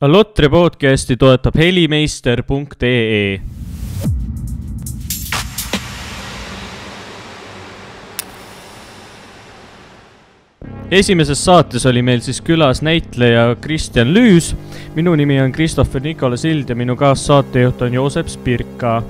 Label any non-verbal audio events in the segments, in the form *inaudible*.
Allotri podcasti toetab helimeister.ee esimeses saates oli meil siis külas näitleja Kristjan Lüüs. minu nimi on Christopher Nikola Sild ja minu kaassaatejuht on Joosep Spirka.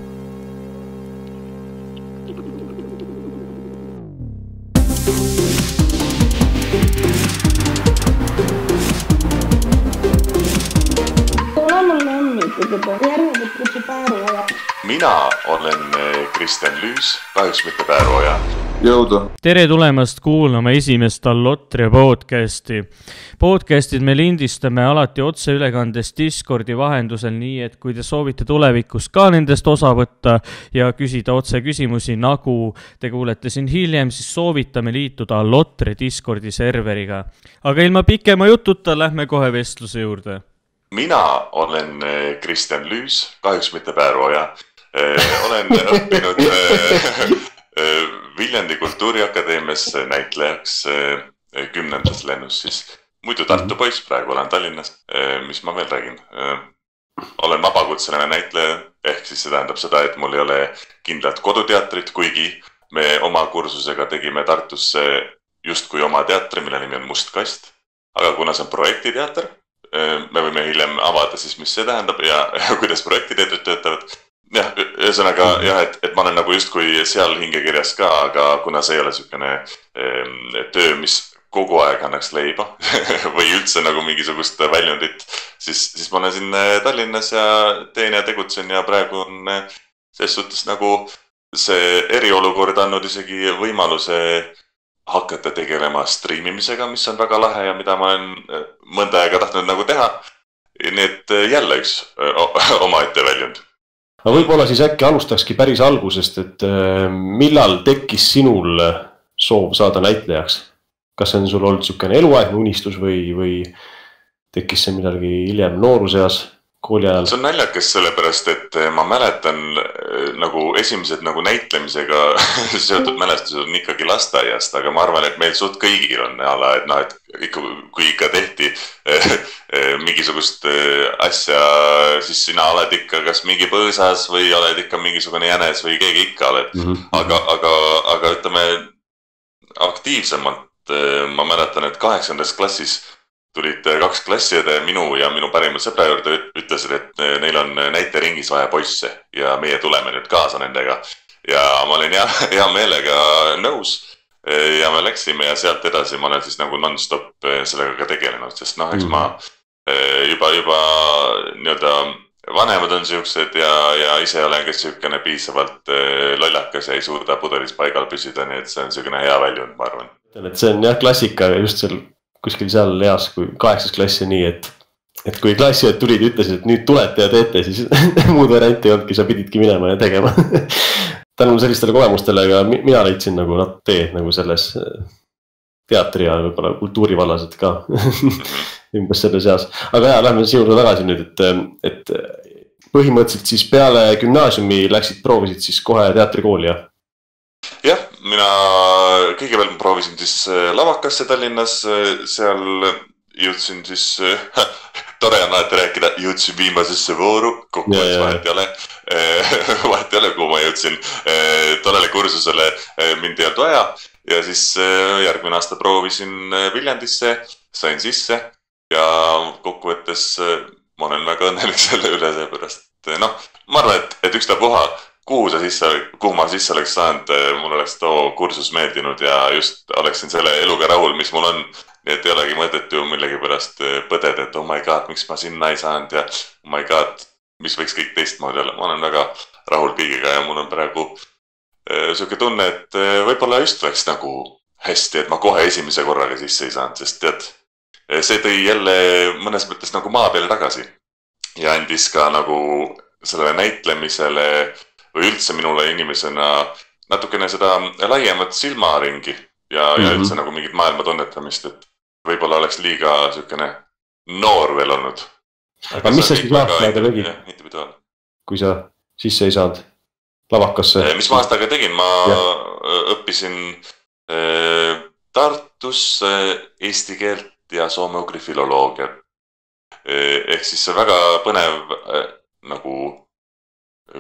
Mina olen eh, Kristjan Lüüs, kahjuks mitte Pääruoja. jõudu. tere tulemast kuulama esimest Allotria podcasti. Podcastid me lindistame alati otseülekandes Discordi vahendusel, nii et kui te soovite tulevikus ka nendest osa võtta ja küsida otse küsimusi, nagu te kuulete siin hiljem, siis soovitame liituda Allotria Discordi serveriga. aga ilma pikema jututa lähme kohe vestluse juurde mina olen eh, Kristjan Lüüs, kahjuks mitte Pääruoja. Olen õppinud eh, Viljandi Kultuuriakadeemias näitlejaks kümnendas lennus siis. muidu Tartu poiss, praegu olen Tallinnas. mis ma veel räägin? olen vabakutseline näitleja, ehk siis see tähendab seda, et mul ei ole kindlat koduteatrit, kuigi me oma kursusega tegime Tartusse justkui oma teatri, mille nimi on Must kast. aga kuna see on projektiteater me võime hiljem avada siis, mis see tähendab ja, ja *laughs* kuidas projektiteatrid töötavad. Jah, ühesõnaga jah, et, et ma olen nagu justkui seal hingekirjas ka, aga kuna see ei ole niisugune töö, mis kogu aeg annaks leiba *laughs* või üldse nagu mingisugust väljundit, siis, siis ma olen siin äh, Tallinnas ja teen ja tegutsen ja praegu on äh, selles suhtes nagu see eriolukord andnud isegi võimaluse hakata tegelema striimimisega, mis on väga lahe ja mida ma olen äh, mõnda aega tahtnud nagu teha. nii et jälle üks *laughs* omaette väljund. Aga võib-olla siis äkki alustakski päris algusest, et millal tekkis sinul soov saada näitlejaks? kas see on sul olnud niisugune eluaegne unistus või, või tekkis see millalgi hiljem nooruseas? Kooli ajal? see on naljakas, sellepärast et eh, ma mäletan eh, nagu esimesed nagu näitlemisega *laughs* seotud mälestused on ikkagi lasteaiast, aga ma arvan, et meil suht kõigil on a la, et noh, et ikka, kui ikka tehti eh, mingisugust asja, siis sina oled ikka kas mingi põõsas või oled ikka mingisugune jänes või keegi ikka oled mm. -hmm. aga, aga, aga ütleme aktiivsemalt ma mäletan, et kaheksandas klassis tulid äh, kaks klassiõde minu ja minu parima sõbra juurde, ütlesid, et äh, neil on äh, näiteringis vaja poisse ja meie tuleme nüüd kaasa nendega. ja ma olin hea, *laughs* hea meelega nõus. ja me läksime ja sealt edasi ma olen siis nagu nonstop sellega ka tegelenud, sest noh, eks mm ma juba, juba nii-öelda vanemad on siuksed ja, ja ise olen ka siukene piisavalt lollakas ja ei suuda pudelis paigal püsida, nii et see on siukene hea väljund, ma arvan. et see on jah klassika just seal kuskil seal eas, kui kaheksas klass ja nii, et. et kui klassiõed tulid ja ütlesid, et nüüd tulete ja teete, siis *laughs* muud varianti ei olnudki, sa pididki minema ja tegema *laughs* tänu sellistele kogemustele ka mina leidsin nagu noh tee nagu selles äh, teatri ja võib-olla kultuuri vallas, et ka *laughs* umbes selles eas. aga ja, lähme siia juurde tagasi nüüd, et, et põhimõtteliselt siis peale gümnaasiumi läksid, proovisid siis kohe teatrikooli, jah? jah, mina kõigepealt proovisin siis äh, lavakasse Tallinnas, äh, seal jõudsin siis äh,, *laughs* tore on alati rääkida, jõudsin viimasesse vooru, kokkuvõttes vahet ei ole *laughs* vahet ei ole, kuhu ma jõudsin. tollele kursusele mind ei olnud vaja ja siis järgmine aasta proovisin Viljandisse, sain sisse ja kokkuvõttes ma olen väga õnnelik *laughs* selle üle, seepärast noh, ma arvan, et, et ükstapuha kuhu sa sisse, kuhu ma sisse oleks saanud, eh, mul oleks too kursus meeldinud ja just oleksin selle eluga rahul, mis mul on. nii et ei olegi mõtet ju millegipärast eh, põdeda, et oh my god, miks ma sinna ei saanud ja oh my god, mis võiks kõik teistmoodi olla, ma olen väga rahul kõigiga ja mul on praegu äh, sihuke tunne, et äh, võib-olla just läks nagu hästi, et ma kohe esimese korraga sisse ei saanud, sest tead, see tõi jälle mõnes mõttes nagu maa peale tagasi ja andis ka nagu sellele näitlemisele või üldse minule inimesena natukene seda laiemat silmaringi ja mm, -hmm. ja mhm. üldse nagu mingit maailma tunnetamist, et võib-olla oleks liiga niisugune noor veel olnud. aga mis sa siis aastaga tegid? kui sa sisse ei saanud lavakasse? Eh, mis ma aastaga tegin, ma ja. õppisin äh, Tartus äh, eesti keelt ja soome-ugri filoloogiat ehk siis see väga põnev nagu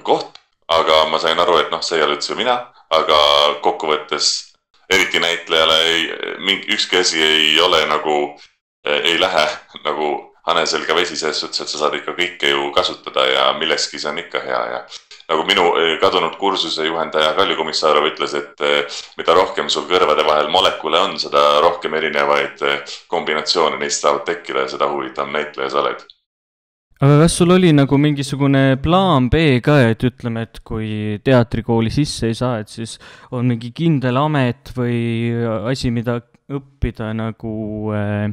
koht, aga ma sain aru, et noh, see ei ole üldse mina, aga kokkuvõttes eriti näitlejale ei, mingi ükski asi ei ole nagu, ei lähe nagu hane selga vesi selles suhtes, et sa saad ikka kõike ju kasutada ja milleski see on ikka hea ja nagu minu eh, kadunud kursuse juhendaja Kalju Komissarov ütles, et eh, mida rohkem sul kõrvade vahel molekule on, seda rohkem erinevaid eh, kombinatsioone neist saavad tekkida ja seda huvitavam näitleja sa oled aga kas sul oli nagu mingisugune plaan B ka, et ütleme, et kui teatrikooli sisse ei saa, et siis on mingi kindel amet või asi, mida õppida nagu äh,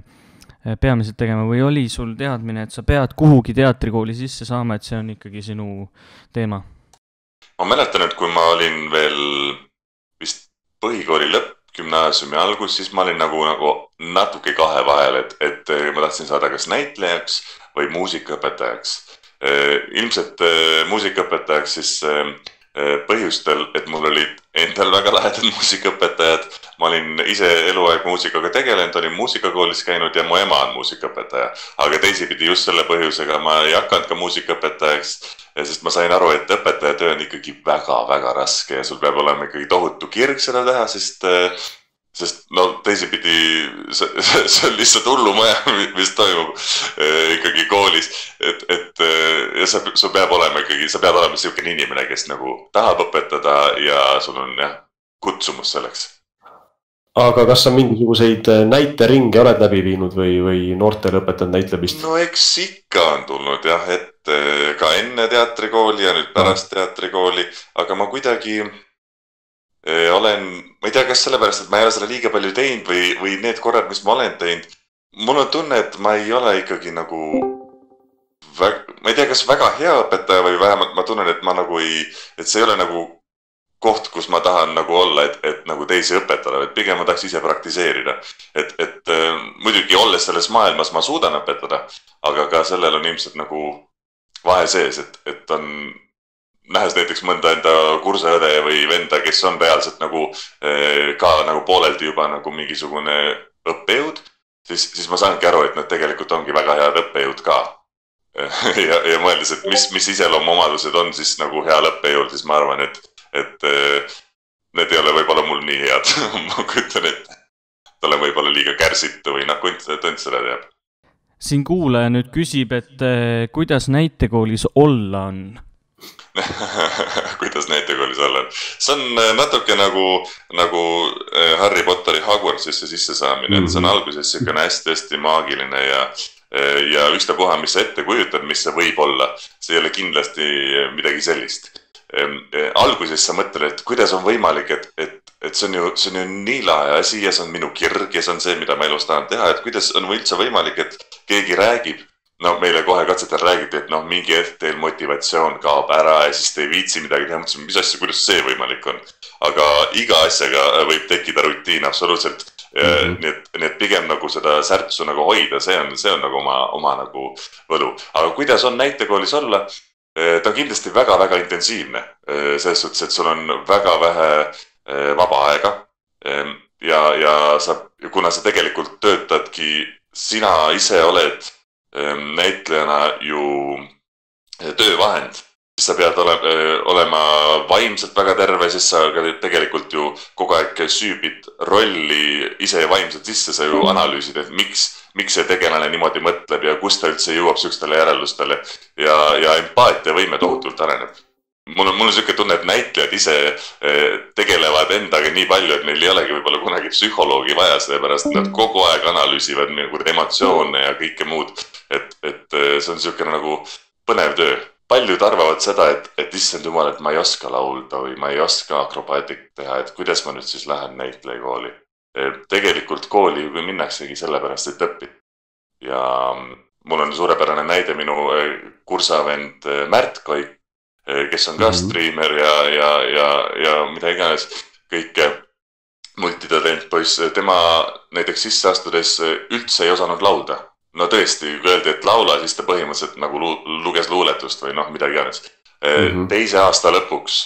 peamiselt tegema või oli sul teadmine, et sa pead kuhugi teatrikooli sisse saama, et see on ikkagi sinu teema? ma mäletan, et kui ma olin veel vist põhikooli lõpp, gümnaasiumi algus, siis ma olin nagu, nagu natuke kahe vahel, et, et ma tahtsin saada kas näitlejaks või muusikaõpetajaks. ilmselt muusikaõpetajaks siis põhjustel, et mul olid endal väga lahedad *laughs* muusikaõpetajad. ma olin ise eluaeg muusikaga tegelenud, olin muusikakoolis käinud ja mu ema on muusikaõpetaja. aga teisipidi just selle põhjusega ma ei hakanud ka muusikaõpetajaks, sest ma sain aru, et õpetaja töö on ikkagi väga-väga raske ja sul peab olema ikkagi tohutu kirg seda teha, sest sest no teisipidi see, see on lihtsalt hullumaja, mis toimub äh, ikkagi koolis. et, et äh, ja sa, sul peab olema ikkagi, sa pead olema niisugune inimene, kes nagu tahab õpetada ja sul on jah, kutsumus selleks. aga kas sa mingisuguseid äh, näiteringe oled läbi viinud või, või noortele õpetanud näitlemist? no eks ikka on tulnud jah, ette ka enne teatrikooli ja nüüd pärast teatrikooli, aga ma kuidagi olen, ma ei tea, kas sellepärast, et ma ei ole seda liiga palju teinud või, või need korrad, mis ma olen teinud. mul on tunne, et ma ei ole ikkagi nagu väga, ma ei tea, kas väga hea õpetaja või vähemalt ma tunnen, et ma nagu ei, et see ei ole nagu koht, kus ma tahan nagu olla, et, et nagu teisi õpetada, et pigem ma tahaks ise praktiseerida. et, et äh, muidugi olles selles maailmas ma suudan õpetada, aga ka sellel on ilmselt nagu vahe sees, et, et on nähes näiteks mõnda enda kursaõde või venda, kes on reaalselt nagu eh, ka nagu pooleldi juba nagu mingisugune õppejõud, siis, siis ma saangi aru, et nad tegelikult ongi väga head õppejõud ka. *laughs* ja, ja mõeldes, et mis, mis iseloomuomadused on siis nagu heal õppejõul, siis ma arvan, et, et eh, need ei ole võib-olla mul nii head *laughs* ma kujutan ette, et olen võib-olla liiga kärsitu või noh, kunt, tont seda teab. siin kuulaja nüüd küsib, et eh, kuidas näitekoolis olla on *laughs* kuidas näitekoolis olla on? see on äh, natuke nagu, nagu äh, Harry Potteri Hogwartsisse sissesaamine mm, -hmm. et see on alguses siukene hästi-hästi maagiline ja äh, ja ükstapuha, mis sa ette kujutad, mis see võib olla, see ei ole kindlasti midagi sellist. Ehm, alguses sa mõtled, et kuidas on võimalik, et, et, et see on ju, see on ju nii lahe asi ja see on minu kirg ja see on see, mida ma elus tahan teha, et kuidas on üldse võimalik, et keegi räägib no meile kohe katsetajal räägiti, et noh, mingi hetk teil motivatsioon kaob ära ja siis te ei viitsi midagi teha. mõtlesime, mis asja, kuidas see võimalik on. aga iga asjaga võib tekkida rutiin absoluutselt mm. -hmm. nii et, nii et pigem nagu seda särtsu nagu hoida, see on, see on nagu oma, oma nagu võlu. aga kuidas on näitekoolis olla? Äh, ta on kindlasti väga-väga intensiivne äh, selles suhtes, et sul on väga vähe äh, vaba aega. Ähm, ja, ja sa, kuna sa tegelikult töötadki, sina ise oled Ehm, näitlejana ju töövahend, siis sa pead ole, olema vaimselt väga terve, siis sa tegelikult ju kogu aeg süübid rolli ise vaimselt sisse, sa ju analüüsid, et miks, miks see tegelane niimoodi mõtleb ja kust ta üldse jõuab sihukestele järeldustele. Ja, ja empaatiavõime tohutult areneb. Mul on, mul on niisugune tunne, et näitlejad ise tegelevad endaga nii palju, et neil ei olegi võib-olla kunagi psühholoogi vaja, sellepärast nad kogu aeg analüüsivad nagu emotsioone ja kõike muud. Et, et eh, see on niisugune nagu põnev töö. paljud arvavad seda, et, et issand jumal, et ma ei oska laulda või ma ei oska akrobaatikat teha, et kuidas ma nüüd siis lähen näitlejakooli. Eh, tegelikult kooli ju minnaksegi sellepärast, et õppida. ja mm, mul on suurepärane näide, minu kursavend Märt Koik Eh, kes on ka mm -hmm. striimer ja, ja, ja, ja mida iganes, kõike multitalent poiss, tema näiteks sisse astudes üldse ei osanud laulda. No tõesti, kui öeldi, et laula, siis ta põhimõtteliselt nagu lu luges luuletust või noh, mida iganes mm. -hmm. teise aasta lõpuks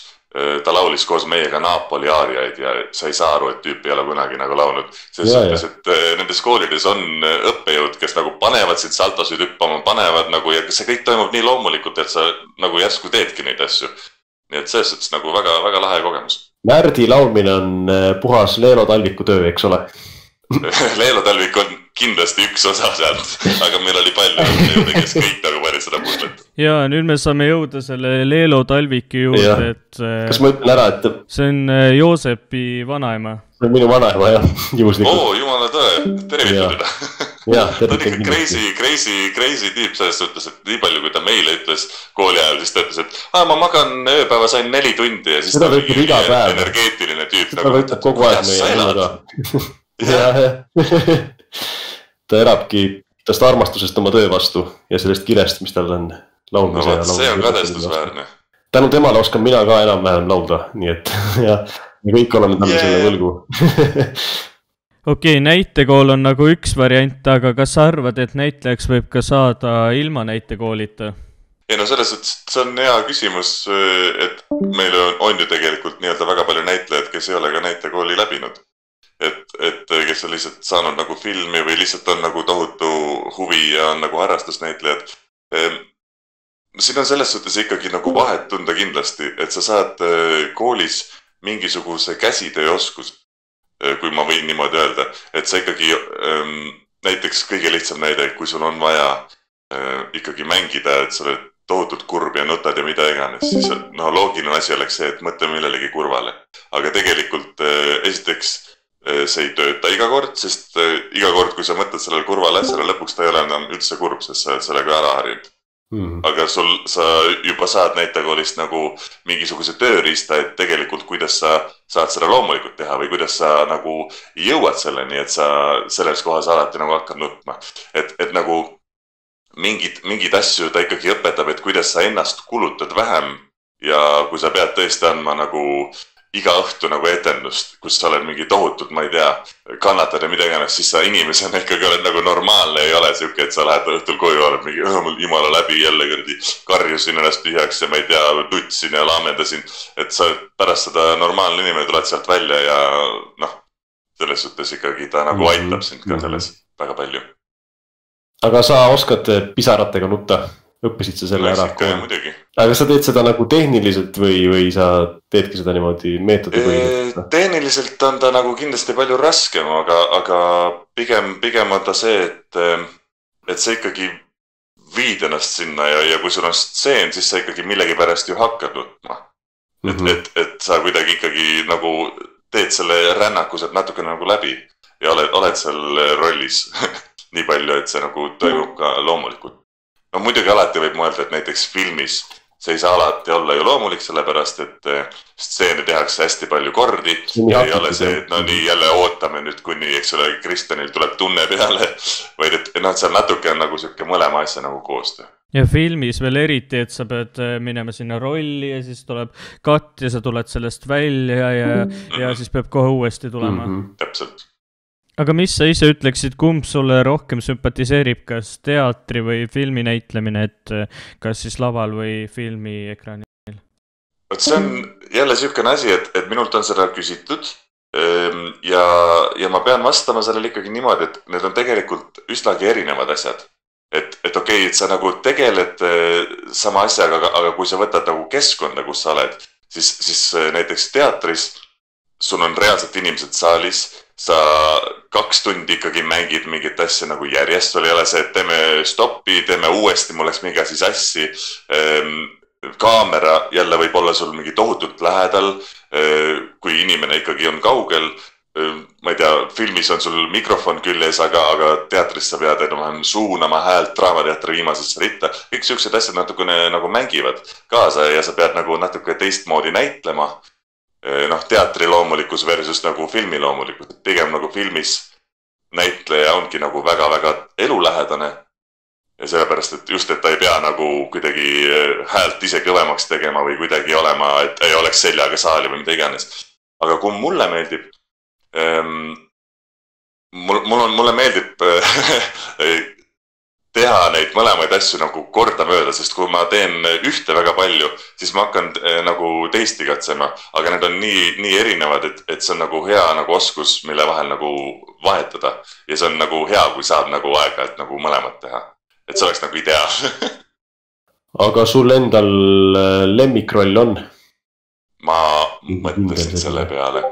ta laulis koos meiega Napoli aariaid ja sa ei saa aru, et tüüp ei ole kunagi nagu laulnud. selles suhtes, et nendes koolides on õppejõud, kes nagu panevad sind saltosid hüppama, panevad nagu ja see kõik toimub nii loomulikult, et sa nagu järsku teedki neid asju. nii et selles suhtes nagu väga, väga lahe kogemus Märdi laulmine on puhas Leelo Talviku töö, eks ole *laughs* Leelo Talvik on kindlasti üks osa sealt, aga meil oli palju õppejõude, kes kõik nagu panid seda puslet. ja nüüd me saame jõuda selle Leelo Talviki juurde, et äh, kas ma ütlen ära, et see on äh, Joosepi vanaema. see on minu vanaema jah, *laughs* juhuslikult oo, jumala tõe, tervitan teda. ta on ikka crazy, crazy, crazy tüüp selles suhtes, et nii palju, kui ta meile ütles kooli ajal, siis ta ütles, et aa, ma magan ööpäevas ainult neli tundi ja siis Seda ta ütleb iga päev. energeetiline tüüp. seda ta ütleb kogu aeg meie ema ka. jah, jah, *laughs* ta elabki tast armastusest oma töö vastu ja sellest kirest, mis tal on no laulmise ja vot, see on kadestusväärne. tänu temale oskan mina ka enam-vähem laulda, nii et *laughs* jah, me kõik oleme talle Yeah. selle võlgu. *laughs* okei okay,, näitekool on nagu üks variant, aga kas sa arvad, et näitlejaks võib ka saada ilma näitekoolita? ei no selles suhtes, et see on hea küsimus, et meil on, on ju tegelikult nii-öelda väga palju näitlejaid, kes ei ole ka näitekooli läbinud. et, et kes on lihtsalt saanud nagu filmi või lihtsalt on nagu tohutu huvi ja on nagu harrastusnäitlejad. siin on selles suhtes ikkagi nagu vahet tunda kindlasti, et sa saad eh, koolis mingisuguse käsitööoskuse, kui ma võin niimoodi öelda, et sa ikkagi ähm, näiteks kõige lihtsam näide, kui sul on vaja äh, ikkagi mängida, et sa oled tohutult kurb ja nutad ja mida iganes, siis no loogiline asi oleks see, et mõtle millelegi kurvale. aga tegelikult äh, esiteks äh, see ei tööta iga kord, sest äh, iga kord, kui sa mõtled sellele kurvale asjale, lõpuks ta ei ole enam üldse kurb, sest sa oled sellega ära harjunud. Mhm. aga sul, sa juba saad näitekoolist nagu mingisuguse tööriista, et tegelikult, kuidas sa saad seda loomulikult teha või kuidas sa nagu jõuad selleni, et sa selles kohas alati nagu hakkad nutma. et, et nagu mingid, mingeid asju ta ikkagi õpetab, et kuidas sa ennast kulutad vähem ja kui sa pead tõesti andma nagu iga õhtu nagu etendust, kus sa oled mingi tohutult, ma ei tea, kannatad ja mida iganes, siis sa inimesena *laughs* ikkagi oled nagu normaalne, ei ole sihuke, et sa lähed õhtul koju, oled mingi, mul jumala läbi jälle kuradi karjusin ennast tühjaks ja ma ei tea, nutsin ja laamendasin. et sa pärast seda normaalne inimene tuled sealt välja ja noh, selles suhtes ikkagi ta nagu Mhm. aitab sind ka selles väga palju. aga sa oskad pisaratega nutta, õppisid sa selle ära ikka? muidugi. aga sa teed seda nagu tehniliselt või, või sa teedki seda niimoodi meetodipõhiselt? tehniliselt on ta nagu kindlasti palju raskem, aga, aga pigem, pigem on ta see, et, et sa ikkagi viid ennast sinna ja, ja kui sul on stseen, siis sa ikkagi millegipärast ju hakkad nutma. et mm, Mhm. -hmm. et, et sa kuidagi ikkagi nagu teed selle rännaku sealt natukene nagu läbi ja oled, oled seal rollis *laughs* nii palju, et see nagu toimub ka loomulikult. No muidugi alati võib mõelda, et näiteks filmis see ei saa alati olla ju loomulik, sellepärast et eh, stseene tehakse hästi palju kordi. Nii ei ole see, et no nii jälle ootame nüüd, kuni, eks ole, Kristjanil tuleb tunne peale, *laughs* vaid et noh, seal natuke on nagu sihuke mõlema asja nagu koostöö. ja filmis veel eriti, et sa pead äh, minema sinna rolli ja siis tuleb katt ja sa tuled sellest välja ja, ja siis peab kohe uuesti tulema mm. Mhm. -hmm. täpselt. Aga mis sa ise ütleksid, kumb sulle rohkem sümpatiseerib, kas teatri või filmi näitlemine, et äh, kas siis laval või filmiekraanil? vot see on jälle niisugune asi, et, et minult on seda küsitud. ja, ja ma pean vastama sellele ikkagi niimoodi, et need on tegelikult üsnagi erinevad asjad. et, et okei okay,, et sa nagu tegeled eh, sama asjaga, aga, aga kui sa võtad nagu keskkonda, kus sa oled, siis, siis eh, näiteks teatris sul on reaalselt inimesed saalis, sa kaks tundi ikkagi mängid mingit asja nagu järjest, sul ei ole see, et teeme stoppi, teeme uuesti, mul läks mingi asi sassi kaamera jälle võib olla sul mingi tohutult lähedal, kui inimene ikkagi on kaugel. ma ei tea, filmis on sul mikrofon küljes, aga, aga teatris sa pead enam-vähem suunama häält Draamateatri viimasesse ritta. kõik siuksed asjad natukene nagu mängivad kaasa ja sa pead nagu natuke teistmoodi näitlema. noh, teatri loomulikkus versus nagu filmi loomulikkus, pigem nagu filmis näitleja ongi nagu väga-väga elulähedane ja sellepärast, et just, et ta ei pea nagu kuidagi häält ise kõvemaks tegema või kuidagi olema, et ei oleks seljaga saali või mida iganes. aga kui mulle meeldib ähm,, mul, mul on, mulle meeldib *laughs* teha neid mõlemaid asju nagu kordamööda, sest kui ma teen ühte väga palju, siis ma hakkan eh, nagu teist igatsema, aga need on nii, nii erinevad, et, et see on nagu hea nagu oskus, mille vahel nagu vahetada. Ja see on nagu hea, kui saab nagu aeg-ajalt nagu mõlemat teha. et see oleks nagu ideaal *laughs* aga sul endal eh, lemmikroll on? ma mõtlesin selle peale,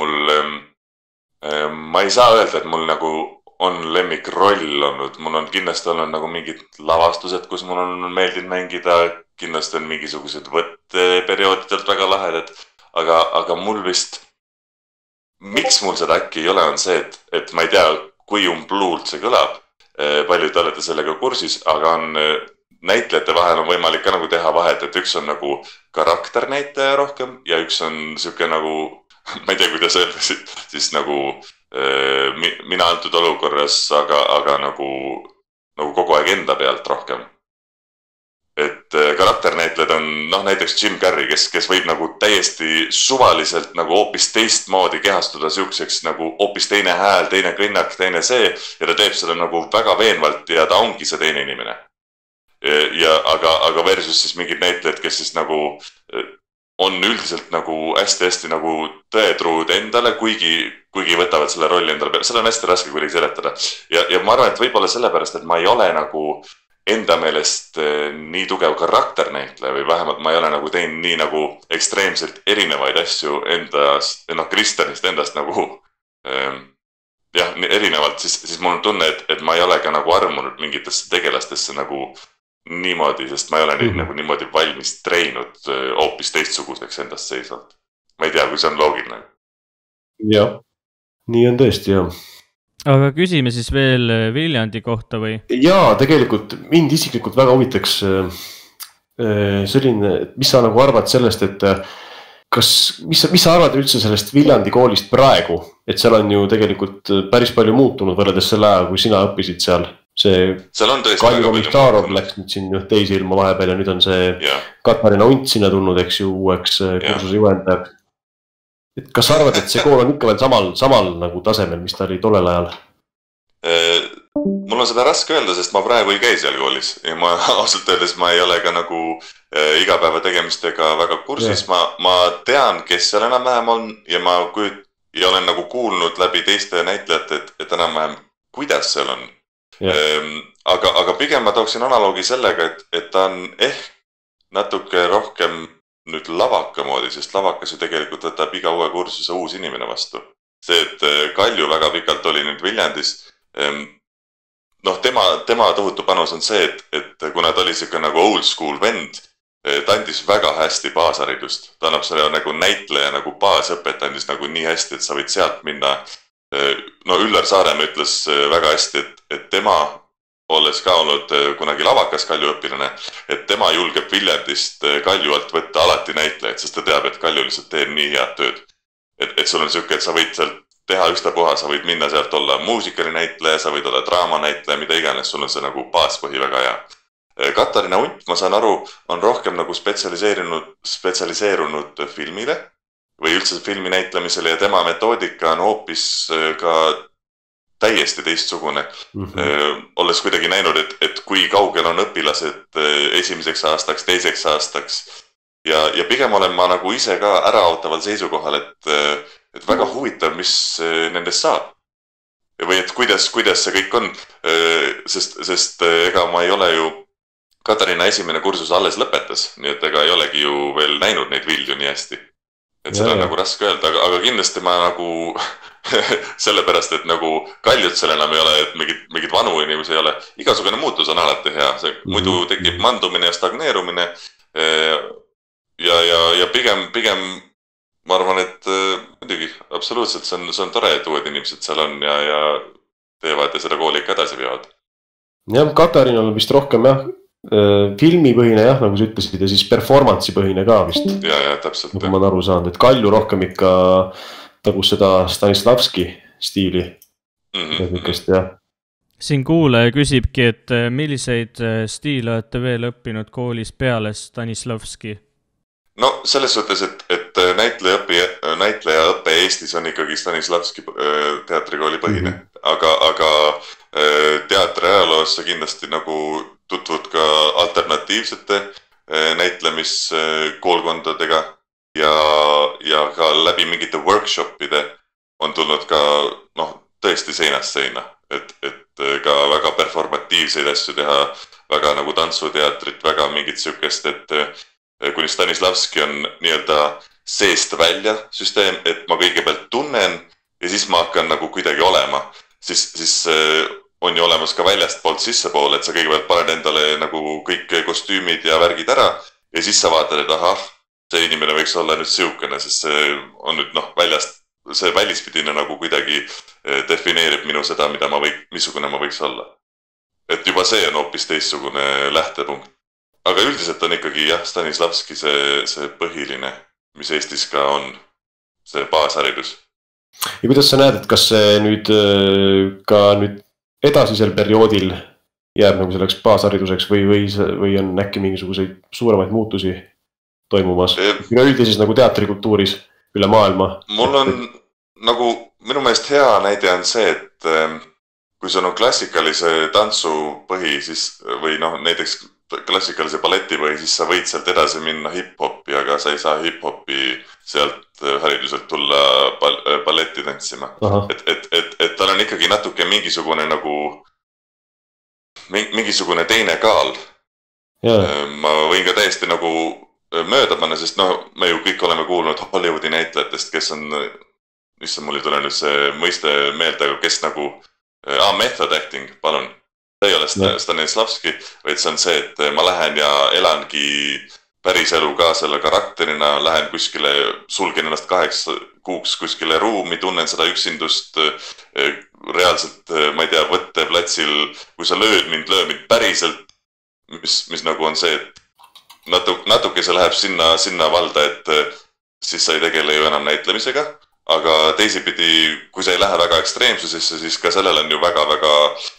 mul äh,, ma ei saa öelda, et mul nagu on lemmikroll olnud, mul on kindlasti olnud nagu mingid lavastused, kus mul on meeldinud mängida, kindlasti on mingisugused võtteperioodidelt väga lahedad, aga, aga mul vist, miks mul seda äkki ei ole, on see, et, et ma ei tea, kui umbluult see kõlab. Eh, paljud olete sellega kursis, aga on eh, näitlejate vahel on võimalik ka nagu teha vahet, et üks on nagu karakternäitleja rohkem ja üks on sihuke nagu, *laughs* ma ei tea, kuidas öelda, siis nagu Äh, mina antud olukorras, aga, aga nagu, nagu kogu aeg enda pealt rohkem. et äh, karakternäitlejad on noh, näiteks Jim Carrey, kes, kes võib nagu täiesti suvaliselt nagu hoopis teistmoodi kehastuda siukseks nagu hoopis teine hääl, teine kõnnak, teine see ja ta teeb seda nagu väga veenvalt ja ta ongi see teine inimene. ja aga, aga versus siis mingid näitlejad, kes siis nagu äh, on üldiselt nagu hästi-hästi nagu tõetruud endale, kuigi, kuigi võtavad selle rolli endale peale, seda on hästi raske kuidagi seletada. ja, ja ma arvan, et võib-olla sellepärast, et ma ei ole nagu enda meelest eh, nii tugev karakternäitleja või vähemalt ma ei ole nagu teinud nii nagu ekstreemselt erinevaid asju endast, noh, Kristjanist endast nagu ähm, jah, erinevalt, siis, siis mul on tunne, et, et ma ei ole ka nagu armunud mingitesse tegelastesse nagu niimoodi, sest ma ei ole neid mm -hmm. nagu niimoodi valmis treinud hoopis teistsuguseks endast seisvalt. ma ei tea, kui see on loogiline. jah, nii on tõesti jah. aga küsime siis veel Viljandi kohta või? jaa, tegelikult mind isiklikult väga huvitaks selline, mis sa nagu arvad sellest, et kas, mis, mis sa arvad üldse sellest Viljandi koolist praegu, et seal on ju tegelikult päris palju muutunud võrreldes selle ajaga, kui sina õppisid seal see. seal on tõesti. Kalju Komistarov läks nüüd siin ju teise ilma vahepeal ja nüüd on see yeah. Katariina Unt sinna tulnud, eks ju, uueks yeah. Äh, kursuse juhendajaks. et kas sa arvad, et see kool on ikka veel samal, samal nagu tasemel, mis ta oli tollel ajal? Äh, mul on seda raske öelda, sest ma praegu ei käi seal koolis ja ma *laughs* ausalt öeldes ma ei ole ka nagu äh, igapäevategemistega väga kursis yeah., ma, ma tean, kes seal enam-vähem on ja ma kujut- ja olen nagu kuulnud läbi teiste näitlejate, et, et enam-vähem, kuidas seal on aga, aga pigem ma tooksin analoogi sellega, et, et ta on ehk natuke rohkem nüüd lavaka moodi, sest lavakas ju tegelikult võtab iga uue kursuse uus inimene vastu. see, et eh, Kalju väga pikalt oli nüüd Viljandis. Ehm, noh, tema, tema tohutu panus on see, et, et kuna ta oli sihuke nagu old school vend, eh, ta andis väga hästi baasharidust, ta annab selle nagu näitleja nagu baasõpet andis nagu nii hästi, et sa võid sealt minna no Üllar Saaremäe ütles äh, väga hästi, et, et tema, olles ka olnud äh, kunagi lavakas Kalju õpilane, et tema julgeb Viljandist äh, Kalju alt võtta alati näitlejaid, sest ta teab, et Kalju lihtsalt teeb nii head tööd. et, et sul on sihuke, et sa võid sealt teha ükstapuha, sa võid minna sealt olla muusikalinäitleja, sa võid olla draamanäitleja, mida iganes, sul on see nagu baaspõhi väga hea. Katariina Unt, ma saan aru, on rohkem nagu spetsialiseerunud, spetsialiseerunud filmile või üldse filmi näitlemisele ja tema metoodika on hoopis äh, ka täiesti teistsugune mm. -hmm. olles kuidagi näinud, et, et kui kaugel on õpilased esimeseks aastaks, teiseks aastaks. ja, ja pigem olen ma nagu ise ka äraootaval seisukohal, et, et väga huvitav, mis nendest saab. või et kuidas, kuidas see kõik on, sest, sest ega ma ei ole ju Katariina esimene kursus alles lõpetas, nii et ega ei olegi ju veel näinud neid vilju nii hästi et seda on nagu raske öelda, aga, aga kindlasti ma nagu *laughs* sellepärast, et nagu kaljut seal enam ei ole, et mingit, mingeid vanu inimesi ei ole. igasugune muutus on alati hea, see mm -hmm. muidu tekib mandumine ja stagneerumine. ja, ja, ja pigem, pigem ma arvan, et muidugi absoluutselt, see on, see on tore, et uued inimesed seal on ja, ja teevad ja seda kooli ikka edasi veavad. jah, Katarinal on vist rohkem jah, filmipõhine jah, nagu sa ütlesid ja siis performance'i põhine ka vist. ja, ja täpselt. nagu ma olen aru saanud, et Kalju rohkem ikka tagus seda Stanislavski stiili mm. -hmm. niisugust jah. siin kuulaja küsibki, et äh, milliseid äh, stiile olete veel õppinud koolis peale Stanislavski? no selles suhtes, et, et näitlejaõpi, näitlejaõpe Eestis on ikkagi Stanislavski teatrikooli põhine mm, -hmm. aga, aga teatri ajaloos sa kindlasti nagu tutvud ka alternatiivsete näitlemiskoolkondadega. Ja, ja ka läbi mingite workshop'ide on tulnud ka noh, tõesti seinast seina, et, et ka väga performatiivseid asju teha, väga nagu tantsuteatrit, väga mingit sihukest, et kuni Stanislavski on nii-öelda seest välja süsteem, et ma kõigepealt tunnen ja siis ma hakkan nagu kuidagi olema, siis, siis on ju olemas ka väljastpoolt sissepoole, et sa kõigepealt paned endale nagu kõik kostüümid ja värgid ära ja siis sa vaatad, et ahah, see inimene võiks olla nüüd sihukene, sest see on nüüd noh, väljast, see välispidine nagu kuidagi eh, defineerib minu seda, mida ma või, missugune ma võiks olla. et juba see on hoopis teistsugune lähtepunkt. aga üldiselt on ikkagi jah, Stanislavski see, see põhiline, mis Eestis ka on, see baasharidus. ja kuidas sa näed, et kas see nüüd äh, ka nüüd edasisel perioodil jääb nagu selleks baashariduseks või, või, või on äkki mingisuguseid suuremaid muutusi toimumas üleüldises nagu teatrikultuuris üle maailma? mul on et... nagu minu meelest hea näide on see, et ähm, kui sul on klassikalise tantsu põhi, siis või noh, näiteks klassikalise balleti põhi, siis sa võid sealt edasi minna hip-hopi, aga sa ei saa hip-hopi sealt äh, hariduselt tulla ball, äh, balletti tantsima. et, et, et, et tal on ikkagi natuke mingisugune nagu, mingisugune teine kaal. Äh, ma võin ka täiesti nagu mööda panna, sest noh, me ju kõik oleme kuulnud Hollywoodi näitlejatest, kes on, issand, mul ei tule nüüd see mõiste meelde, aga kes nagu ah,, method acting, palun. See ei ole Stanislavski, vaid see on see, et ma lähen ja elangi päriselu ka selle karakterina, lähen kuskile, sulgen ennast kaheks kuuks kuskile ruumi, tunnen seda üksindust. reaalselt, ma ei tea, võtteplatsil, kui sa lööd mind, löö mind päriselt. mis, mis nagu on see, et natuke, natuke see läheb sinna, sinna valda, et eh, siis sa ei tegele ju enam näitlemisega. Aga teisipidi, kui sa ei lähe väga ekstreemsusesse, siis ka sellel on ju väga-väga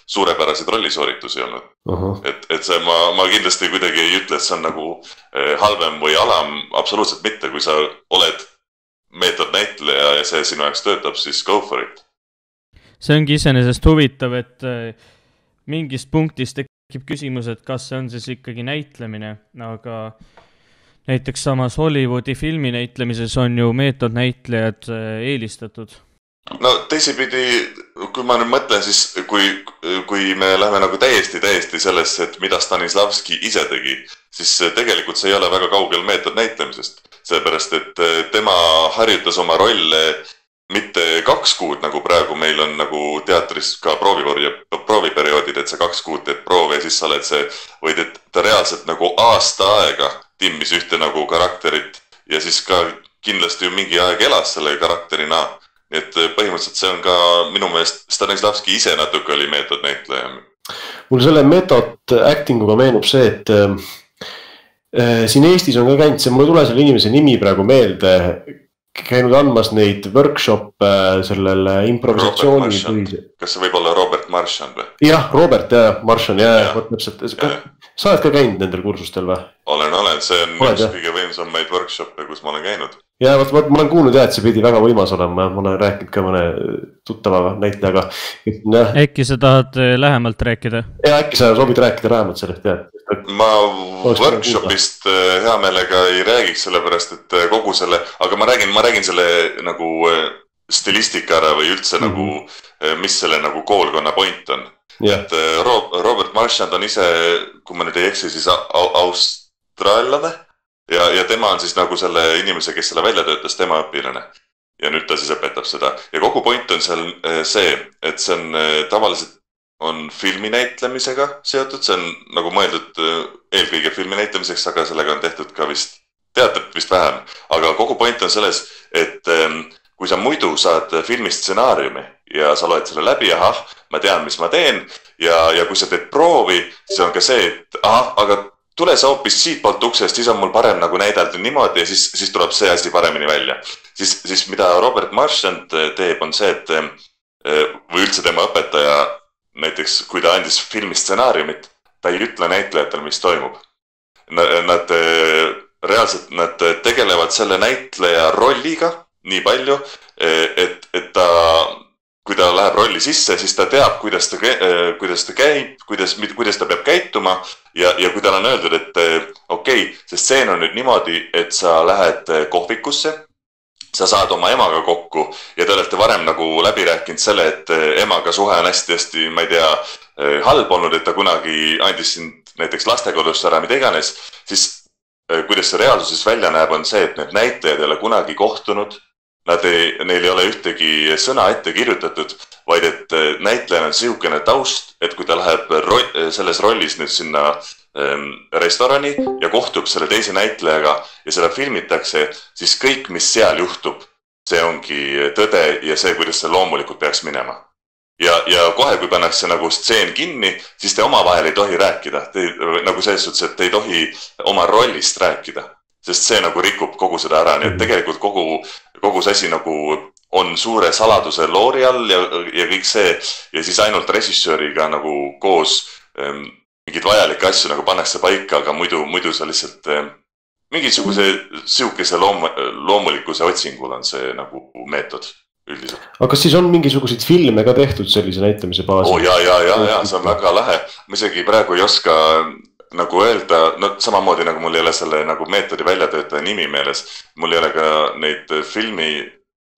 suurepäraseid rollisooritusi olnud uh. -huh. et, et see, ma, ma kindlasti kuidagi ei ütle, et see on nagu eh, halvem või alam, absoluutselt mitte, kui sa oled meetodnäitleja ja see sinu jaoks töötab, siis go for it. see ongi iseenesest huvitav, et eh, mingist punktist tekib küsimus, et kas see on siis ikkagi näitlemine, aga näiteks samas Hollywoodi filmi näitlemises on ju meetodnäitlejad äh, eelistatud. no teisipidi, kui ma nüüd mõtlen, siis kui, kui me läheme nagu täiesti, täiesti sellesse, et mida Stanislavski ise tegi, siis tegelikult see ei ole väga kaugel meetodnäitlemisest. sellepärast, et äh, tema harjutas oma rolle mitte kaks kuud, nagu praegu meil on nagu teatris ka proovivorja, prooviperioodid, et sa kaks kuud teed proove ja siis sa oled see, vaid et ta reaalselt nagu aasta aega timmis ühte nagu karakterit ja siis ka kindlasti ju mingi aeg elas selle karakterina. nii et põhimõtteliselt see on ka minu meelest Stanislavski ise natuke oli meetodnäitleja. mul selle meetod acting uga meenub see, et äh, siin Eestis on ka käinud see, mul ei tule selle inimese nimi praegu meelde käinud andmas neid workshop'e sellele improvisatsiooni. kas see võib olla Robert Marshall või? jah, Robert ja, Marshall ja, ja, vot täpselt. sa oled ka käinud nendel kursustel või? olen, olen, see on Oled, üks kõige võimsamaid workshop'e, kus ma olen käinud. ja vot, vot ma olen kuulnud ja, et see pidi väga võimas olema, ma olen rääkinud ka mõne tuttava näitlejaga. äkki sa tahad eh, lähemalt rääkida? ja äkki sa soovid rääkida lähemalt sellest jah ma workshop'ist äh, hea meelega ei räägiks, sellepärast et äh, kogu selle, aga ma räägin, ma räägin selle nagu stilistika ära või üldse mm -hmm. nagu, mis selle nagu koolkonna point on yeah.. et Robert Marchand on ise, kui ma nüüd ei eksi, siis austraallane ja, ja tema on siis nagu selle inimese, kes selle välja töötas, tema õpilane. ja nüüd ta siis õpetab seda ja kogu point on seal see, et see on tavaliselt on filmi näitlemisega seotud, see on nagu mõeldud eelkõige filmi näitlemiseks, aga sellega on tehtud ka vist teatrit vist vähem. aga kogu point on selles, et ähm, kui sa muidu saad filmi stsenaariumi ja sa loed selle läbi, ahah, ma tean, mis ma teen ja, ja kui sa teed proovi, siis on ka see, et ahah, aga tule sa hoopis siitpoolt uksest, siis on mul parem nagu näidelda niimoodi ja siis, siis tuleb see asi paremini välja. siis, siis mida Robert Marchand teeb, on see, et äh, või üldse tema õpetaja näiteks kui ta andis filmi stsenaariumit, ta ei ütle näitlejatele, mis toimub. Nad reaalselt, nad tegelevad selle näitleja rolliga nii palju, et, et ta, kui ta läheb rolli sisse, siis ta teab, kuidas ta, kuidas ta käib, kuidas, kuidas ta peab käituma ja, ja kui talle on öeldud, et okei okay,, see stseen on nüüd niimoodi, et sa lähed kohvikusse sa saad oma emaga kokku ja te olete varem nagu läbi rääkinud selle, et emaga suhe on hästi-hästi, ma ei tea, halb olnud, et ta kunagi andis sind näiteks lastekodusse ära, mida iganes, siis kuidas see reaalsuses välja näeb, on see, et need näitlejad ei ole kunagi kohtunud Nad ei, neil ei ole ühtegi sõna ette kirjutatud, vaid et äh, näitlejal on sihukene taust, et kui ta läheb ro selles rollis nüüd sinna ähm, restorani ja kohtub selle teise näitlejaga ja seda filmitakse, siis kõik, mis seal juhtub, see ongi tõde ja see, kuidas see loomulikult peaks minema. ja, ja kohe, kui pannakse nagu stseen kinni, siis te omavahel ei tohi rääkida, nagu selles suhtes, et te ei tohi oma rollist rääkida sest see nagu rikub kogu seda ära, nii et tegelikult kogu, kogu see asi nagu on suure saladuse loori all ja, ja kõik see ja siis ainult režissööriga nagu koos ähm, mingeid vajalikke asju nagu pannakse paika, aga muidu, muidu sa lihtsalt ähm, mingisuguse sihukese loom-, loomulikkuse otsingul on see nagu meetod üldiselt. aga kas siis on mingisuguseid filme ka tehtud sellise näitamise baasil? oo oh, ja, ja, ja, ja see on väga lahe, ma isegi praegu ei oska nagu öelda, no samamoodi nagu mul ei ole selle nagu meetodi väljatöötaja nimi meeles, mul ei ole ka neid filmi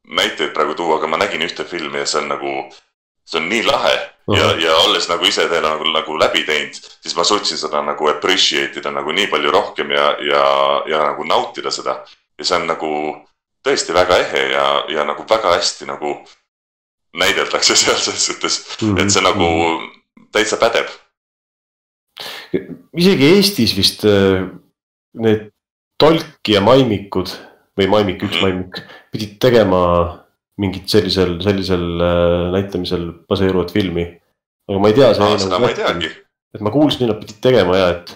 näiteid praegu tuua, aga ma nägin ühte filmi ja see on nagu, see on nii lahe uh -huh. ja, ja olles nagu ise teile nagu, nagu läbi teinud, siis ma suutsin seda nagu appreciate ida nagu nii palju rohkem ja, ja, ja nagu nautida seda. ja see on nagu tõesti väga ehe ja, ja nagu väga hästi nagu näideldakse *laughs* seal selles suhtes, et see nagu mhm. täitsa pädeb isegi Eestis vist äh, need tolk ja maimikud või maimik, üks mhm. maimik pidid tegema mingit sellisel, sellisel äh, näitamisel baseeruvat filmi. aga ma ei tea. seda ma ei teagi. et ma kuulsin, et nad pidid tegema ja et.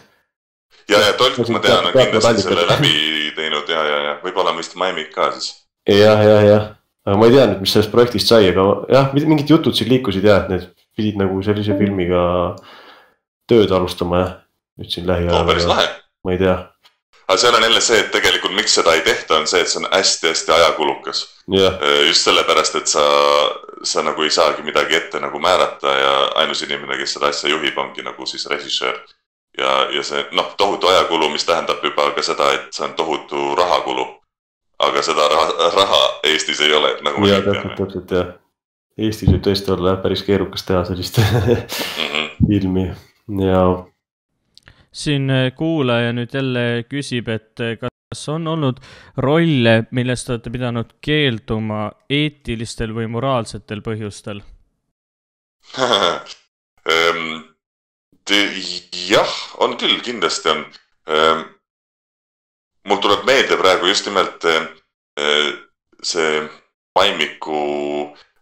ja, ja tolk ma tean, on kindlasti selle läbi teinud ja, ja, ja võib-olla vist maimik ka siis. jah, jah, jah, aga ma ei tea nüüd, mis sellest projektist sai, aga jah, mingid jutud siin liikusid ja, et need pidid nagu sellise filmiga tööd alustama jah nüüd siin lähiajal no,. päris lahe. ma ei tea. aga seal on jälle see, et tegelikult miks seda ei tehta, on see, et see on hästi-hästi ajakulukas yeah.. Äh, just sellepärast, et sa, sa nagu ei saagi midagi ette nagu määrata ja ainus inimene, kes seda asja juhib, ongi nagu siis režissöör. ja, ja see noh, tohutu ajakulu, mis tähendab juba ka seda, et see on tohutu rahakulu. aga seda raha, raha Eestis ei ole, nagu me kõik teame. täpselt jah. Eestis võib tõesti olla jah päris keerukas teha sellist mm -hmm. *laughs* filmi ja siin äh, kuulaja nüüd jälle küsib, et äh, kas on olnud rolle, millest te olete pidanud keelduma eetilistel või moraalsetel põhjustel *laughs* ehm, jah, on küll, kindlasti on. Ehm, mul tuleb meelde praegu just nimelt äh, see Maimiku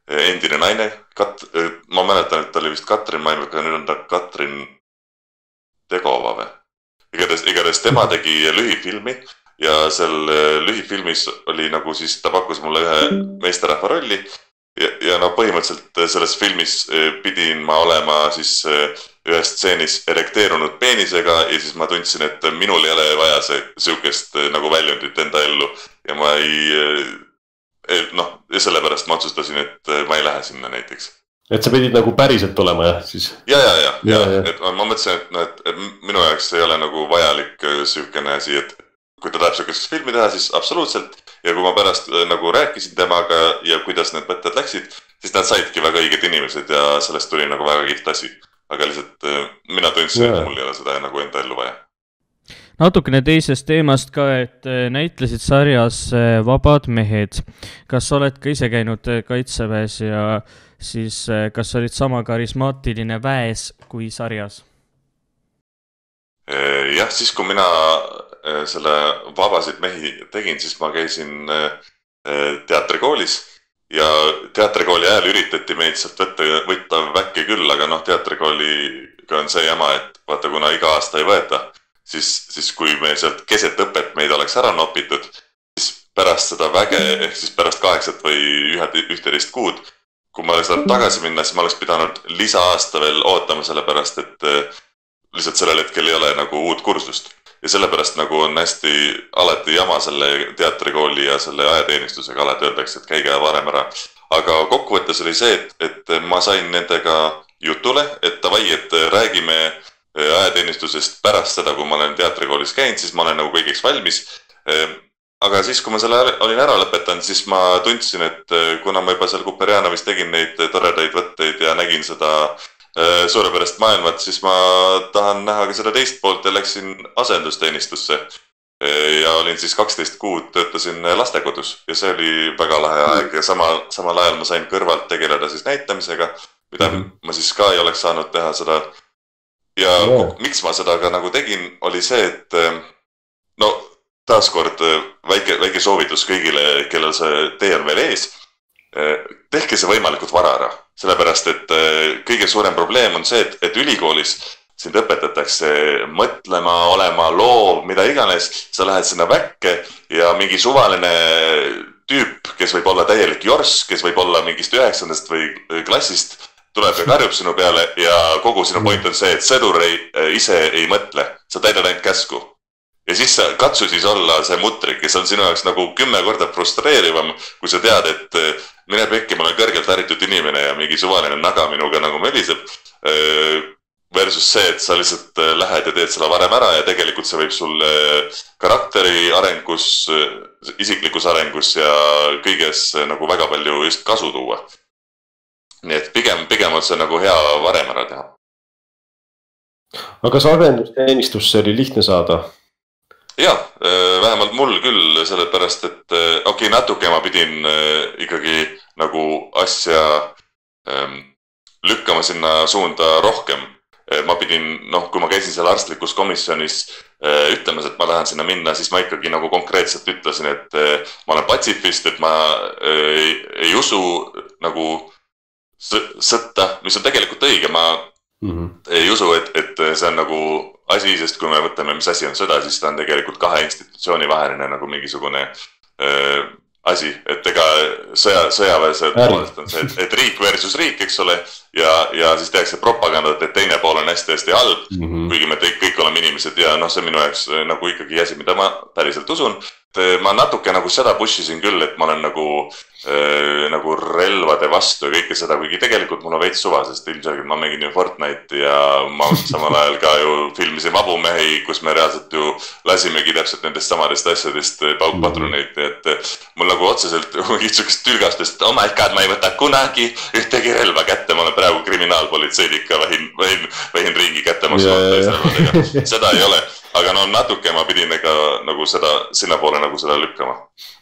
endine naine, Kat-, ma mäletan, et ta oli vist Katrin Maimik, aga nüüd on ta Katrin Tegova või? igatahes, igatahes tema *laughs* tegi lühifilmi ja seal äh, lühifilmis oli nagu siis, ta pakkus mulle ühe meesterahva rolli. ja, ja no põhimõtteliselt äh, selles filmis äh, pidin ma olema siis ühes stseenis erekteerunud peenisega ja siis ma tundsin, et minul ei ole vaja see sihukest nagu väljundit enda ellu ja ma ei, noh, sellepärast ma otsustasin, et ma ei lähe sinna näiteks et sa pidid nagu päriselt olema jah, siis? ja, ja, ja, ja, ja, et ma mõtlesin, et noh, et, minu jaoks ei ole nagu vajalik äh, sihukene asi, et kui ta tahab sihukest filmi teha, siis absoluutselt. ja kui ma pärast äh, nagu rääkisin temaga ja kuidas need mõtted läksid, siis nad saidki väga õiged inimesed ja sellest tuli nagu väga kihvt asi. aga lihtsalt äh, mina tundsin, et mul ei ole seda nagu enda ellu vaja natukene teisest teemast ka, et näitlesid sarjas Vabad mehed. kas sa oled ka ise käinud kaitseväes ja siis eh, kas sa olid sama karismaatiline väes kui sarjas? Eh, jah, siis kui mina eh, selle Vabasid mehi tegin, siis ma käisin teatrikoolis ja teatrikooli ajal üritati meid sealt võtta, võtta väkke küll, aga noh, teatrikooliga on see jama, et vaata, kuna iga aasta ei võeta, siis, siis kui me sealt keset õpet meid oleks ära nopitud, siis pärast seda väge ehk siis pärast kaheksat või ühe, ühteteist kuud kui ma oleks tahtnud tagasi minna, siis ma oleks pidanud lisaaasta veel ootama, sellepärast et äh, lihtsalt sellel hetkel ei ole nagu uut kursust. ja sellepärast nagu on hästi alati jama selle teatrikooli ja selle ajateenistusega, alati öeldakse, et käige varem ära. aga kokkuvõttes oli see, et, et ma sain nendega jutule, et davai, et räägime ajateenistusest pärast seda, kui ma olen teatrikoolis käinud, siis ma olen nagu kõigeks valmis aga siis, kui ma selle olin ära lõpetanud, siis ma tundsin, et kuna ma juba seal Kuperjanovis tegin neid toredaid võtteid ja nägin seda Äh, suurepärast maailmat, siis ma tahan näha ka seda teist poolt ja läksin asendusteenistusse. Äh, ja olin siis kaksteist kuud, töötasin lastekodus ja see oli väga lahe aeg ja samal, samal ajal ma sain kõrvalt tegeleda siis näitamisega, mida mm -hmm. ma siis ka ei oleks saanud teha seda. ja oh. miks ma seda ka nagu tegin, oli see, et äh, no taaskord väike, väike soovitus kõigile, kellel see tee on veel ees. tehke see võimalikult vara ära sellepärast, et äh, kõige suurem probleem on see, et, et ülikoolis sind õpetatakse mõtlema, olema loov, mida iganes. sa lähed sinna väkke ja mingi suvaline tüüp, kes võib olla täielik jorss, kes võib olla mingist üheksandast või klassist, tuleb ja karjub sinu peale ja kogu sinu point on see, et sõdur ei, ise ei mõtle, sa täidad ainult käsku ja siis sa katsu siis olla see mutrik, kes on sinu jaoks nagu kümme korda frustreerivam, kui sa tead, et eh, mine pekki, ma olen kõrgelt haritud inimene ja mingi suvaline naga minuga nagu möliseb. Eh, versus see, et sa lihtsalt eh, lähed ja teed seda varem ära ja tegelikult see võib sul karakteri arengus, isiklikus arengus ja kõiges nagu väga palju just kasu tuua. nii et pigem, pigem on see nagu hea varem ära teha. aga kas arendusteenistusse oli lihtne saada? Ja, äh, vähemalt mul küll, sellepärast et äh, okei okay,, natuke ma pidin äh, ikkagi nagu asja ähm, lükkama sinna suunda rohkem. ma pidin, noh, kui ma käisin seal arstlikus komisjonis äh, ütlemas, et ma tahan sinna minna, siis ma ikkagi nagu konkreetselt ütlesin, et äh, ma olen patsifist, et ma äh, ei, ei usu nagu sõtta, mis on tegelikult õige, ma mm -hmm. ei usu, et, et see on nagu asi, sest kui me mõtleme, mis asi on sõda, siis ta on tegelikult kahe institutsiooni vaheline nagu mingisugune öö, asi, et ega sõja, sõjaväes on see, et, et riik versus riik, eks ole. ja, ja siis tehakse propagandat, et teine pool on hästi-hästi halb mm, -hmm. kuigi me kõik, kõik oleme inimesed ja noh, see on minu jaoks nagu ikkagi asi, mida ma päriselt usun. ma natuke nagu seda push isin küll, et ma olen nagu äh, nagu relvade vastu ja kõike seda, kuigi tegelikult mul on veits suva, sest ilmselgelt ma mängin ju Fortnite'i ja ma samal ajal ka ju filmisin Vabu mehi, kus me reaalselt ju lasimegi täpselt nendest samadest asjadest paukpadruneid, nii et mul nagu otseselt *laughs* mingit sihukest tülgastust, oh my god, ma ei võta kunagi ühtegi relva kätte, ma olen praegu kriminaalpolitseinik ka, vähin, vähin, vähin ringi kätte maksumaksja yeah. seda ei ole aga no natuke ma pidin ega nagu seda sinnapoole nagu seda lükkama.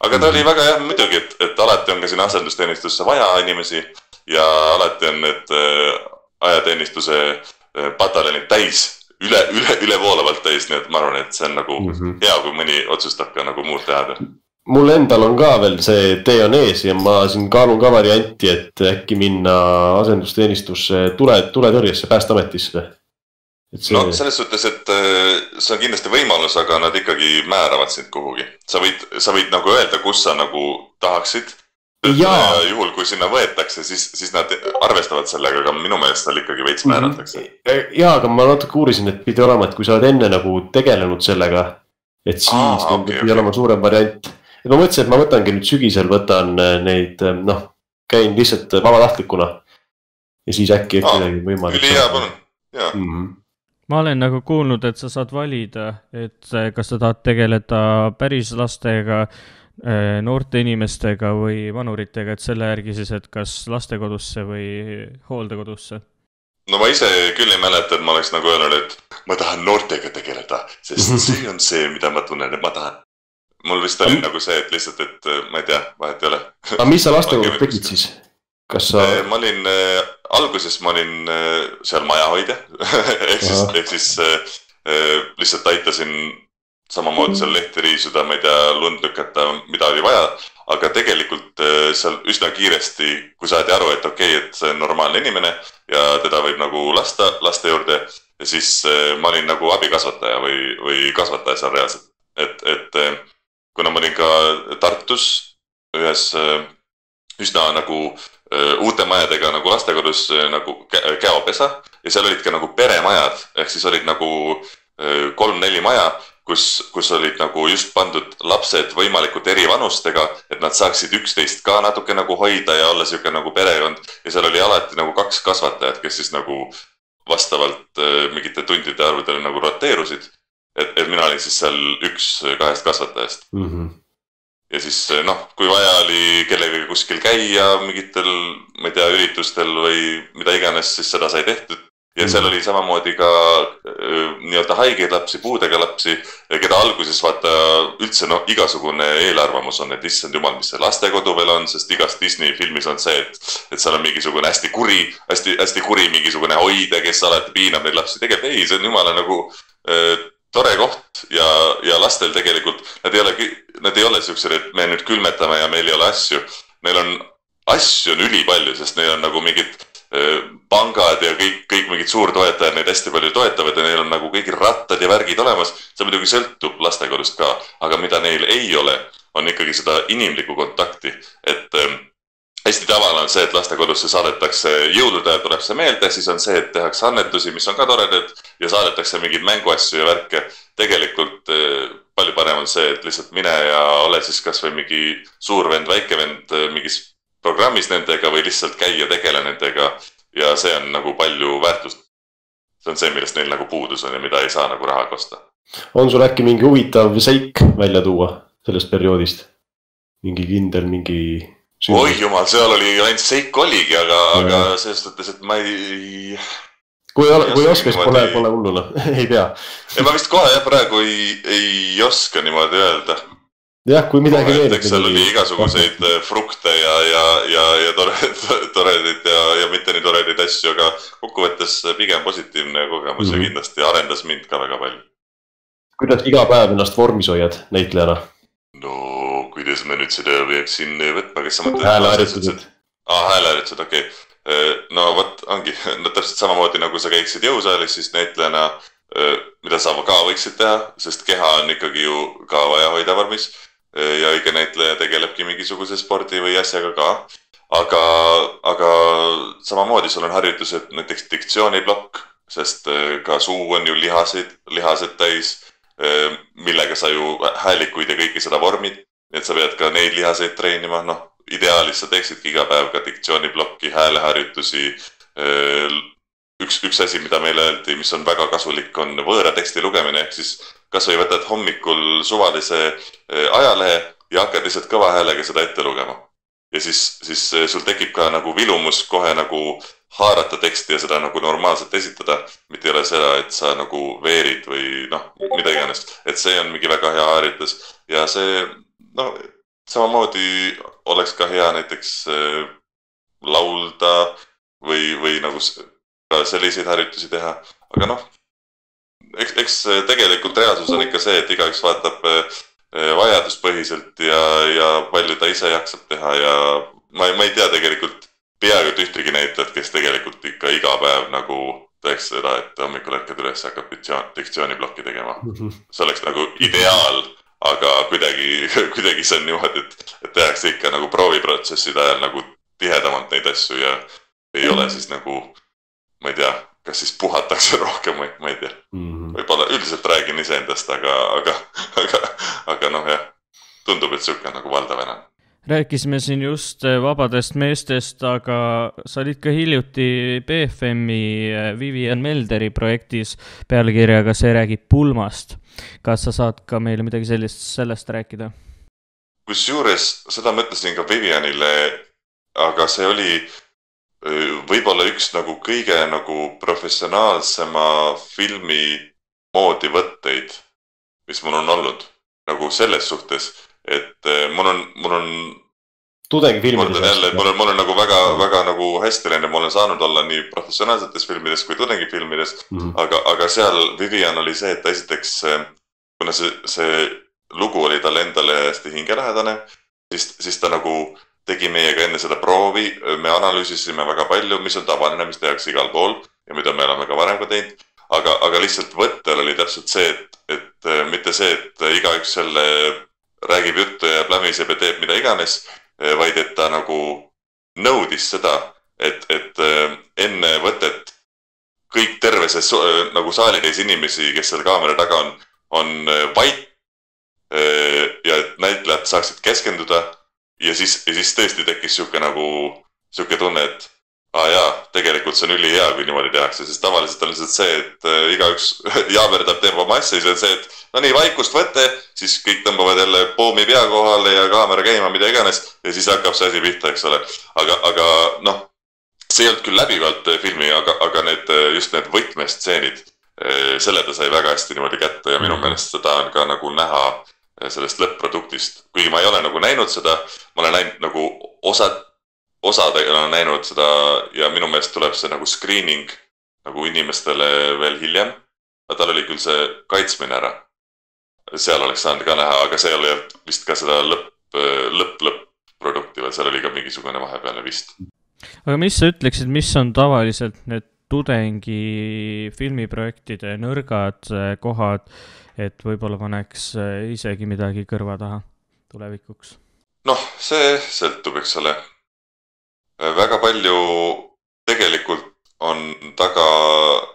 aga ta oli väga jah, muidugi, et, et alati on ka sinna asendusteenistusse vaja inimesi ja alati on need äh, ajateenistuse äh, pataljonid täis, üle, üle, ülevoolavalt täis, nii et ma arvan, et see on nagu mm -hmm. hea, kui mõni otsustab ka nagu muud teha mul endal on ka veel see tee on ees ja ma siin kaalun ka varianti, et äkki minna asendusteenistusse tule, tuletõrjesse, päästeametisse See... no selles suhtes, et äh, see on kindlasti võimalus, aga nad ikkagi määravad sind kuhugi. sa võid, sa võid nagu öelda, kus sa nagu tahaksid. ja juhul, kui sinna võetakse, siis, siis nad arvestavad sellega, aga minu meelest seal ikkagi veits mhm. määratakse ja, aga ma natuke uurisin, et pidi olema, et kui sa oled enne nagu tegelenud sellega, et siis Aa, okay, pidi okay. olema suurem variant. et ma mõtlesin, et ma võtangi nüüd sügisel, võtan äh, neid äh, noh, käin lihtsalt vabatahtlikuna. ja siis äkki, äkki midagi võimalik. ülihea, palun, jaa mm. -hmm ma olen nagu kuulnud, et sa saad valida, et kas sa tahad tegeleda päris lastega, eh, noorte inimestega või vanuritega, et selle järgi siis, et kas lastekodusse või hooldekodusse? no ma ise küll ei mäleta, et ma oleks nagu öelnud, et ma tahan noortega tegeleda, sest *laughs* see on see, mida ma tunnen, et ma tahan. mul vist oli nagu see, et lihtsalt, et eh, ma ei tea, vahet ei ole. aga mis sa lastekodus *laughs* tegid siis? Kas sa? ma olin alguses ma olin äh, seal majahoidja *laughs* ehk siis, ehk siis äh, lihtsalt aitasin samamoodi seal lehti riisuda, ma ei tea, lund lükata, mida oli vaja. aga tegelikult seal üsna kiiresti, kui saadi aru, et okei okay,, et see on normaalne inimene ja teda võib nagu lasta laste juurde. siis ma olin nagu abikasvataja või, või kasvataja seal reaalselt, et, et kuna ma olin ka Tartus ühes üsna nagu uute majadega nagu lastekodus nagu käopesa ja seal olid ka nagu peremajad, ehk siis olid nagu kolm-neli maja, kus, kus olid nagu just pandud lapsed võimalikult eri vanustega, et nad saaksid üksteist ka natuke nagu hoida ja olla sihuke nagu perekond. ja seal oli alati nagu kaks kasvatajat, kes siis nagu vastavalt mingite tundide arvudele nagu roteerusid. et, et mina olin siis seal üks kahest kasvatajast mm. -hmm. Ja siis noh, kui vaja oli kellegagi kuskil käia mingitel, ma ei tea, üritustel või mida iganes, siis seda sai tehtud ja seal oli samamoodi ka nii-öelda haigeid lapsi, puudega lapsi, keda alguses vaata üldse noh, igasugune eelarvamus on, et issand jumal, mis see lastekodu veel on, sest igas Disney filmis on see, et, et seal on mingisugune hästi kuri hästi,, hästi-hästi kuri mingisugune hoidja, kes alati piinab neid lapsi. tegelikult ei, see on jumala nagu tore koht ja, ja lastel tegelikult, nad ei ole, nad ei ole siuksed, et me nüüd külmetame ja meil ei ole asju. Neil on, asju on ülipalju, sest neil on nagu mingid pangad ja kõik, kõik mingid suurtoetajad neid hästi palju toetavad ja neil on nagu kõigil rattad ja värgid olemas. see muidugi sõltub lastekodust ka, aga mida neil ei ole, on ikkagi seda inimlikku kontakti, et hästi tavaline on see, et lastekodusse saadetakse jõulude ajal tuleb see meelde, siis on see, et tehakse annetusi, mis on ka toredad ja saadetakse mingeid mänguasju ja värke. tegelikult äh, palju parem on see, et lihtsalt mine ja ole siis kasvõi mingi suur vend, väike vend mingis programmis nendega või lihtsalt käia, tegele nendega ja see on nagu palju väärtust. see on see, millest neil nagu puudus on ja mida ei saa nagu rahaga osta. on sul äkki mingi huvitav seik välja tuua sellest perioodist? mingi kindel, mingi. Oih jumal, seal oli ainult seik oligi, aga, aga selles mõttes, et ma ei. kui, kui ei oska, siis pole, pole hullu noh *laughs* ei pea. ei, ma vist kohe jah, praegu ei, ei oska niimoodi öelda jah, kui midagi veel. seal oli igasuguseid äh, frukte ja, ja, ja, ja toredaid, *laughs* toredaid ja, ja mitte nii toredaid asju, aga kokkuvõttes pigem positiivne kogemus mm -hmm. ja mhm. kindlasti arendas mind ka väga palju. kuidas iga päev ennast vormis hoiad näitlejana? Kuidas me nüüd seda peaksin võtma, kas sa mõtled? hääleharjutused. aa, hääleharjutused, okei okay. Äh, no vot, ongi, *laughs* no täpselt samamoodi nagu sa käiksid jõusaalis, siis näitlejana, äh, mida sa ka võiksid teha, sest keha on ikkagi ju ka vaja hoida vormis ja õige näitleja tegelebki mingisuguse spordi või asjaga ka. aga, aga samamoodi sul on harjutused näiteks diktsiooniplokk, sest äh, ka suu on ju lihaseid, lihased täis, äh, millega sa ju häälikuid ja kõike seda vormid. Nii et sa pead ka neid lihaseid treenima, noh, ideaalis sa teeksidki iga päev ka diktsiooniplokki, hääleharjutusi. Üks, üks asi, mida meile öeldi, mis on väga kasulik, on võõra teksti lugemine, ehk siis kasvõi võtad hommikul suvalise eh, ajalehe ja hakkad lihtsalt kõva häälega seda ette lugema. ja siis, siis sul tekib ka nagu vilumus kohe nagu haarata teksti ja seda nagu normaalselt esitada. mitte ei ole seda, et sa nagu veerid või noh, mida iganes, et see on mingi väga hea harjutus. Ja see noh, samamoodi oleks ka hea näiteks äh, laulda või, või nagu ka selliseid harjutusi teha, aga noh eks, eks tegelikult reaalsus on ikka see, et igaüks vaatab eh, vajaduspõhiselt ja, ja palju ta ise jaksab teha ja ma, ma ei tea tegelikult peaaegu et ühtegi näitlejat, kes tegelikult ikka iga päev nagu teeks seda, et hommikul ärkad üles, hakkab diktsiooniplokki tegema. Mhm. see oleks nagu ideaal, aga kuidagi, *laughs* kuidagi see on niimoodi, et, et tehakse ikka nagu prooviprotsesside ajal nagu tihedamalt neid asju ja ei ole siis nagu, ma ei tea kas siis puhatakse *laughs* rohkem või ma ei tea. Mm -hmm.. võib-olla üldiselt räägin iseendast, aga, aga, aga, aga noh, jah, tundub, et sihuke nagu valdav enam rääkisime siin just eh, vabadest meestest, aga sa olid ka hiljuti BFM-i eh, Vivian Melderi projektis pealkirjaga See räägib pulmast. kas sa saad ka meile midagi sellist, sellest rääkida? kusjuures seda mõtlesin ka Vivianile, aga see oli võib-olla üks nagu kõige nagu professionaalsema filmi moodi võtteid, mis mul on olnud nagu selles suhtes, et mul on, mul on. tudengifilmides. jälle, mul on, mul on nagu väga-väga nagu hästi läinud, ma olen saanud olla nii professionaalsetes filmides kui tudengifilmides mm. -hmm. aga, aga seal Vivian oli see, et esiteks, kuna see, see lugu oli talle endale hästi hingelähedane, siis, siis ta nagu tegi meiega enne seda proovi, me analüüsisime väga palju, mis on tavaline, mis tehakse igal pool ja mida me oleme ka varem ka teinud. aga, aga lihtsalt võttel oli täpselt see, et, et äh, mitte see, et igaüks jälle räägib juttu ja plämiseb ja teeb mida iganes, äh, vaid et ta nagu nõudis seda, et, et äh, enne võtet kõik terve see nagu saalitäis inimesi, kes seal kaamera taga on, on vait. ja et näitlejad saaksid keskenduda ja siis, ja siis tõesti tekkis sihuke nagu, sihuke tunne, et aa ah, jaa, tegelikult see on ülihea, kui niimoodi tehakse, sest tavaliselt on lihtsalt see, et äh, igaüks *laughs* jaamerdab tempo massi, siis on see, et no nii, vaikust võtte, siis kõik tõmbavad jälle poomi pea kohale ja kaamera käima, mida iganes. ja siis hakkab see asi pihta, eks ole. aga, aga noh, see ei olnud küll läbivalt äh, filmi, aga, aga need, äh, just need võtmestseenid, selle ta sai väga hästi niimoodi kätte ja minu mhm. meelest seda on ka nagu näha sellest lõpp-produktist. kuigi ma ei ole nagu näinud seda, ma olen näinud nagu osad osadega näinud seda ja minu meelest tuleb see nagu screening nagu inimestele veel hiljem. tal oli küll see kaitsmine ära. seal oleks saanud ka näha, aga seal ei olnud vist ka seda lõpp, lõpp, lõpp-produkti, vaid seal oli ka mingisugune vahepealne vist. aga mis sa ütleksid, mis on tavaliselt need tudengi filmiprojektide nõrgad eh, kohad, et võib-olla paneks eh, isegi midagi kõrva taha tulevikuks? noh, see sõltub, eks ole väga palju tegelikult on taga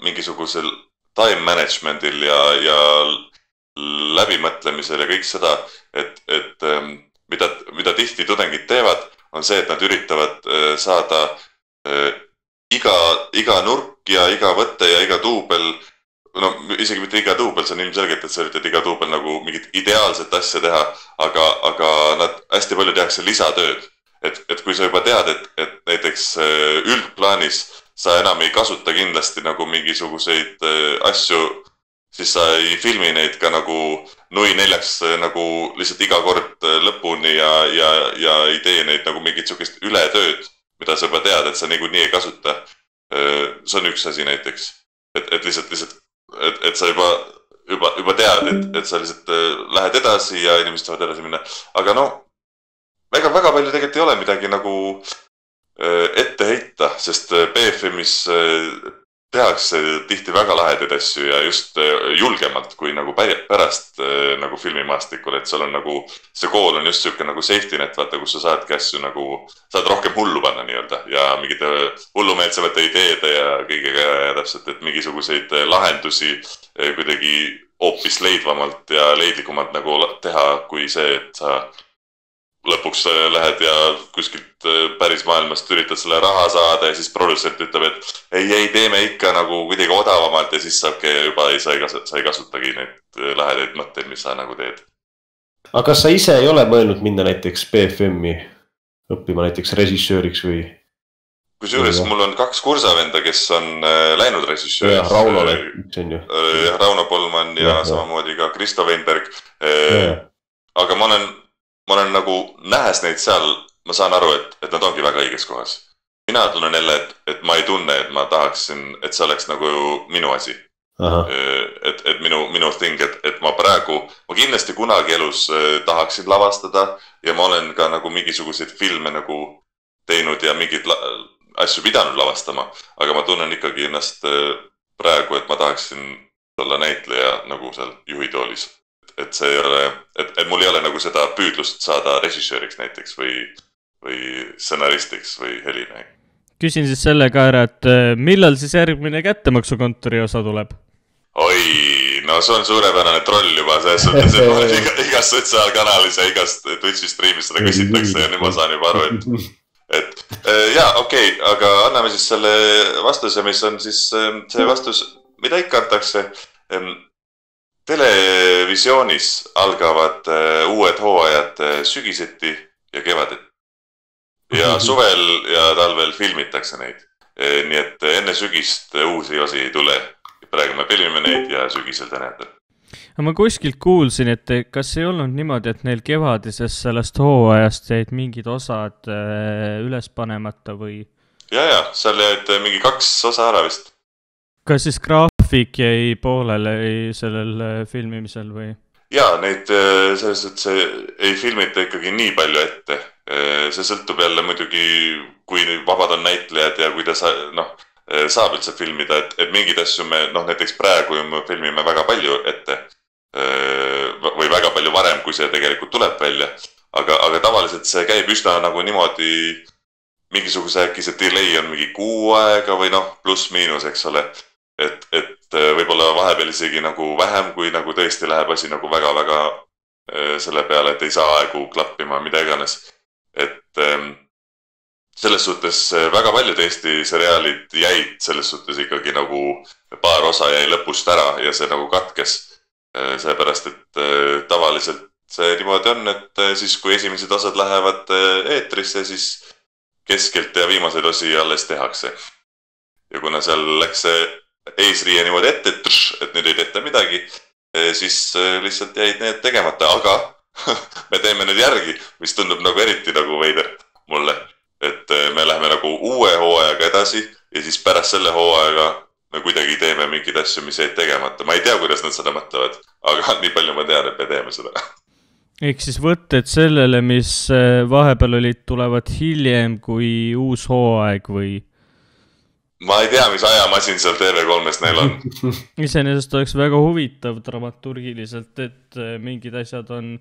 mingisugusel time management'il ja, ja läbimõtlemisel ja kõik seda, et, et ähm, mida, mida tihti tudengid teevad, on see, et nad üritavad äh, saada äh, iga, iga nurk ja iga võte ja iga duubel no isegi mitte iga duubel, see on ilmselgelt, et sa üritad iga duubel nagu mingit ideaalset asja teha, aga, aga nad, hästi palju tehakse lisatööd et, et kui sa juba tead, et, et näiteks äh, üldplaanis sa enam ei kasuta kindlasti nagu mingisuguseid äh, asju, siis sa ei filmi neid ka nagu nui neljaks äh, nagu lihtsalt iga kord lõpuni ja, ja, ja ei tee neid nagu mingit sihukest ületööd, mida sa juba tead, et sa niikuinii ei kasuta. see on üks asi näiteks, et, et lihtsalt, lihtsalt, et, et sa juba, juba, juba tead, et, et sa lihtsalt lähed edasi ja inimesed saavad edasi minna, aga no ega väga palju tegelikult ei ole midagi nagu äh, ette heita, sest äh, BFM-is äh, tehakse tihti väga lahedaid asju ja just julgemalt kui nagu pärast nagu filmimaastikul, et seal on nagu, see kool on just sihuke nagu safety net, vaata, kus sa saadki asju nagu, saad rohkem hullu panna nii-öelda ja mingite hullumeelsemate ideede ja kõigega ja täpselt, et mingisuguseid lahendusi kuidagi hoopis leidvamalt ja leidlikumalt nagu teha, kui see, et sa lõpuks äh, lähed ja kuskilt äh, päris maailmast üritad selle raha saada ja siis produtsent ütleb, et ei, ei teeme ikka nagu kuidagi odavamalt ja siis saabki juba, sa ei kasuta, sa ei kasutagi neid äh, lahedaid mõtteid, mis sa nagu teed. aga kas sa ise ei ole mõelnud minna näiteks BFM-i õppima näiteks režissööriks või? kusjuures mul on kaks kursavenda, kes on läinud režissööriks. Raunole, see on ju. jah, Rauno Polman ja, ja samamoodi ka Kristo Veinberg. aga ma olen ma olen nagu, nähes neid seal, ma saan aru, et, et nad ongi väga õiges kohas. mina tunnen jälle, et, et ma ei tunne, et ma tahaksin, et see oleks nagu minu asi. et, et minu, minu thing, et, et ma praegu, ma kindlasti kunagi elus tahaksin lavastada ja ma olen ka nagu mingisuguseid filme nagu teinud ja mingeid asju pidanud lavastama, aga ma tunnen ikkagi ennast praegu, et ma tahaksin olla näitleja nagu seal juhitoolis et see ei ole, et, et mul ei ole nagu seda püüdlust saada režissööriks näiteks või, või stsenaristiks või helinäitleja. küsin siis selle ka ära, et äh, millal siis järgmine kättemaksukontori osa tuleb? oi, no see on suurepärane troll juba selles suhtes, et *laughs* ma olen iga, igas sotsiaalkanalis ja igas Twitch'i striimis seda küsitakse ja nüüd ma saan juba aru, et, *laughs* et äh, jaa, okei okay,, aga anname siis selle vastuse, mis on siis äh, see vastus, mida ikka antakse televisioonis algavad äh, uued hooajad äh, sügiseti ja kevadeti. ja *laughs* suvel ja talvel filmitakse neid. Äh, nii et enne sügist uusi osi ei tule. praegu me filmime neid ja sügisel te näete ma kuskilt kuulsin, et kas ei olnud niimoodi, et neil kevadisest sellest hooajast jäid mingid osad üles panemata või? ja, ja seal jäid mingi kaks osa ära vist. kas siis graaf-, graafik jäi pooleli sellel äh, filmimisel või? ja neid äh, selles suhtes ei filmita ikkagi nii palju ette. Äh, see sõltub jälle muidugi, kui vabad on näitlejad ja kui ta sa, noh, saab üldse filmida, et, et mingeid asju me noh, näiteks praegu ju me filmime väga palju ette. või väga palju varem, kui see tegelikult tuleb välja. aga, aga tavaliselt see käib üsna nagu niimoodi mingisuguse äkki see delay on mingi kuu aega või noh, pluss-miinus, eks ole et, et äh, võib-olla vahepeal isegi nagu vähem, kui nagu tõesti läheb asi nagu väga-väga äh, selle peale, et ei saa aegu klappima, mida iganes. et ähm, selles suhtes äh, väga paljud Eesti seriaalid jäid selles suhtes ikkagi nagu paar osa jäi lõpust ära ja see nagu katkes. seepärast, et tavaliselt see niimoodi on, et siis, kui esimesed osad lähevad eetrisse, siis keskelt ja viimaseid osi alles tehakse. ja kuna seal läks see eesriie niimoodi ette, et nüüd ei tehta midagi, eh, siis eh, lihtsalt jäid need tegemata, aga *laughs* me teeme nüüd järgi, mis tundub nagu eriti nagu veider mulle. et eh, me läheme nagu uue hooajaga edasi ja siis pärast selle hooajaga me kuidagi teeme mingeid asju, mis jäid tegemata. ma ei tea, kuidas nad seda mõtlevad, aga *laughs* nii palju ma tean, et me teeme seda ehk siis võtted sellele, mis vahepeal olid, tulevad hiljem kui uus hooaeg või? Ma ei tea, mis ajamasin seal TV3-s neil on. *laughs* iseenesest oleks väga huvitav dramaturgiliselt, et äh, mingid asjad on,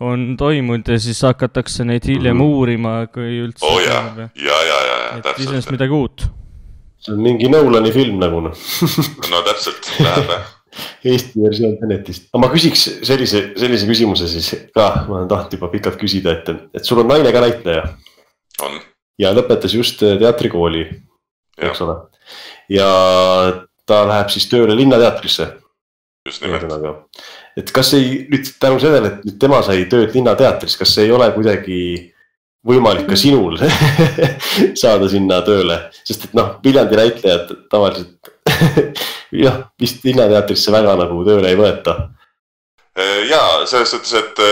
on toimunud ja siis hakatakse neid hiljem mm -hmm. uurima, kui üldse. oo oh, jaa, ja, ja, ja, ja, täpselt. iseenesest midagi uut. see on mingi Nolani film nagu noh *laughs* no täpselt, läheb jah *laughs* Eesti versioon Tenetist. aga ma küsiks sellise, sellise küsimuse siis ka, ma olen tahtnud juba pikalt küsida, et, et sul on naine ka näitleja. on. ja lõpetas just teatrikooli eks ole. ja ta läheb siis tööle Linnateatrisse. just nimelt. et kas ei, nüüd tänu sellele, et nüüd tema sai tööd Linnateatris, kas ei ole kuidagi võimalik ka sinul *laughs* saada sinna tööle, sest et noh, Viljandi näitlejad tavaliselt *laughs* jah, vist Linnateatrisse väga nagu tööle ei võeta. ja selles suhtes, et,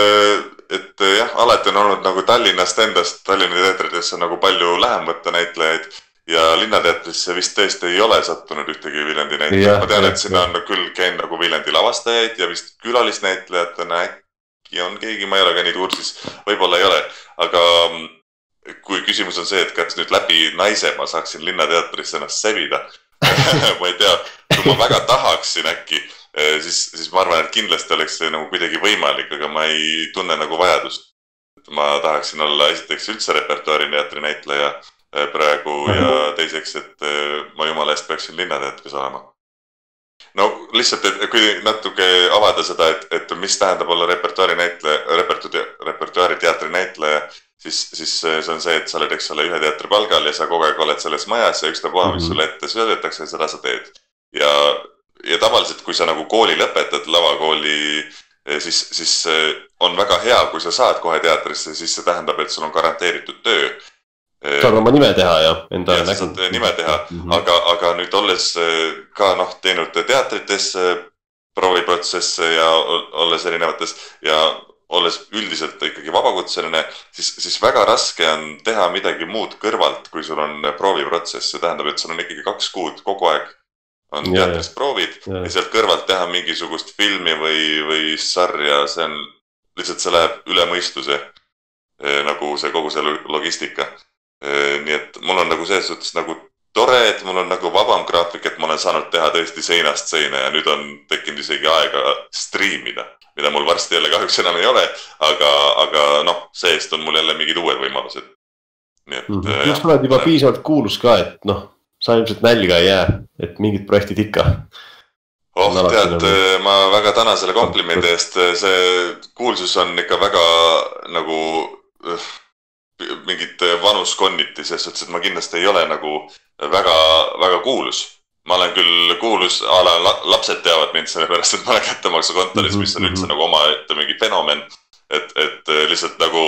et jah, alati on olnud nagu Tallinnast endast, Tallinna teatritesse nagu palju lähem võtta näitlejaid ja Linnateatrisse vist tõesti ei ole sattunud ühtegi Viljandi näitlejat, ma tean, et sinna on küll käinud nagu Viljandi lavastajaid ja vist külalisnäitlejatena äkki on keegi, ma ei ole ka nii kursis, võib-olla ei ole, aga mm, kui küsimus on see, et kas nüüd läbi naise ma saaksin Linnateatrisse ennast sebida? *laughs* Ma ei tea, kui ma väga tahaksin äkki, eh, siis, siis ma arvan, et kindlasti oleks see nagu kuidagi võimalik, aga ma ei tunne nagu vajadust. ma tahaksin olla esiteks üldse repertuaari teatri näitleja praegu ja teiseks, et äh, ma jumala eest peaksin Linnateatris olema. no lihtsalt, et kui natuke avada seda, et, et mis tähendab olla repertuaari näitleja, repertuaari, repertuaari teatri näitleja, siis, siis see on see, et sa oled, eks ole, ühe teatri palgal ja sa kogu aeg oled selles majas ja ükstapuha, mis mhm. sulle ette söödetakse, seda sa teed. ja, ja tavaliselt, kui sa nagu kooli lõpetad, lavakooli, siis, siis on väga hea, kui sa saad kohe teatrisse, siis see tähendab, et sul on garanteeritud töö saad oma nime teha ja enda nägu. saad nime teha mm, -hmm. aga, aga nüüd olles äh, ka noh, teinud teatrites prooviprotsesse ja olles erinevates ja olles üldiselt ikkagi vabakutseline, siis, siis väga raske on teha midagi muud kõrvalt, kui sul on prooviprotsess, see tähendab, et sul on ikkagi kaks kuud kogu aeg on ja, teatris proovid ja. ja sealt kõrvalt teha mingisugust filmi või, või sarja, see on lihtsalt, see läheb üle mõistuse. Äh, nagu see kogu see logistika Äh, nii et mul on nagu selles suhtes nagu tore, et mul on nagu vabam graafik, et ma olen saanud teha tõesti seinast seina ja nüüd on tekkinud isegi aega striimida, mida mul varsti jälle kahjuks enam ei ole, aga, aga noh, see-eest on mul jälle mingid uued võimalused. nii et mm. -hmm. just oled juba piisavalt kuulus ka, et noh, sa ilmselt nälga ei jää, et mingid projektid ikka. oh, tead nagu..., äh, ma väga tänan selle komplimendi eest, see kuulsus on ikka väga nagu mingit vanust konniti, selles suhtes, et ma kindlasti ei ole nagu väga, väga kuulus. ma olen küll kuulus, a la lapsed teavad mind sellepärast, et ma olen kättemaksukontoris, mis on mhm, üldse mhm. nagu omaette mingi fenomen. et, et lihtsalt nagu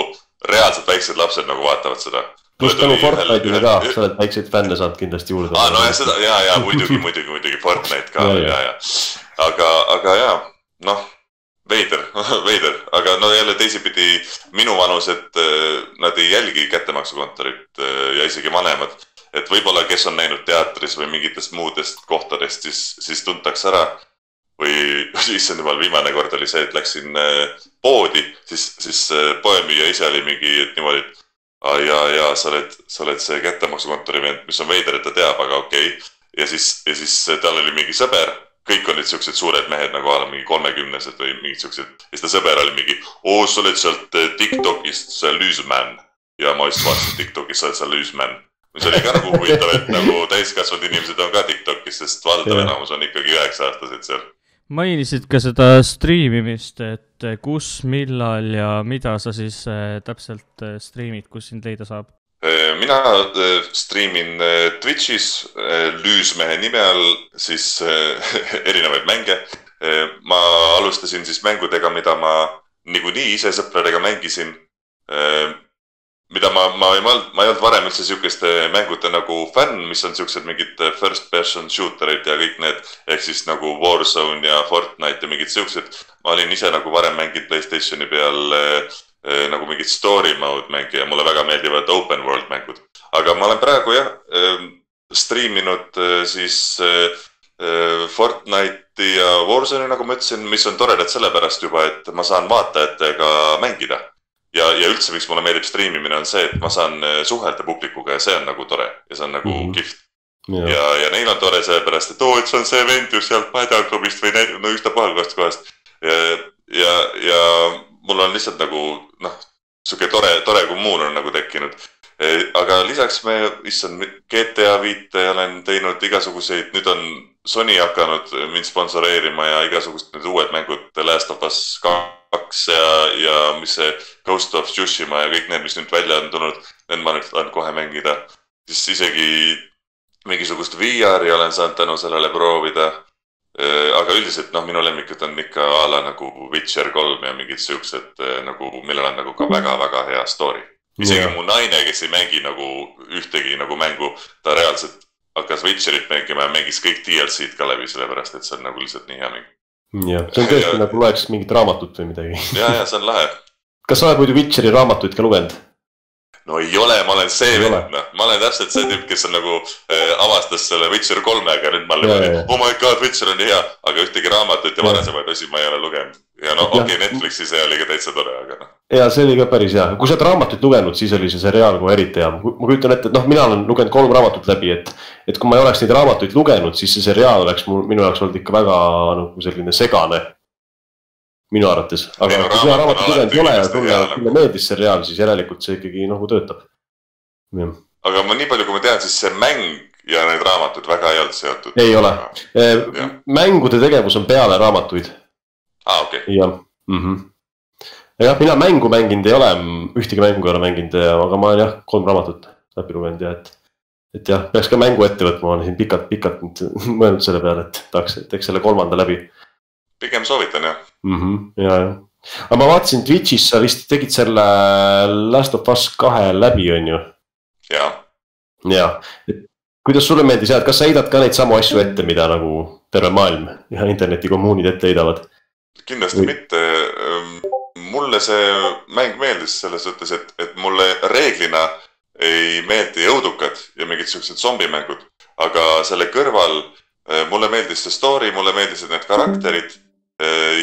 reaalselt väiksed lapsed nagu vaatavad seda. pluss tänu Fortnite'ile ka, sa oled väikseid fänne saanud kindlasti juurde. aa, nojah, seda ja, ja muidugi, muidugi, muidugi Fortnite ka ja, ja, ja. aga, aga ja noh veider *laughs* veider, aga no jälle teisipidi minuvanused, äh, nad ei jälgi kättemaksukontorit äh, ja isegi vanemad. et võib-olla, kes on näinud teatris või mingitest muudest kohtadest, siis, siis tuntakse ära. või *laughs* issand jumal, viimane kord oli see, et läksin äh, poodi, siis, siis poemüüja ise oli mingi et niimoodi, et aa ja, ja sa oled, sa oled see kättemaksukontori vend, mis on veider, et ta teab, aga okei okay.. ja siis, ja siis tal oli mingi sõber kõik olid siuksed suured mehed nagu a la mingi kolmekümnesed või mingid siuksed. ja siis ta sõber oli mingi, oo, sa oled sealt eh, Tiktokist, see Lüüsman. ja ma just vaatasin Tiktokis, sa oled seal Lüüsman. mis oli ka nagu huvitav, et nagu täiskasvanud inimesed on ka Tiktokis, sest valdav enamus on ikkagi üheksa-aastased seal. mainisid ka seda striimimist, et kus, millal ja mida sa siis äh, täpselt striimid, kus sind leida saab? Mina äh, striimin äh, Twitch'is äh, Lüüsmehe nime all siis äh, *laughs* erinevaid mänge. ma alustasin siis mängudega, mida ma niikuinii ise sõpradega mängisin. mida ma, ma ei olnud, ma ei olnud varem üldse sihukeste mängude nagu fänn, mis on siuksed mingid first person shooter eid ja kõik need ehk siis nagu Warzone ja Fortnite ja mingid siuksed. ma olin ise nagu varem mänginud Playstationi peal äh, äh, nagu mingit story mode mänge ja mulle väga meeldivad open world mängud. aga ma olen praegu jah äh, striiminud äh, siis äh, äh, Fortnite'i ja Warzone'i, nagu ma ütlesin, mis on toredad sellepärast juba, et ma saan vaatajatega mängida. ja, ja üldse, miks mulle meeldib striimimine, on see, et ma saan äh, suhelda publikuga ja see on nagu tore ja see on nagu mm. -hmm. kihvt. ja, ja, ja neil on tore sellepärast, et oo, et see on see vend ju sealt Padjaklubist või no ükspuha kohast kohast. ja, ja, ja mul on lihtsalt nagu noh, sihuke tore, tore kommuun on nagu tekkinud. aga lisaks me, issand, GTA viite olen teinud igasuguseid, nüüd on Sony hakanud mind sponsoreerima ja igasugused need uued mängud, Last of Us kaks ja, ja mis see Ghost of Tsushima ja kõik need, mis nüüd välja on tulnud, need ma nüüd tahan kohe mängida. siis isegi mingisugust VR-i olen saanud tänu sellele proovida. Aga üldiselt noh, minu lemmikud on ikka a la nagu Witcher kolm ja mingid siuksed eh, nagu, millel on nagu ka väga-väga hea story. isegi Jah. mu naine, kes ei mängi nagu ühtegi nagu mängu, ta reaalselt hakkas Witcherit mängima ja mängis kõik DLC-d ka läbi, sellepärast et see on nagu lihtsalt nii hea mäng. jah, see on tõesti nagu loeks mingit raamatut või midagi. ja, ja see on lahe. kas sa oled muidu Witcheri raamatuid ka lugenud? No ei ole, ma olen see vend noh, ma olen täpselt see tüüp, kes on nagu äh, avastas selle Witcher kolmega, nüüd ma olen niimoodi oh my god, Witcher on hea, aga ühtegi raamatut ja varasemaid asju ma ei ole lugenud. ja no okei okay,, Netflixi see oli ka täitsa tore, aga noh, ja see oli ka päris hea, kui sa oled raamatuid lugenud, siis oli see seriaal kohe eriti hea, ma kujutan ette, et noh, mina olen lugenud kolm raamatut läbi, et. et kui ma ei oleks neid raamatuid lugenud, siis see seriaal oleks mul, minu jaoks olnud ikka väga nagu selline segane. Minu arvates, aga Ei no kui on raamatut lugenud ei ole ja sulle sulle meeldis seriaal, siis järelikult see ikkagi nagu töötab. aga ma nii palju, kui ma tean, siis see mäng ja need raamatud väga ei olnud seotud. Ei ole. Eh, mängude tegevus on peale raamatuid, aa, okei, jah mm -hmm.. jah, mina mängu mänginud ei ole, ühtegi mängu ei ole mänginud, aga ma olen jah, kolm raamatut läbi lugenud ja et. et jah, peaks ka mängu ette võtma, ma olen siin pikalt-pikalt *laughs* mõelnud selle peale, et tahaks, teeks selle kolmanda läbi pigem soovitan jah. mm. -hmm. ja, ja, aga ma vaatasin Twitch'is sa vist tegid selle Last of Us kahe läbi, on ju ja, ja, et kuidas sulle meeldis ja, et kas sa heidad ka neid samu asju ette, mida nagu terve maailm ja internetikommuunid ette heidavad? kindlasti Või- mitte. mulle see mäng meeldis selles suhtes, et, et mulle reeglina ei meeldi õudukad ja mingid siuksed zombimängud, aga selle kõrval eh, mulle meeldis see story, mulle meeldisid need karakterid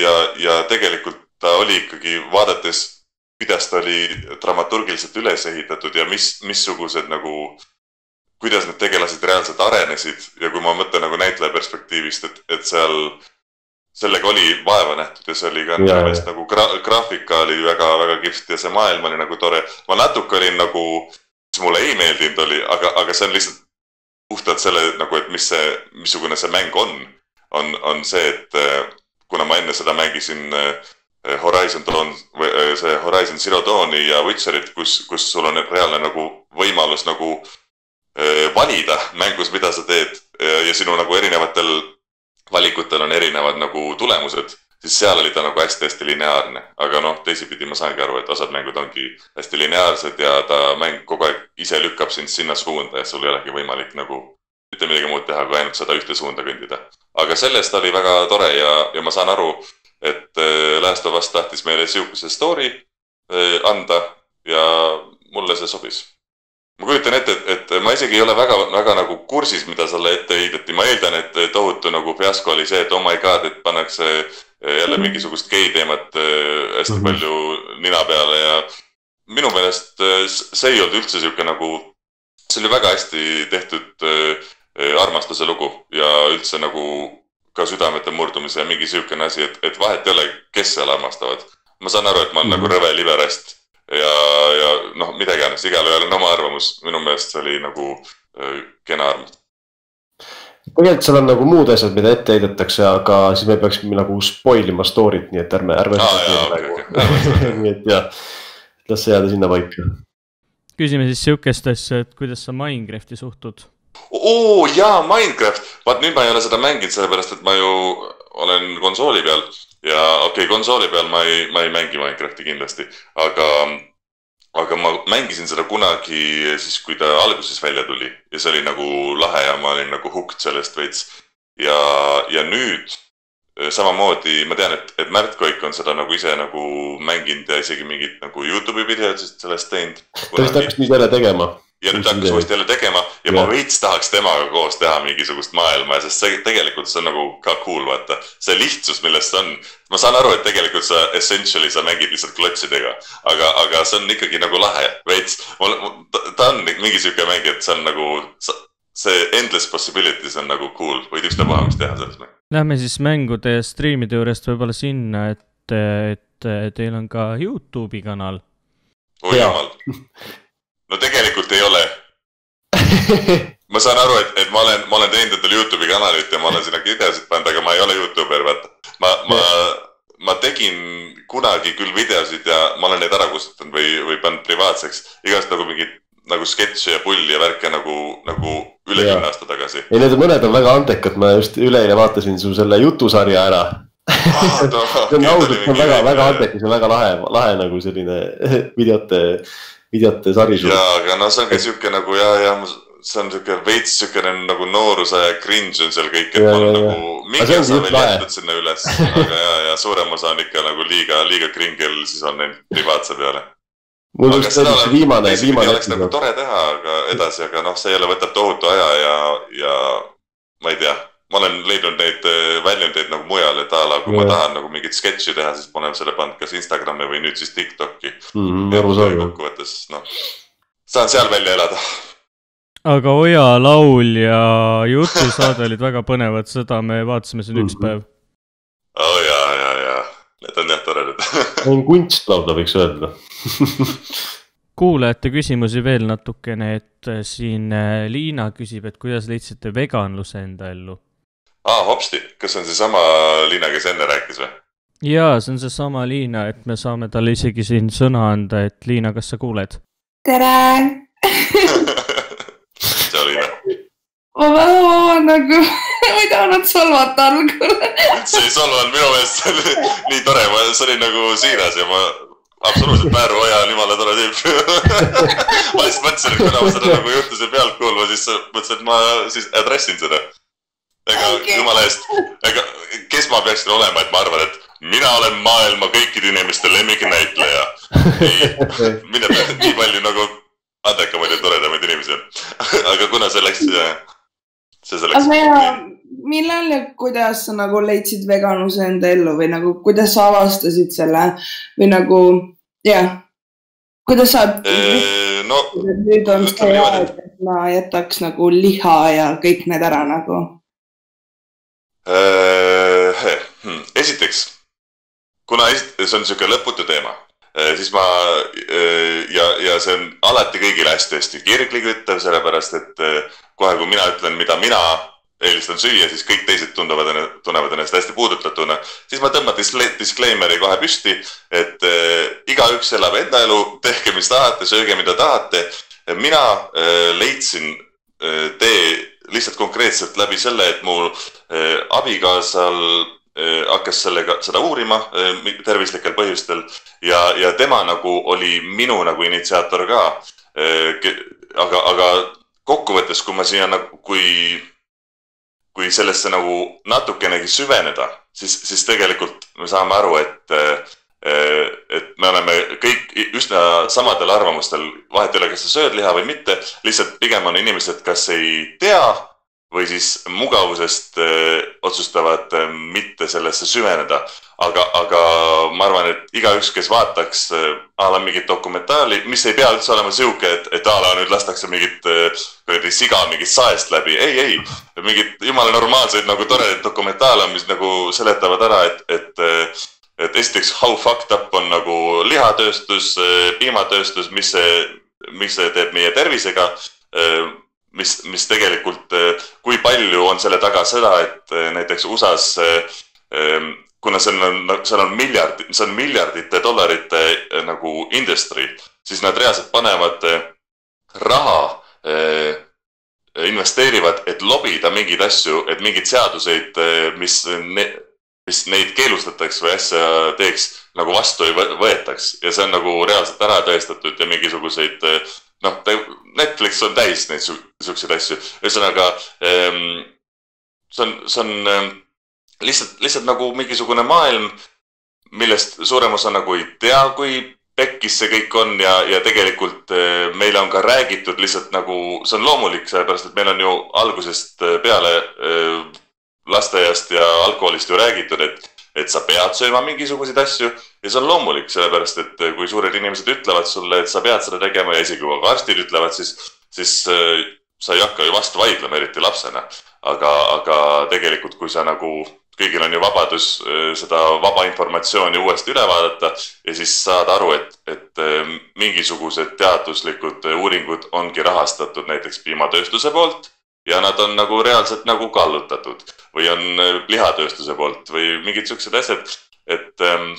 ja, ja tegelikult ta oli ikkagi vaadates, kuidas ta oli dramaturgiliselt üles ehitatud ja mis, missugused nagu, kuidas need tegelased reaalselt arenesid ja kui ma mõtlen nagu näitleja perspektiivist, et, et seal sellega oli vaeva nähtud ja see oli ka minu meelest nagu gra graafika oli väga-väga kihvt ja see maailm oli nagu tore. ma natuke olin nagu, mis mulle ei meeldinud oli, aga, aga see on lihtsalt puhtalt selle nagu, et mis see, missugune see mäng on, on, on see, et eh, kuna ma enne seda mängisin eh, Horizon Dawn eh, see Horizon Zero Dawni ja Witcherit, kus, kus sul on reaalne nagu võimalus nagu eh, valida mängus, mida sa teed ja sinu nagu erinevatel valikutel on erinevad nagu tulemused, siis seal oli ta nagu hästi-hästi lineaarne, aga noh, teisipidi ma saangi aru, et osad mängud ongi hästi lineaarsed ja ta mäng kogu aeg ise lükkab sind sinna suunda ja sul ei olegi võimalik nagu mitte midagi muud teha, kui ainult seda ühte suunda kõndida. Aga sellest oli väga tore ja, ja ma saan aru, et äh, Last of Us tahtis meile sihukese story äh, anda ja mulle see sobis. Ma kujutan ette, et, et ma isegi ei ole väga, väga nagu kursis, mida talle ette heideti, ma eeldan, et tohutu nagu fiasko oli see, et oh my god, et pannakse jälle mingisugust gei teemat hästi Mhm. palju nina peale. Ja minu meelest see ei olnud üldse sihuke nagu, see oli väga hästi tehtud eh, eh, armastuse lugu ja üldse nagu ka südamete murdumise ja mingi sihukene asi, et, et vahet ei ole, kes seal armastavad. ma saan aru, et ma olen Mhm. nagu rõve liberast ja, ja noh, mida iganes, igalühel on oma arvamus, minu meelest see oli nagu äh, kena arvamus. tegelikult seal on nagu muud asjad, mida ette heidetakse, aga siis me peaksime nagu spoil ima story't, nii et ärme, ärme jaa, okei, okei. *laughs* nii et jah, las see jääda sinna paika. küsime siis sihukest asja, et kuidas sa Minecrafti suhtud? Oo jaa, Minecraft, vaat nüüd ma ei ole seda mänginud, sellepärast et ma ju olen konsooli peal ja okei okay,, konsooli peal ma ei, ma ei mängi Minecrafti kindlasti, aga, aga ma mängisin seda kunagi siis, kui ta alguses välja tuli ja see oli nagu lahe ja ma olin nagu hooked sellest veits. ja, ja nüüd eh, samamoodi ma tean, et, et Märt Koik on seda nagu ise nagu mänginud ja isegi mingit nagu Youtube'i videosid sellest teinud. ta vist hakkas nüüd jälle tegema. Ja nüüd hakkas uuesti jälle tegema ja ma Jah. veits tahaks temaga koos teha mingisugust maailma, sest see tegelikult see on nagu ka cool, vaata. see lihtsus, milles see on. ma saan aru, et tegelikult sa essentially sa mängid lihtsalt klotsidega, aga, aga see on ikkagi nagu lahe veits. ta on mingi sihuke mäng, et see on nagu, see endless possibilities on nagu cool, võid ükstapuha mis teha selles mängus. Lähme siis mängude ja striimide juurest võib-olla sinna, et, et teil on ka Youtube'i kanal. oi jumal. *laughs* no tegelikult ei ole *laughs* ma saan aru, et, et ma olen, ma olen teinud endale Youtube'i kanalit ja ma olen sinna videosid pannud, aga ma ei ole Youtuber, vaata. ma, ma, ma tegin kunagi küll videosid ja ma olen neid ära kustutanud või, või pannud privaatseks. igast nagu mingit nagu sketše ja pulli ja värke nagu, nagu üle kümne aasta tagasi. ei, need mõned on väga andekad, ma just üleeile vaatasin su selle jutusarja ära. *laughs* see on ausalt, see on väga, väga andekas ja väga lahe, lahe nagu selline *laughs* videote, videote sari sul. jaa, aga no see on ka sihuke nagu ja, ja see on sihuke veits siukene nagu noorusaja cringe on seal kõik, et Ja, ma olen nagu mingi osa veel jätnud sinna üles, aga ja, ja suurem osa on ikka nagu liiga, liiga kringel, siis on neid privaatse peale. mul aga just olen- viimane, viimane oleks nagu tore teha, aga edasi, aga noh, see jälle võtab tohutu aja ja, ja ma ei tea, ma olen leidnud neid äh, väljundeid nagu mujal, et a la kui ma Jaa. tahan nagu mingit sketši teha, siis ma olen selle pannud kas Instagrami või nüüd siis Tiktoki. mm,. kokkuvõttes noh, saan seal välja elada. aga Oja laul ja jutusaade olid väga põnevad, seda me vaatasime siin üks Mhm. päev. oo oh, jaa, jaa, jaa, need on jah toredad. *laughs* on kunst lauda, võiks öelda. kuulajate küsimusi veel natukene, et äh, siin äh, Liina küsib, et kuidas leidsite veganluse enda ellu? aa, hopsti, kas see on seesama Liina, kes enne rääkis või? jaa, see on seesama Liina, et me saame talle isegi siin sõna anda, et Liina, kas sa kuuled? tere, *laughs* tšau Liina. ma väga vabandan, kui *laughs* ma ei tahtnud solvata algul. *laughs* see ei solvanud minu meelest, see oli nii tore, see oli nagu siiras ja ma absoluutselt Määru Oja on jumala tore tüüp. ma lihtsalt mõtlesin, et kuna ma seda nagu juhtusin pealt kuulma, siis mõtlesin, et ma siis address in seda. Ega okay. jumala eest, ega kes ma peaksin olema, et ma arvan, et mina olen maailma kõikide inimeste lemmiknäitleja. ta nii palju nagu andekamaid ja toredamaid inimesi on. aga kuna see läks, see selleks. aga ja millal ja kuidas sa nagu leidsid veganluse enda ellu või nagu kuidas sa avastasid selle või nagu jah, kuidas sa, no nüüd on see aeg, et ma jätaks nagu liha ja kõik need ära nagu. Äh, hmm, esiteks, kuna esit- see on niisugune lõputu teema, siis ma äh, ja, ja see on alati kõigile hästi-hästi kirglikütav, sellepärast et äh, kohe, kui mina ütlen, mida mina eelistan süüa, siis kõik teised tunduvad, tunnevad ennast hästi puudutatuna. siis ma tõmban discla- disclaimer'i kohe püsti, et äh, igaüks elab enda elu, tehke, mis tahate, sööge, mida tahate. mina äh, leidsin äh, tee lihtsalt konkreetselt läbi selle, et mu äh, abikaasal äh, hakkas sellega, seda uurima mi- tervislikel põhjustel ja, ja tema nagu oli minu nagu initsiaator ka. aga, aga kokkuvõttes, kui ma siia nagu, kui, kui sellesse nagu natukenegi süveneda, siis, siis tegelikult me saame aru, et et me oleme kõik üsna samadel arvamustel, vahet ei ole, kas sa sööd liha või mitte, lihtsalt pigem on inimesed, kas ei tea või siis mugavusest öö, otsustavad öö, mitte sellesse süveneda. aga, aga ma arvan, et igaüks, kes vaataks öö, a la mingit dokumentaali, mis ei pea üldse olema sihuke, et, et a la nüüd lastakse mingit kuradi siga mingist saest läbi, ei, ei. mingid jumala normaalseid nagu toredaid dokumentaale, mis nagu seletavad ära, et, et, et esiteks how fucked up on nagu lihatööstus, piimatööstus, mis see, mis see teeb meie tervisega. mis, mis tegelikult, kui palju on selle taga seda, et eh, näiteks USA-s, kuna seal on, seal on miljard, see on miljardite dollarite eh, nagu industry, siis nad reaalselt panevad eh, raha eh, investeerivad, et lobida mingeid asju, et mingeid seaduseid, mis mis neid keelustataks või asja teeks, nagu vastu ei võ- võetaks. Ja see on nagu reaalselt ära tõestatud ja mingisuguseid noh, Netflix on täis neid siukseid asju, ühesõnaga ähm, see on, see on ähm, lihtsalt, lihtsalt nagu mingisugune maailm, millest suurem osa nagu ei tea, kui pekkis see kõik on ja, ja tegelikult eh, meile on ka räägitud lihtsalt nagu, see on loomulik, sellepärast et meil on ju algusest peale lasteaiast ja alkoholist ju räägitud, et, et sa pead sööma mingisuguseid asju ja see on loomulik, sellepärast et kui suured inimesed ütlevad sulle, et sa pead seda tegema ja isegi kui ka arstid ütlevad, siis, siis eh, sa ei hakka ju vastu vaidlema, eriti lapsena. aga, aga tegelikult, kui sa nagu, kõigil on ju vabadus eh, seda vaba informatsiooni uuesti üle vaadata ja siis saada aru, et, et eh, mingisugused teaduslikud uuringud ongi rahastatud näiteks piimatööstuse poolt ja nad on nagu reaalselt nagu kallutatud või on eh, lihatööstuse poolt või mingid siuksed asjad, et ähm,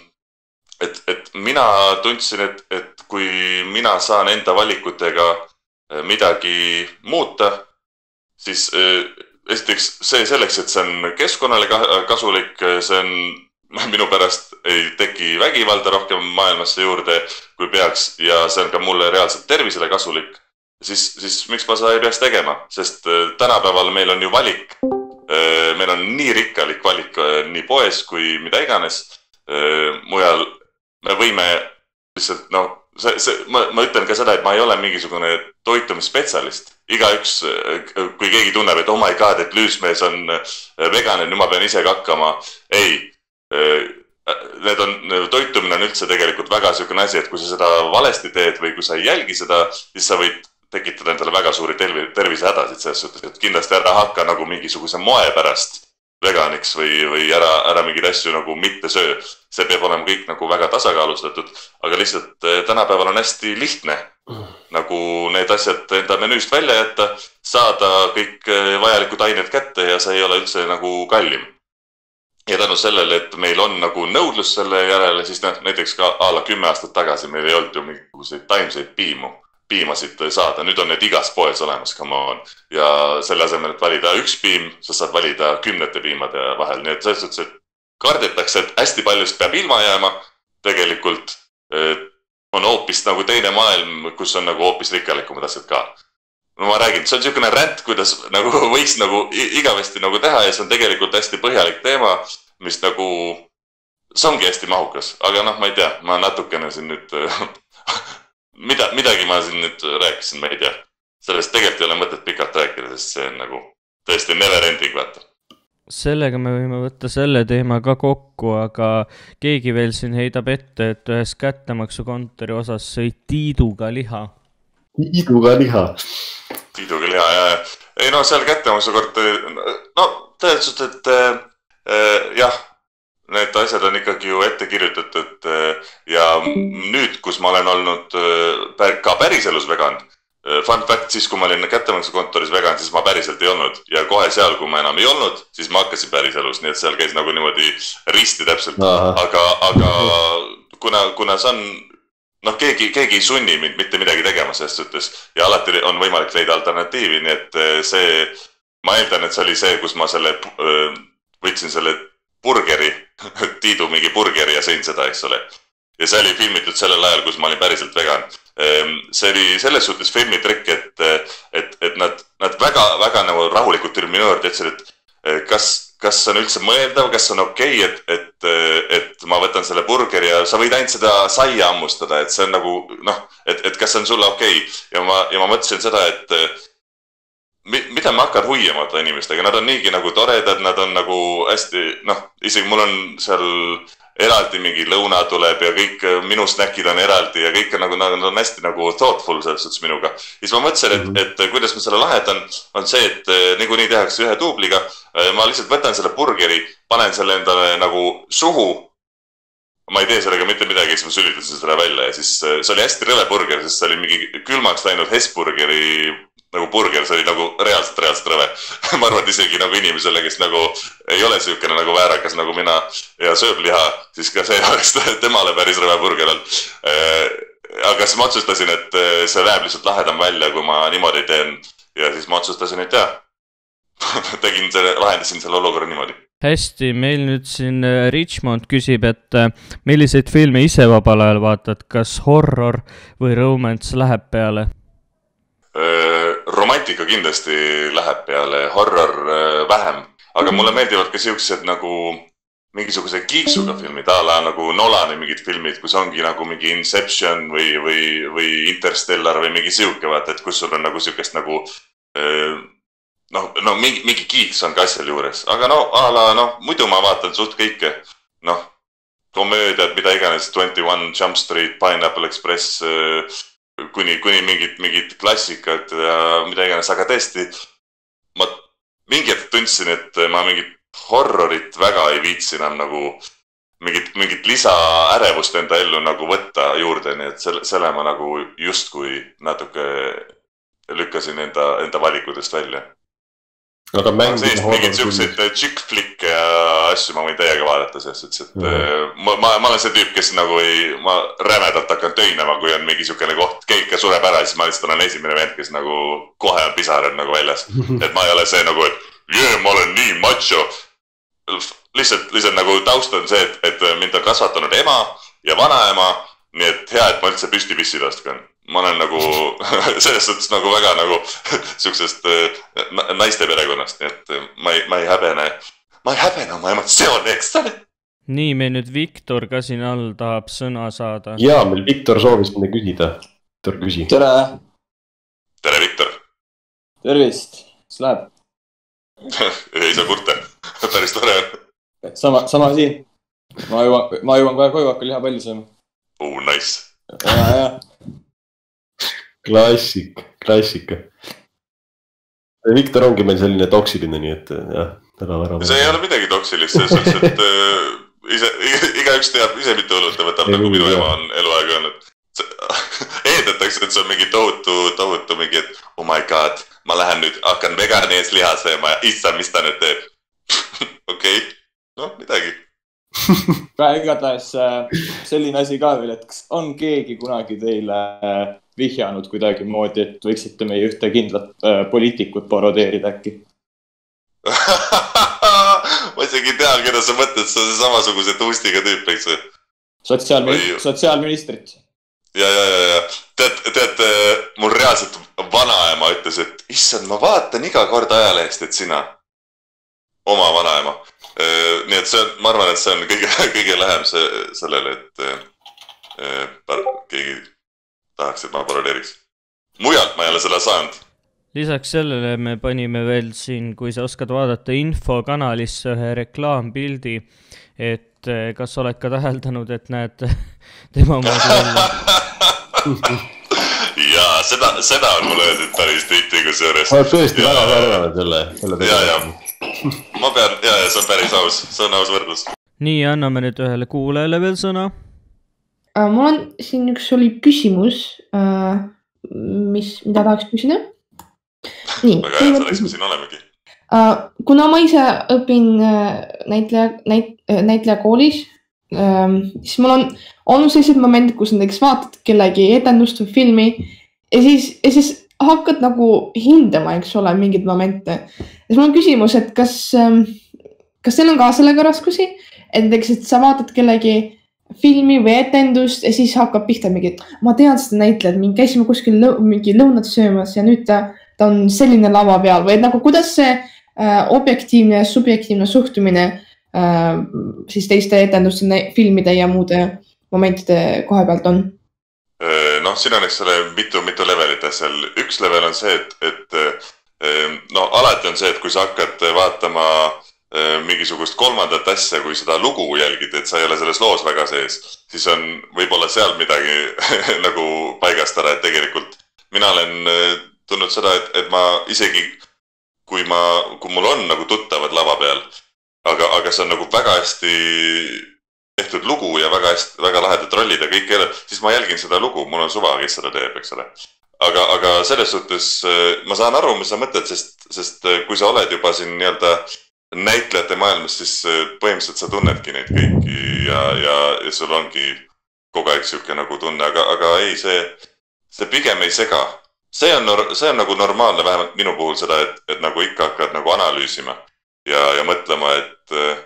et, et mina tundsin, et, et kui mina saan enda valikutega eh, midagi muuta, siis eh, esiteks see selleks, et see on keskkonnale ka- kasulik, see on, *laughs* minu pärast ei teki vägivalda rohkem maailmasse juurde, kui peaks ja see on ka mulle reaalselt tervisele kasulik, siis, siis miks ma seda ei peaks tegema, sest tänapäeval meil on ju valik. Meil on nii rikkalik valik eh, nii poes kui mida iganes eh, mujal me võime lihtsalt noh, see, see, ma, ma ütlen ka seda, et ma ei ole mingisugune toitumisspetsialist. igaüks, kui keegi tunneb, et oh my god, et lüüsmees on äh, vegan ja nüüd ma pean ise ka hakkama. ei, need on, toitumine on üldse tegelikult väga niisugune asi, et kui sa seda valesti teed või kui sa ei jälgi seda, siis sa võid tekitada endale väga suuri tervi-, tervisehädasid selles suhtes, et kindlasti ära hakka nagu mingisuguse moe pärast veganiks või, või ära, ära mingeid asju nagu mitte söö. see peab olema kõik nagu väga tasakaalustatud, aga lihtsalt eh, tänapäeval on hästi lihtne nagu need asjad enda menüüst välja jätta, saada kõik eh, vajalikud ained kätte ja see ei ole üldse nagu kallim. ja tänu sellele, et meil on nagu nõudlus selle järele, siis noh, näiteks ka a la kümme aastat tagasi meil ei olnud ju mingisuguseid taimseid piimu, piimasid saada, nüüd on need igas poes olemas, come on. ja selle asemel, et valida üks piim, sa saad valida kümnete piimade vahel, nii et selles suhtes, et kardetakse, et hästi paljust peab ilma jääma. tegelikult on hoopis nagu teine maailm, kus on nagu hoopis rikkalikumad asjad ka. no ma räägin, see on niisugune ränd, kuidas nagu *laughs* võiks nagu igavesti nagu teha ja see on tegelikult hästi põhjalik teema, mis nagu, see ongi hästi mahukas, aga noh, ma ei tea, ma natukene siin nüüd *laughs* mida, midagi ma siin nüüd rääkisin, ma ei tea. sellest tegelikult ei ole mõtet pikalt rääkida, sest see on nagu tõesti never ending, vaata. sellega me võime võtta selle teema ka kokku, aga keegi veel siin heidab ette, et ühes kättemaksukontori osas sõi tiiduga liha. tiiduga liha. Tiiduga liha ja, ja ei no seal kättemaksukord, no suhtes, et äh, jah, need asjad on ikkagi ju ette kirjutatud äh, ja nüüd, kus ma olen olnud pä- ka päriselus vegan. Fun fact, siis kui ma olin kättemaksukontoris vegan, siis ma päriselt ei olnud ja kohe seal, kui ma enam ei olnud, siis ma hakkasin päriselus, nii et seal käis nagu niimoodi risti täpselt. aga, aga kuna, kuna see on, noh, keegi, keegi ei sunni mind mitte midagi tegema selles suhtes ja alati on võimalik leida alternatiivi, nii et eh, see, ma eeldan, et see oli see, kus ma selle, võtsin selle burgeri, *laughs* Tiidu mingi burgeri ja sõin seda, eks ole. ja see oli filmitud sellel ajal, kus ma olin päriselt vegan. see oli selles suhtes filmitrikk, et, et, et nad, nad väga-väga nagu rahulikult juurde, ütlesid, et kas, kas on üldse mõeldav, kas on okei okay,, et, et, et ma võtan selle burgeri ja sa võid ainult seda saia hammustada, et see on nagu noh, et, et kas see on sulle okei okay. ja ma, ja ma mõtlesin seda, et mida ma hakkan hoiamata inimestega, nad on niigi nagu toredad, nad on nagu hästi noh, isegi mul on seal eraldi mingi lõuna tuleb ja kõik eh, minu snäkid on eraldi ja kõik on nagu, nad on hästi nagu thoughtful selles suhtes minuga. siis ma mõtlesin, Mhm. et, et kuidas ma selle lahendan, on see, et eh, niikuinii tehakse ühe duubliga. ma lihtsalt võtan selle burgeri, panen selle endale nagu suhu. ma ei tee sellega mitte midagi, siis ma sülitasin selle välja ja siis äh, see oli hästi rõve burger, sest see oli mingi külmaks läinud Hesburgeri nagu burger, see oli nagu reaalselt, reaalselt rõve. *laughs* ma arvan, et isegi nagu inimesele, kes nagu ei ole siukene nagu väärakas nagu mina ja sööb liha, siis ka see *laughs* oleks temale päris rõve burger olnud. aga siis ma otsustasin, et äh, see näeb lihtsalt lahedam välja, kui ma niimoodi teen ja siis ma otsustasin, et jaa. *laughs* tegin selle, lahendasin selle olukorra niimoodi. hästi, meil nüüd siin äh, Richmond küsib, et äh, milliseid filme ise vabal ajal vaatad, kas horror või romance läheb peale? Romantika kindlasti läheb peale, horror äh, vähem, aga mulle meeldivad ka siuksed nagu mingisuguse kiiksuga filmid a la nagu Nolani mingid filmid, kus ongi nagu mingi Inception või, või, või Interstellar või mingi sihuke, vaata, et kus sul on nagu siukest nagu äh, noh, no mingi, mingi kiiks on ka asjal juures, aga no a la noh, muidu ma vaatan suht kõike, noh, komöödiad, mida iganes, Twenty One Jump Street, Pineapple Express, kuni, kuni mingid, mingid klassikad ja mida iganes, aga tõesti, ma mingi hetk tundsin, et ma mingit horrorit väga ei viitsi enam nagu mingit, mingit lisaärevust enda ellu nagu võtta juurde, nii et selle, selle ma nagu justkui natuke lükkasin enda, enda valikutest välja. Aga mängida sellist mingeid siukseid chick flick'e ja asju ma võin täiega vaadata selles suhtes, et mm. ma, ma, ma olen see tüüp, kes nagu ei, ma rämedalt hakkan töinama, kui on mingi siukene koht, keegi ka sureb ära, siis ma lihtsalt olen esimene vend, kes nagu kohe on pisarad nagu väljas. *laughs* et ma ei ole see nagu, et jee, ma olen nii macho. lihtsalt, lihtsalt nagu taust on see, et, et mind on kasvatanud ema ja vanaema, nii et hea, et ma üldse püsti pissida oskan. Ma olen nagu *laughs* selles suhtes nagu väga nagu *laughs* siuksest äh, na- naiste perekonnast, nii et äh, ma ei, ma ei häbene, ma ei häbene oma emotsioone, eks ole. nii, meil nüüd Viktor ka siin all tahab sõna saada. ja meil Viktor soovis midagi küsida. Viktor, küsi. tere, tere, Viktor. tervist, kuidas läheb? *laughs* ei saa kurta, päris tore on. sama, sama siin. ma jõuan, ma jõuan kohe koju, hakkan lihapalli sööma. Oh nice. ja, ja, klassik, klassika. Viktor ongi meil selline toksiline, nii et jah, ära, ära. see ei ole midagi toksilist, selles suhtes, et äh, *laughs* ise, igaüks teab ise, mitu õlut ta võtab, nagu minu ema on eluaeg öelnud. *laughs* eeldatakse, et see on mingi tohutu, tohutu mingi, et oh my god, ma lähen nüüd, hakkan vegani ees liha sööma ja issand, mis ta nüüd teeb. *laughs* okei, noh midagi. *laughs* igatahes äh, selline asi ka veel, et kas on keegi kunagi teile äh, vihjanud kuidagimoodi, et võiksite meie ühte kindlat äh, poliitikut parodeerida äkki? *laughs* ma isegi ei tea, keda sa mõtled, see on see samasuguse tuustiga tüüp, eks ju. sotsiaalmi- Oi., sotsiaalministrit. ja, ja, ja, ja tead, tead, mul reaalselt vanaema ütles, et issand, ma vaatan iga kord ajalehest, et sina, oma vanaema. nii et see on, ma arvan, et see on kõige, *laughs* kõige lähem see, sellele, et par- keegi tahaks, et ma parodeeriks. mujalt ma ei ole seda saanud. lisaks sellele me panime veel siin, kui sa oskad vaadata infokanalisse ühe reklaampildi, et kas oled ka täheldanud, et näed *laughs* tema moodi välja. *laughs* seda, seda on mulle öeldud päris tihti kusjuures sa. oled tõesti Ja- väga sarnane selle, selle ja, ja ma pean ja, ja see on päris aus, see on aus võrdlus. nii, anname nüüd ühele kuulajale veel sõna. Äh, mul on siin üks oli küsimus, mis, mida tahaks küsida. nii, väga hea, selleks me siin olemegi. kuna ma ise õpin äh, näitleja, näit-, näitlejakoolis, siis mul on olnud sellised momendid, kus näiteks vaatad kellegi etendust või filmi ja siis, ja siis hakkad nagu hindama, eks ole, mingeid momente. ja siis mul on küsimus, et kas, kas teil on ka sellega raskusi, et näiteks, et sa vaatad kellegi filmi või etendust ja siis hakkab pihta mingi, ma tean seda näitlejat, me käisime kuskil lõu, mingi lõunat söömas ja nüüd ta, ta on selline lava peal või nagu kuidas see äh, objektiivne ja subjektiivne suhtumine äh, siis teiste etenduste, filmide ja muude momentide koha pealt on? noh, siin on, eks ole, mitu-mitu levelit asjal, üks level on see, et, et eh, no alati on see, et kui sa hakkad vaatama eh, mingisugust kolmandat asja, kui seda lugu jälgid, et sa ei ole selles loos väga sees, siis on võib-olla seal midagi *laughs* nagu paigast ära, et tegelikult mina olen tundnud seda, et, et ma isegi kui ma, kui mul on nagu tuttavad lava peal, aga, aga see on nagu väga hästi tehtud lugu ja väga hästi, väga lahedad rollid ja kõik keeled, siis ma jälgin seda lugu, mul on suva, kes seda teeb, eks ole. aga, aga selles suhtes äh, ma saan aru, mis sa mõtled, sest, sest äh, kui sa oled juba siin nii-öelda näitlejate maailmas, siis äh, põhimõtteliselt sa tunnedki neid kõiki ja, ja, ja sul ongi kogu aeg sihuke nagu tunne, aga, aga ei, see, see pigem ei sega. see on, see on nagu normaalne, vähemalt minu puhul seda, et, et nagu ikka hakkad nagu analüüsima ja, ja mõtlema, et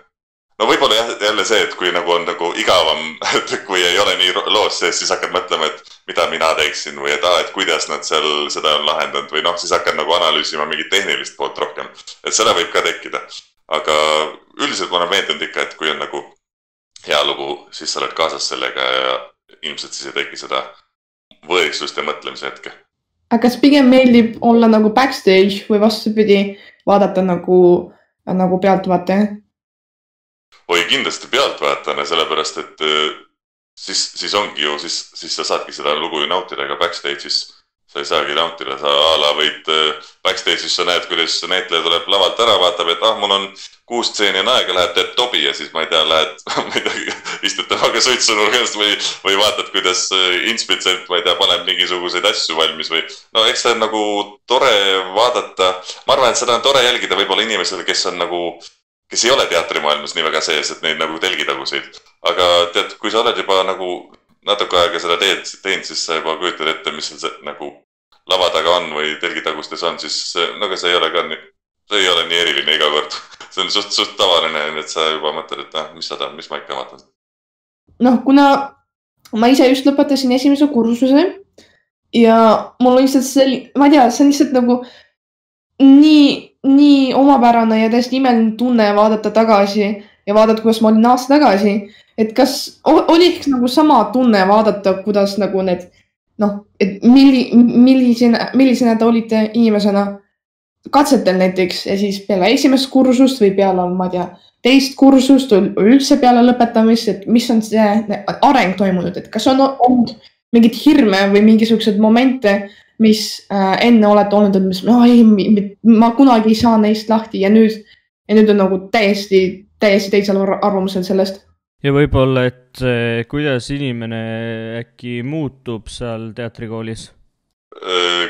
no võib-olla jah, jälle see, et kui nagu on nagu igavam, *laughs* kui ei ole nii loos sees, siis hakkad mõtlema, et mida mina teeksin või et aa, et kuidas nad seal seda on lahendanud või noh, siis hakkad nagu analüüsima mingit tehnilist poolt rohkem. et seda võib ka tekkida. aga üldiselt ma olen veendunud ikka, et kui on nagu hea lugu, siis sa oled kaasas sellega ja ilmselt siis ei teki seda võõrikslust ja mõtlemise hetke. aga kas pigem meeldib olla nagu backstage või vastupidi, vaadata nagu, nagu pealtvaataja? oi, kindlasti pealtvaatajana, sellepärast et äh, siis, siis ongi ju, siis, siis sa saadki seda lugu ju nautida, ega backstage'is sa ei saagi nautida, sa a la võid äh, backstage'is sa näed, kuidas näitleja tuleb lavalt ära, vaatab, et ah, mul on kuus stseeni on aega, läheb teeb tobi ja siis ma ei tea, lähed, *laughs* ma ei tea, istud temaga suitsunurgas või, või vaatad, kuidas äh, inspitsent, ma ei tea, paneb mingisuguseid asju valmis või no eks ta on nagu tore vaadata. ma arvan, et seda on tore jälgida võib-olla inimesel, kes on nagu kes ei ole teatrimaailmas nii väga sees, et neid nagu telgitaguseid. aga tead, kui sa oled juba nagu natuke aega seda teed, teinud, siis sa juba kujutad ette, mis seal see, nagu lava taga on või telgitagustes on, siis see- no ega see ei ole ka nii, see ei ole nii eriline iga kord. *laughs* see on suht, suht tavaline, et sa juba mõtled, et ah, mis tahad, mis ma ikka vaatan. noh, kuna ma ise just lõpetasin esimese kursuse ja mul lihtsalt selline, ma ei tea, see on lihtsalt nagu nii, nii omapärane ja täiesti imeline tunne vaadata tagasi ja vaadata, kuidas ma olin aasta tagasi. et kas oli ehk nagu sama tunne vaadata, kuidas nagu need noh, et milli-, millisena, millisena te olite inimesena katsetel näiteks ja siis peale esimest kursust või peale, ma ei tea, teist kursust või üldse peale lõpetamist, et mis on see areng toimunud, et kas on olnud mingeid hirme või mingisuguseid momente, mis äh, enne olete olnud, et mis no, ei, ma kunagi ei saa neist lahti ja nüüd, ja nüüd on nagu täiesti, täiesti teisel ar- arvamusel sellest. ja võib-olla, et eh, kuidas inimene äkki muutub seal teatrikoolis?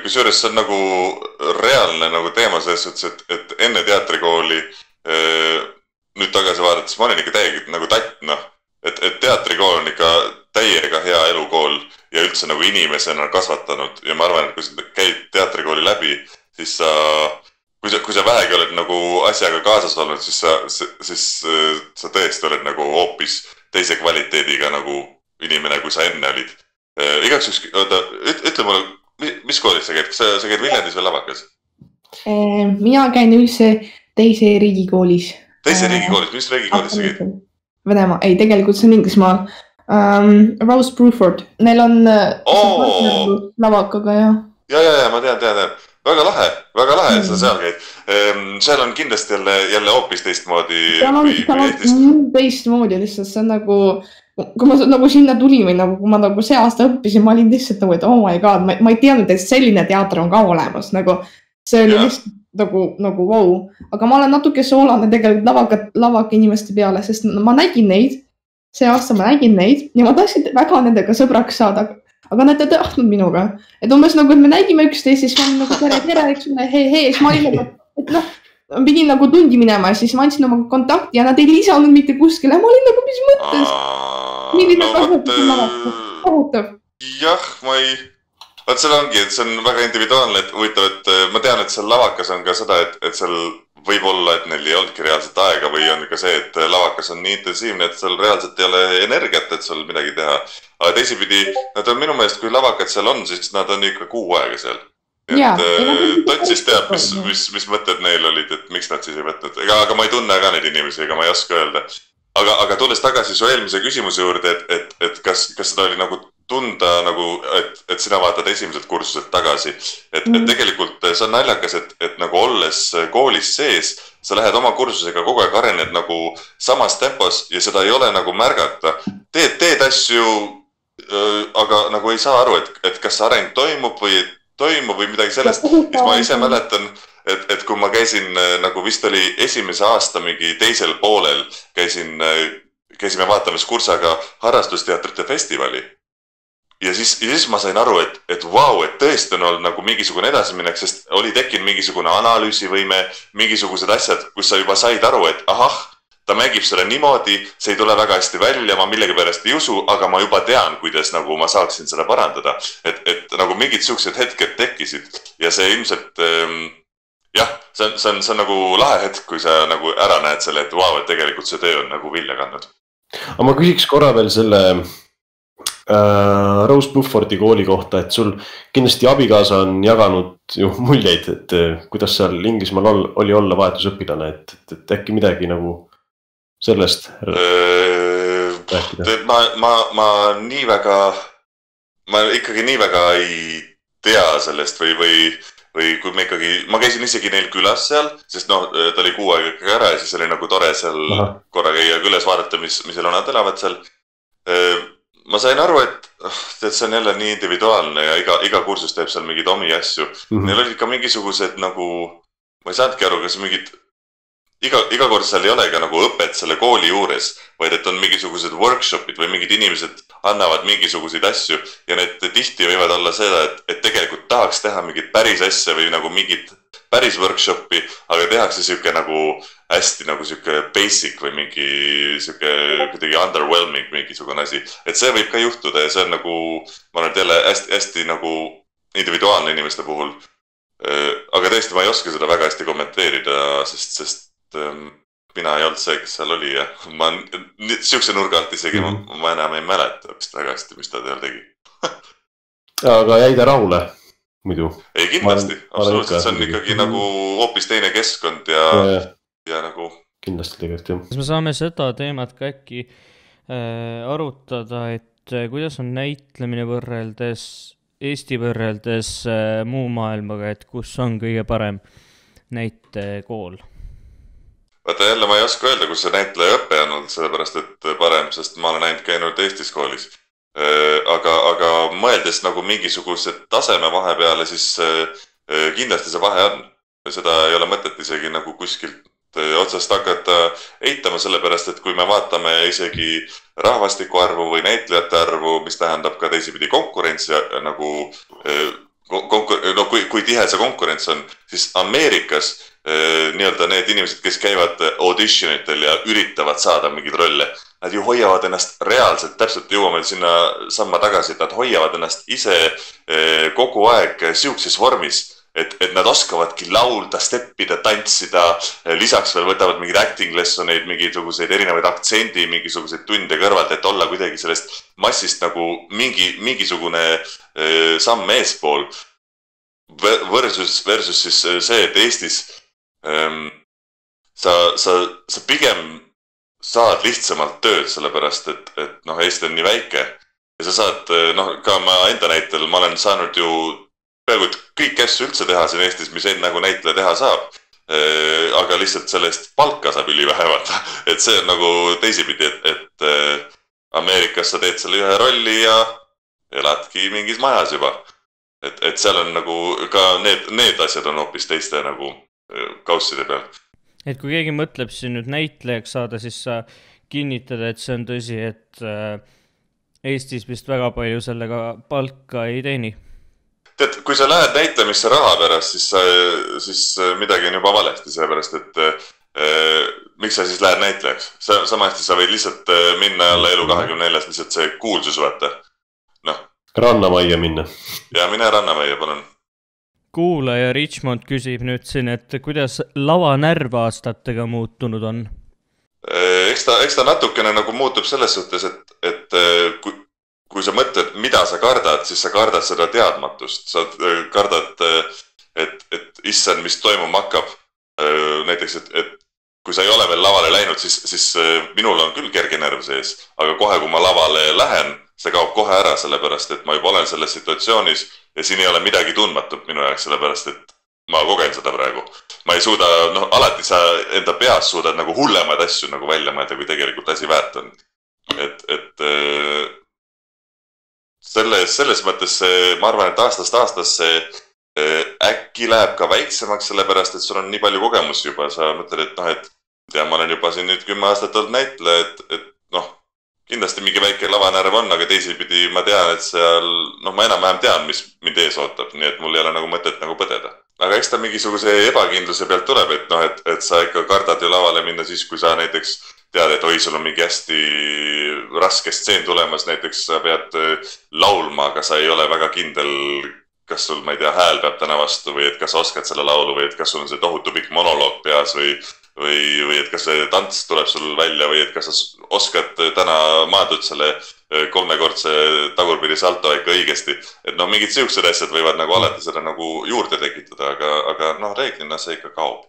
kusjuures see on nagu reaalne nagu teema selles suhtes, et, et enne teatrikooli öö, nüüd tagasi vaadates ma olin ikka täiega nagu tatt, noh. et, et teatrikool on ikka täiega hea elukool ja üldse nagu inimesena kasvatanud ja ma arvan, et kui sa käid teatrikooli läbi, siis sa, kui sa, kui sa vähegi oled nagu asjaga kaasas olnud, siis sa, siis sa tõesti oled nagu hoopis teise kvaliteediga nagu inimene, kui sa enne olid. igaks juhuks, oota, ütle mulle, mis koolis sa käid, kas sa, sa käid Viljandis või Lavakas? mina käin üldse teise riigikoolis. teise Äh, riigikoolis, mis riigikoolis sa käid? Venemaa, ei, tegelikult see on Inglismaal um,. Rose Bruford, neil on Oo! lavakaga ja ja, ja, ja ma tean, tean, tean. väga lahe, väga lahe, et sa seal käid. seal on kindlasti jälle, jälle hoopis teistmoodi. seal on, seal on teistmoodi lihtsalt, see on nagu, kui ma nagu sinna tulin või nagu, kui ma nagu see aasta õppisin, ma olin lihtsalt nagu, et oh my god, ma ei teadnud, et selline teater on ka olemas, nagu see oli Jah. lihtsalt nagu, nagu vau wow.. aga ma olen natuke soolane tegelikult lavaka, lavaka inimeste peale, sest ma nägin neid, see aasta ma nägin neid ja ma tahtsin väga nendega sõbraks saada, aga nad ei tahtnud minuga. et umbes nagu, et me nägime üksteist, siis ma olin nagu tere, tere, eks ole, hei, hei, siis ma olin nagu, et noh, ma pidin nagu tundi minema ja siis ma andsin oma kontakti ja nad ei lisanud mitte kuskile, ma olin nagu, mis mõttes, milline kasutus on alati? kohutav. jah, ma ei, vot seal ongi, et see on väga individuaalne, et huvitav, et äh, ma tean, et seal lavakas on ka seda, et, et seal võib olla, et neil ei olnudki reaalset aega või on ka see, et lavakas on nii intensiivne, et seal reaalselt ei ole energiat, et seal midagi teha. aga teisipidi, nad on minu meelest, kui lavakad seal on, siis nad on ikka kuu aega seal. Et äh, Tots siis teab, mis, mis, mis mõtted neil olid, et miks nad siis ei võtnud, ega, aga ma ei tunne ka neid inimesi, ega ma ei oska öelda aga, aga tulles tagasi su eelmise küsimuse juurde, et, et, et kas, kas seda oli nagu tunda nagu, et, et sina vaatad esimeselt kursuselt tagasi. et mm., Mhm. et tegelikult see on naljakas, et, et nagu olles koolis sees, sa lähed oma kursusega kogu aeg arened nagu samas tempos ja seda ei ole nagu märgata. teed, teed asju, aga nagu ei saa aru, et, et kas areng toimub või ei toimu või midagi sellest. siis ma ise mäletan, et, et kui ma käisin nagu vist oli esimese aasta mingi teisel poolel, käisin, käisime vaatamas kursaga harrastusteatrite festivali ja siis, ja siis ma sain aru, et, et vau wow,, et tõesti on olnud nagu mingisugune edasiminek, sest oli tekkinud mingisugune analüüsivõime, mingisugused asjad, kus sa juba said aru, et ahah, ta mängib seda niimoodi, see ei tule väga hästi välja, ma millegipärast ei usu, aga ma juba tean, kuidas nagu ma saaksin seda parandada. et, et nagu mingid siuksed hetked tekkisid ja see ilmselt ähm, jah, see on, see on, see on nagu lahe hetk, kui sa nagu ära näed selle, et vau wow,, et tegelikult see töö on nagu vilja kandnud. aga ma küsiks korra veel selle äh, Rose Buffordi kooli kohta, et sul kindlasti abikaasa on jaganud ju *laughs* muljeid, et äh, kuidas seal Inglismaal ol, oli olla vahetusõpilane, et, et, et äkki midagi nagu sellest rääkida? ma, ma, ma nii väga, ma ikkagi nii väga ei tea sellest või, või, või kui me ikkagi, ma käisin isegi neil külas seal, sest noh, ta oli kuu aega ikkagi ära ja siis oli nagu tore seal Aha. korra käia külas, vaadata, mis, mis elunad elavad seal ma sain aru, et oh, tead, see on jälle nii individuaalne ja iga, iga kursus teeb seal mingeid omi asju mm. -hmm. Neil olid ka mingisugused nagu, ma ei saanudki aru, kas mingid, iga, iga kord seal ei ole ka nagu õpet selle kooli juures, vaid et on mingisugused workshop'id või mingid inimesed annavad mingisuguseid asju ja need tihti võivad olla seda, et, et tegelikult tahaks teha mingit päris asja või nagu mingit päris workshop'i, aga tehakse sihuke nagu hästi nagu sihuke basic või mingi sihuke kuidagi underwhelming mingisugune asi. et see võib ka juhtuda ja see on nagu, ma arvan, et jälle hästi-hästi nagu individuaalne inimeste puhul. Äh, aga tõesti, ma ei oska seda väga hästi kommenteerida, sest, sest ähm, mina ei olnud see, kes seal oli ja *laughs* ma sihukese nurga alt isegi mm -hmm. ma enam ei mäleta vist väga hästi, mis ta seal tegi *laughs* aga jäi ta rahule? Muidu. ei kindlasti, absoluutselt, see on ikkagi nagu hoopis teine keskkond ja, ja, ja. nagu. kindlasti tegelikult jah. kas me saame seda teemat ka äkki äh, arutada, et äh, kuidas on näitlemine võrreldes, Eesti võrreldes äh, muu maailmaga, et kus on kõige parem näitekool? vaata jälle ma ei oska öelda, kus see näitlejaõpe on olnud, sellepärast et parem, sest ma olen ainult käinud Eestis koolis Äh, aga, aga mõeldes nagu mingisuguse taseme vahe peale, siis äh, äh, kindlasti see vahe on. seda ei ole mõtet isegi nagu kuskilt otsast hakata eitama, sellepärast et kui me vaatame isegi rahvastiku arvu või näitlejate arvu, mis tähendab ka teisipidi konkurentsi nagu konkur-, no kui, kui tihe see konkurents on, siis Ameerikas nii-öelda need inimesed, kes käivad audition itel ja üritavad saada mingeid rolle nad ju hoiavad ennast reaalselt, täpselt jõuame sinna samma tagasi, et nad hoiavad ennast ise eh, kogu aeg sihukeses vormis, et, et nad oskavadki laulda, steppida, tantsida. lisaks veel võtavad mingeid acting lesson eid, mingisuguseid erinevaid aktsendi, mingisuguseid tunde kõrvalt, et olla kuidagi sellest massist nagu mingi, mingisugune eh, samm eespool. Versus, versus siis see, et Eestis ähm, sa, sa, sa pigem saad lihtsamalt tööd, sellepärast et, et noh, Eesti on nii väike ja sa saad noh, ka ma enda näitel, ma olen saanud ju peaaegu kõiki asju üldse teha siin Eestis, mis nagu näitleja teha saab. aga lihtsalt selle eest palka saab ülivähe vaata, *laughs* et see on nagu teisipidi, et, et Ameerikas sa teed selle ühe rolli ja eladki mingis majas juba. et, et seal on nagu ka need, need asjad on hoopis teiste nagu kausside peal et kui keegi mõtleb siin nüüd näitlejaks saada, siis sa kinnitad, et see on tõsi, et äh, Eestis vist väga palju sellega palka ei teeni. tead, kui sa lähed näitlemisse raha pärast, siis sa, siis midagi on juba valesti, sellepärast et äh, miks sa siis lähed näitlejaks? sa, sama hästi sa võid lihtsalt äh, minna alla Elu kahekümne neljas, lihtsalt see kuulsus, vaata. noh. rannamajja minna. ja mine rannamajja, palun kuulaja Richmond küsib nüüd siin, et kuidas lavanärv aastatega muutunud on? eks ta, eks ta natukene nagu muutub selles suhtes, et, et kui, kui sa mõtled, mida sa kardad, siis sa kardad seda teadmatust, sa kardad, et, et issand, mis toimuma hakkab. näiteks, et, et kui sa ei ole veel lavale läinud, siis, siis minul on küll kerge närv sees, aga kohe, kui ma lavale lähen, see kaob kohe ära, sellepärast et ma juba olen selles situatsioonis ja siin ei ole midagi tundmatut minu jaoks, sellepärast et ma kogen seda praegu. ma ei suuda, noh, alati sa enda peas suudad nagu hullemaid asju nagu välja mõelda, kui tegelikult asi väärt on. et, et äh, selles, selles mõttes see, ma arvan, et aastast aastasse äh, äkki läheb ka väiksemaks, sellepärast et sul on nii palju kogemusi juba, sa mõtled, et noh, et ja ma olen juba siin nüüd kümme aastat olnud näitleja, et, et noh, kindlasti mingi väike lavanärv on, aga teisipidi ma tean, et seal, noh, ma enam-vähem tean, mis mind ees ootab, nii et mul ei ole nagu mõtet nagu põdeda. aga eks ta mingisuguse ebakindluse pealt tuleb, et noh, et, et sa ikka kardad ju lavale minna siis, kui sa näiteks tead, et oi, sul on mingi hästi raske stseen tulemas, näiteks sa pead äh, laulma, aga sa ei ole väga kindel, kas sul, ma ei tea, hääl peab täna vastu või et kas sa oskad selle laulu või et kas sul on see tohutu pikk monoloog peas või või, või et kas see tants tuleb sul välja või et kas sa oskad täna maadud selle äh, kolmekordse tagurpidi salto ikka õigesti. et noh, mingid siuksed asjad võivad nagu alati seda nagu juurde tekitada, aga, aga noh, reeglina see ikka kaob.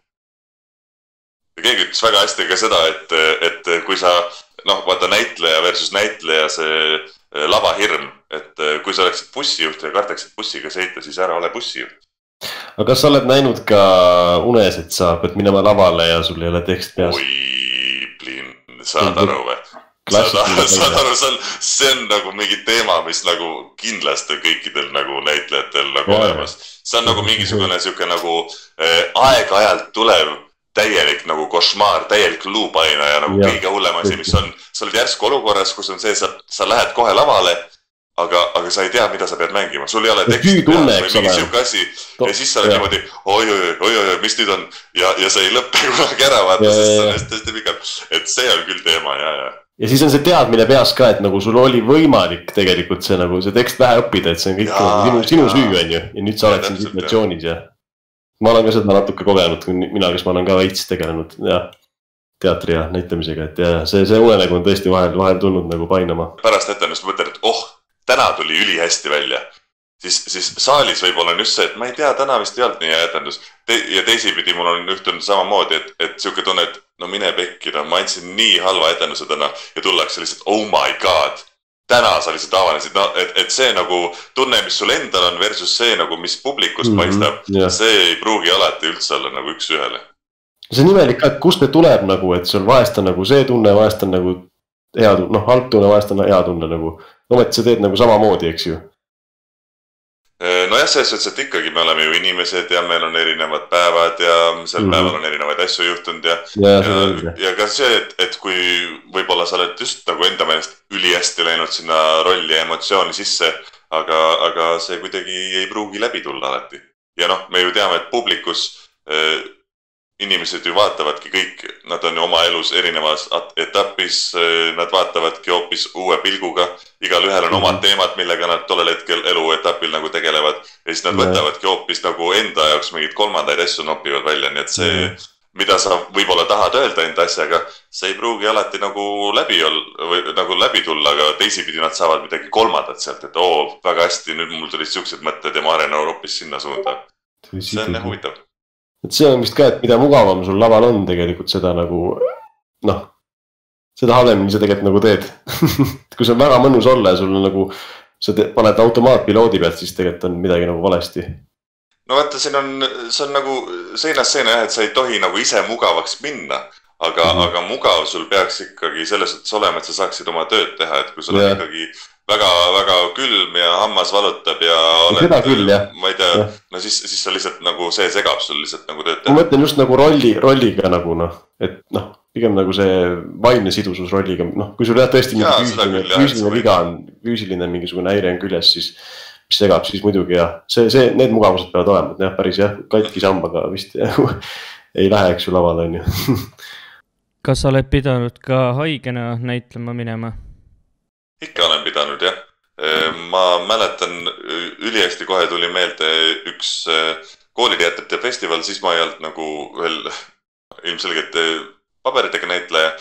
keegi ütles väga hästi ka seda, et, et kui sa noh, vaata näitleja versus näitleja see äh, lavahirm, et äh, kui sa oleksid bussijuht ja kardaksid bussiga sõita, siis ära ole bussijuht. aga kas sa oled näinud ka unes, et sa pead minema lavale ja sul ei ole tekst peas? oi, Plin, saad aru või? Klassikaline saad aru, see on, see on nagu mingi teema, mis nagu kindlasti kõikidel nagu näitlejatel nagu Jaa, olemas. see on nagu mingisugune sihuke nagu äh, aeg-ajalt tulev täielik nagu košmaar, täielik luupainaja nagu Jah. kõige hullem asi, mis on. sa oled järsku olukorras, kus on see, sa, sa lähed kohe lavale, aga, aga sa ei tea, mida sa pead mängima, sul ei ole Ja teksti peas või mingi sihuke asi ja siis sa oled Jah. niimoodi oi-oi-oi, oi-oi-oi, mis nüüd on ja, ja see ei lõpe *laughs* kunagi ära, vaata, Ja, sest see ja, on ja. hästi-hästi pikalt. et see on küll teema ja, ja. Ja siis on see teadmine peas ka, et nagu sul oli võimalik tegelikult see nagu see tekst pähe õppida, et see on kõik nagu sinu, sinu jaa. süü on ju. ja nüüd sa oled siin situatsioonis ja. ma olen ka seda natuke kogenud, mina, kes ma olen ka veits tegelenud ja teatri ja näitlemisega, et ja see, see unenägu on tõesti vahel, vahel tulnud nagu painama. pärast etendust mõtled, et oh, täna tuli ülihästi välja. siis, siis saalis võib-olla on just see, et ma ei tea, täna vist ei olnud nii hea etendus Te. ja teisipidi mul on juhtunud samamoodi, et, et sihuke tunne, et no mine pekki, no ma andsin nii halva etenduse täna ja tullakse lihtsalt oh my god. täna sa lihtsalt avanesid, no et, et see nagu tunne, mis sul endal on versus see nagu, mis publikust mm -hmm. paistab, jah, see ei pruugi alati üldse olla nagu üks-ühele. see on imelik et kust see tuleb nagu, et sul vahest on nagu see tunne, vahest on nagu hea tunne, noh halb tunne, vahest on hea tunne nagu. ometi sa teed nagu samamoodi, eks ju. nojah, selles suhtes, et ikkagi me oleme ju inimesed ja meil on erinevad päevad ja sel mm. -hmm. päeval on erinevaid asju juhtunud ja ja ja ja ka see, et, et kui võib-olla sa oled just nagu enda meelest ülihästi läinud sinna rolli ja emotsiooni sisse, aga, aga see kuidagi ei pruugi läbi tulla alati. ja noh, me ju teame, et publikus äh, inimesed ju vaatavadki kõik, nad on ju oma elus erinevas etapis, nad vaatavadki hoopis uue pilguga, igalühel on omad Mhm. teemad, millega nad tollel hetkel eluetapil nagu tegelevad ja siis nad võtavadki hoopis nagu enda jaoks mingeid kolmandaid asju nopivad välja, nii et see mida sa võib-olla tahad öelda enda asjaga, see ei pruugi alati nagu läbi olla või nagu läbi tulla, aga teisipidi nad saavad midagi kolmandat sealt, et oo, väga hästi, nüüd mul tulid siuksed mõtted ja ma arenen hoopis sinna suunda. see on jah huvitav. Et see on vist ka, et mida mugavam sul laval on tegelikult seda nagu noh, seda halvemini sa tegelikult nagu teed. *laughs* kui sul on väga mõnus olla ja sul on nagu, sa te, paned automaatpiloodi pealt, siis tegelikult on midagi nagu valesti. no vaata, siin on, see on nagu seinast seina jah, et sa ei tohi nagu ise mugavaks minna. aga mm. -hmm. aga mugav sul peaks ikkagi selles suhtes olema, et sa saaksid oma tööd teha, et kui sul on Jah. ikkagi väga-väga külm ja hammas valutab ja oled Seda küll, jah., ma ei tea Jah., no siis, siis sa lihtsalt nagu see segab sul lihtsalt nagu tööd ma teha. mõtlen just nagu rolli, rolliga nagu noh, et noh, pigem nagu see vaimne sidusus rolliga, noh, kui sul jah tõesti mingi füüsiline jah, füüsiline viga on, füüsiline mingisugune häire on küljes, siis. mis segab, siis muidugi jah, see, see, need mugavused peavad olema, et jah, päris jah, katkise hambaga vist nagu *laughs* ei lähe, eks ju, lavale on ju. *laughs* kas sa oled pidanud ka haigena näitlema minema? ikka olen jah. Ma mäletan ülihästi, kohe tuli meelde üks äh, kooliteatrite festival, siis ma ei olnud nagu veel ilmselgelt äh, paberitega näitleja.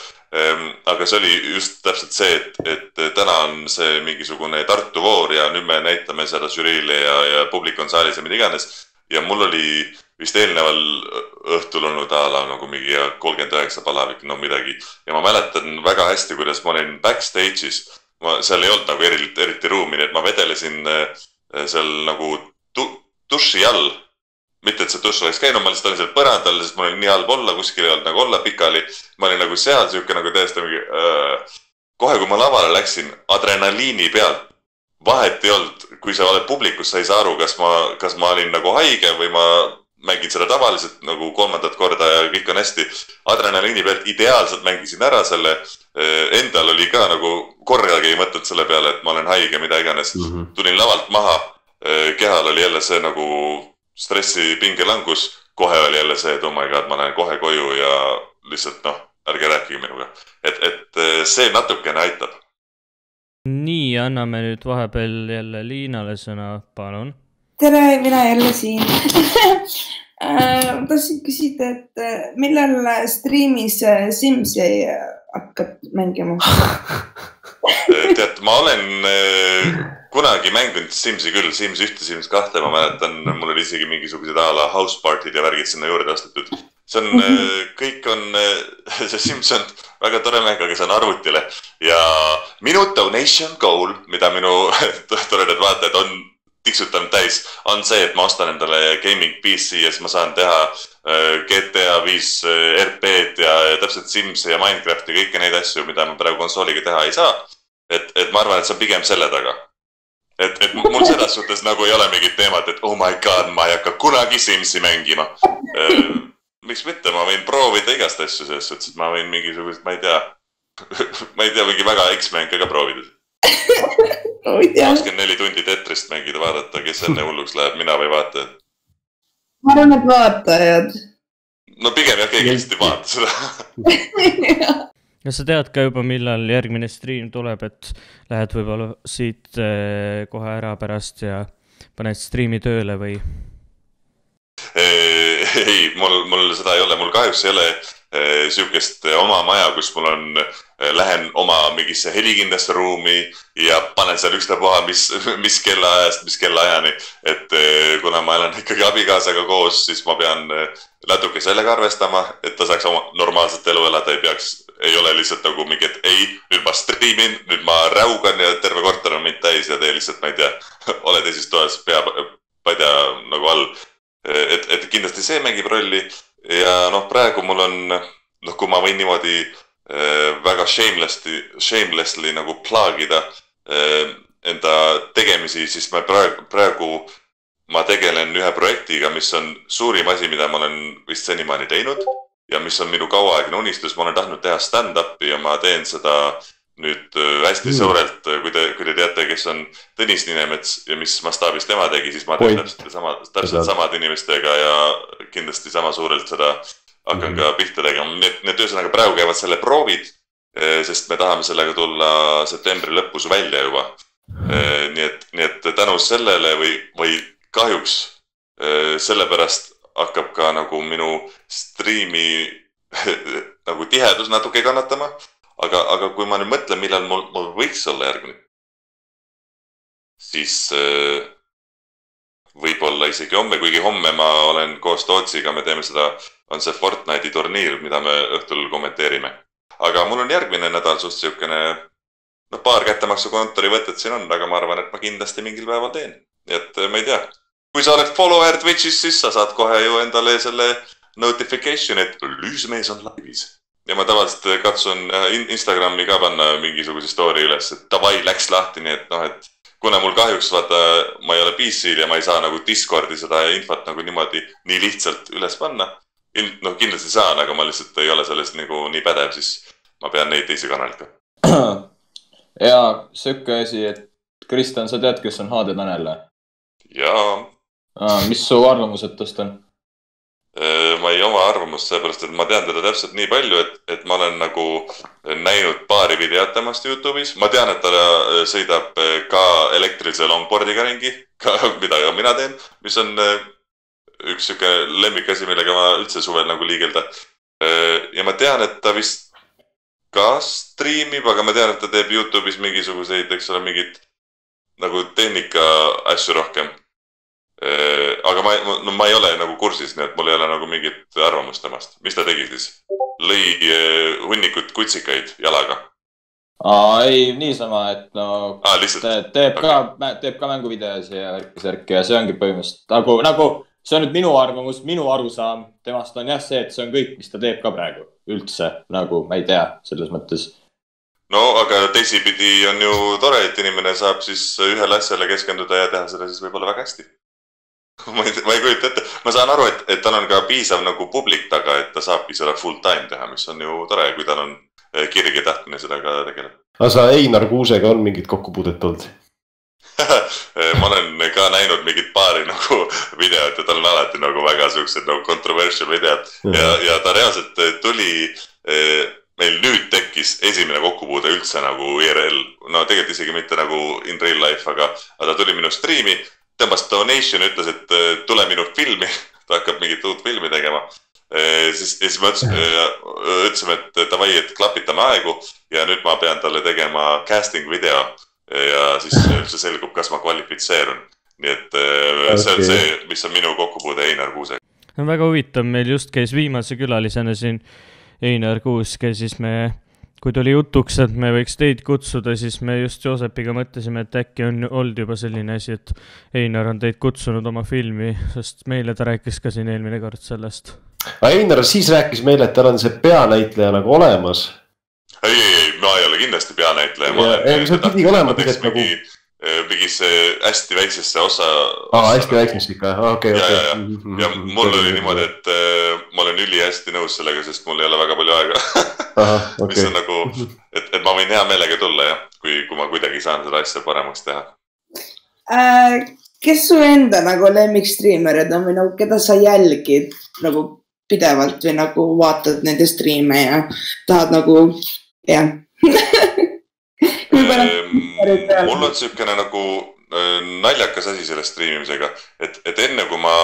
aga see oli just täpselt see, et, et täna on see mingisugune Tartu voor ja nüüd me näitame seda žüriile ja, ja publik on saalis ja mida iganes. ja mul oli vist eelneval õhtul olnud a la nagu mingi kolmkümmend üheksa palavik, no midagi. ja ma mäletan väga hästi, kuidas ma olin backstage'is ma, seal ei olnud nagu eriti, eriti ruumi, nii et ma vedelesin äh, seal nagu tu, duši all. mitte, et see dušš oleks käinud, ma lihtsalt olin seal põrandal, sest mul oli nii halb olla, kuskil ei olnud nagu olla pikali. ma olin nagu seal sihuke nagu täiesti mingi äh,. kohe, kui ma lavale läksin, adrenaliini pealt, vahet ei olnud, kui sa oled publikus, sa ei saa aru, kas ma, kas ma olin nagu haige või ma mängin seda tavaliselt nagu kolmandat korda ja kõik on hästi. adrenaliini pealt ideaalselt mängisin ära selle. Endal oli ka nagu kordagi ei mõtelnud selle peale, et ma olen haige, mida iganes mm. -hmm. tulin lavalt maha. kehal oli jälle see nagu stressi pingelangus. kohe oli jälle see, et oh my god, ma lähen kohe koju ja lihtsalt noh, ärge rääkige minuga. et, et see natukene aitab. nii, anname nüüd vahepeal jälle Liinale sõna, palun tere, mina jälle siin *laughs* äh, tahtsin küsida, et äh, millal striimis äh, Simsi hakkad mängima *laughs* tead, ma olen kunagi mänginud Simsi küll, Sims ühte, Sims kahte, ma mäletan, mul oli isegi mingisugused a la house party'd ja värgid sinna juurde ostetud. see on mm, -hmm. kõik on, *laughs* see Sims on väga tore mäng, aga see on arvutile ja minu donation goal, mida minu *laughs* toredad vaatajad on tiksutanud täis, on see, et ma ostan endale gaming PC ja siis ma saan teha äh, GTA viis äh, RP-d ja, ja täpselt Sims'i ja Minecraft'i, kõiki neid asju, mida ma praegu konsooliga teha ei saa. et, et ma arvan, et see on pigem selle taga. et, et mul selles suhtes nagu ei ole mingit teemat, et oh my god, ma ei hakka kunagi Sims'i mängima. Äh, miks mitte, ma võin proovida igast asju selles suhtes, et ma võin mingisugust, ma ei tea *laughs* ma ei tea, mingi väga X-mänge ka proovida *laughs* kakskümmend neli tundi Tetrist mängida, vaadata, kes enne hulluks läheb, mina või vaatajad? ma arvan, et vaatajad. no pigem jah, keegi lihtsalt ei vaata seda *laughs* kas sa tead ka juba, millal järgmine stream tuleb, et lähed võib-olla siit äh, kohe ära pärast ja paned striimi tööle või? ei, mul, mul seda ei ole, mul kahjuks ei ole Eh, sihukest eh, oma maja, kus mul on, eh, lähen oma mingisse helikindlasse ruumi ja panen seal ükstapuha, mis, *laughs* mis kellaajast, mis kellaajani. et kuna ma elan ikkagi abikaasaga koos, siis ma pean natuke sellega arvestama, et ta saaks oma normaalset elu elada, ei peaks, ei ole lihtsalt nagu mingi, et ei, nüüd ma striimin, nüüd ma räugan ja terve korter on mind täis ja te lihtsalt, ma ei tea, *laughs* oled teises toas pea, padja nagu all. et, et kindlasti see mängib rolli ja noh, praegu mul on, noh, kui ma võin niimoodi äh, väga shamelessly, shamelessly nagu plug ida äh, enda tegemisi, siis ma praegu, praegu ma tegelen ühe projektiga, mis on suurim asi, mida ma olen vist senimaani teinud ja mis on minu kauaaegne unistus, ma olen tahtnud teha stand-up'i ja ma teen seda nüüd äh, hästi mm. suurelt, äh, kui te, kui te teate, kes on Tõnis Ninemets ja mis mastaabis tema tegi, siis ma teen Point. täpselt sama, täpselt samade inimestega ja kindlasti sama suurelt seda hakkan mm. ka pihta tegema, nii et, nii et ühesõnaga praegu käivad selle proovid. Eh, sest me tahame sellega tulla septembri lõpus välja juba. Nii et, nii et tänu sellele või, või kahjuks sellepärast hakkab ka nagu minu striimi *laughs* nagu tihedus natuke kannatama aga, aga kui ma nüüd mõtlen, millal mul, mul võiks olla järgmine, siis äh, võib-olla isegi homme, kuigi homme ma olen koos Tootsiga, me teeme seda, on see Fortnite'i turniir, mida me õhtul kommenteerime. aga mul on järgmine nädal suht siukene, noh, paar kättemaksukontori võtet siin on, aga ma arvan, et ma kindlasti mingil päeval teen. nii et äh, ma ei tea, kui sa oled follower Twitch'is, siis sa saad kohe ju endale selle notification, et Lüüsmees on laivis ja ma tavaliselt katsun äh, Instagrami ka panna mingisuguse story üles, et davai, läks lahti, nii et noh, et kuna mul kahjuks vaata, ma ei ole PC-l ja ma ei saa nagu Discordi seda infot nagu niimoodi nii lihtsalt üles panna. noh, kindlasti saan, aga ma lihtsalt ei ole selles nagu nii pädev, siis ma pean neid teisi kanaleid ka. *clears throat* ja sihuke asi, et Kristjan, sa tead, kes on HD Tanel või? jaa. mis su arvamused tast on? Äh, ma ei oma arvamust, sellepärast et ma tean teda täpselt nii palju, et, et ma olen nagu näinud paari videot temast Youtube'is. ma tean, et ta äh, sõidab äh, ka elektrilise longboard'iga ringi, *laughs* ka mida ka mina teen, mis on üks sihuke lemmikasi, millega ma üldse suvel nagu liigelda. ja ma tean, et ta vist ka striimib, aga ma tean, et ta teeb Youtube'is mingisuguseid, eks ole, mingeid nagu tehnika asju rohkem aga ma, no ma ei ole nagu kursis, nii et mul ei ole nagu mingit arvamust temast. mis ta tegi siis? lõi äh, hunnikut kutsikaid jalaga? aa, ei, niisama, et no ah, lihtsalt. teeb okay. ka, teeb ka mänguvideosi ja värki-särki ja see ongi põhimõtteliselt nagu, nagu see on nüüd minu arvamus, minu arusaam temast on jah see, et see on kõik, mis ta teeb ka praegu üldse nagu ma ei tea, selles mõttes no aga teisipidi on ju tore, et inimene saab siis ühele asjale keskenduda ja teha seda siis võib-olla väga hästi *laughs* ma ei, ma ei kujuta ette, ma saan aru, et, et tal on ka piisav nagu publik taga, et ta saabki seda full time teha, mis on ju tore, kui tal on eh, kirg ja tahtmine sellega tegeleda. aga sa Einar Kuusega on mingit kokkupuudet olnud? *laughs* ma olen ka näinud mingit paari nagu videot ja tal on alati nagu väga siuksed nagu controversial videod ja, ja ta reaalselt eh, tuli. meil nüüd tekkis esimene kokkupuude üldse nagu IRL, no tegelikult isegi mitte nagu in real life, aga, aga ta tuli minu striimi, tõmbas donation, ütles, et eh, tule minu filmi, *laughs* ta hakkab mingit uut filmi tegema. siis, ja siis ma ütlesin, ütlesime, et davai, et klapitame aegu ja nüüd ma pean talle tegema casting video ja siis üldse selgub, kas ma kvalifitseerun. nii et see on see, mis on minu kokkupuude Einar Kuusega. on väga huvitav, meil just käis viimase külalisena siin Einar Kuusk ja siis me, kui tuli jutuks, et me võiks teid kutsuda, siis me just Joosepiga mõtlesime, et äkki on olnud juba selline asi, et Einar on teid kutsunud oma filmi, sest meile ta rääkis ka siin eelmine kord sellest. Einar siis rääkis meile, et tal on see peanäitleja nagu olemas. ei, ei, ei, ma ei ole kindlasti peanäitleja. Ja- ei, see pidi olema tegelikult nagu- mingi, mingi see hästi väiksesse osa. aa, hästi väikseks ikka, okei, ja, ja, okei. ja mul oli niimoodi, et äh, ma olen ülihästi nõus sellega, sest mul ei ole väga palju aega. ahah, *laughs* mis okei on. nagu, et, et ma võin hea meelega tulla jah, kui, kui ma kuidagi saan seda asja paremaks teha. äh,. kes su enda nagu lemmikstriimerid on või nagu keda sa jälgid nagu pidevalt või nagu vaatad nende striime ja tahad nagu, jah. *laughs* Ehm, mul on siukene nagu äh, naljakas asi selle striimimisega, et, et enne kui ma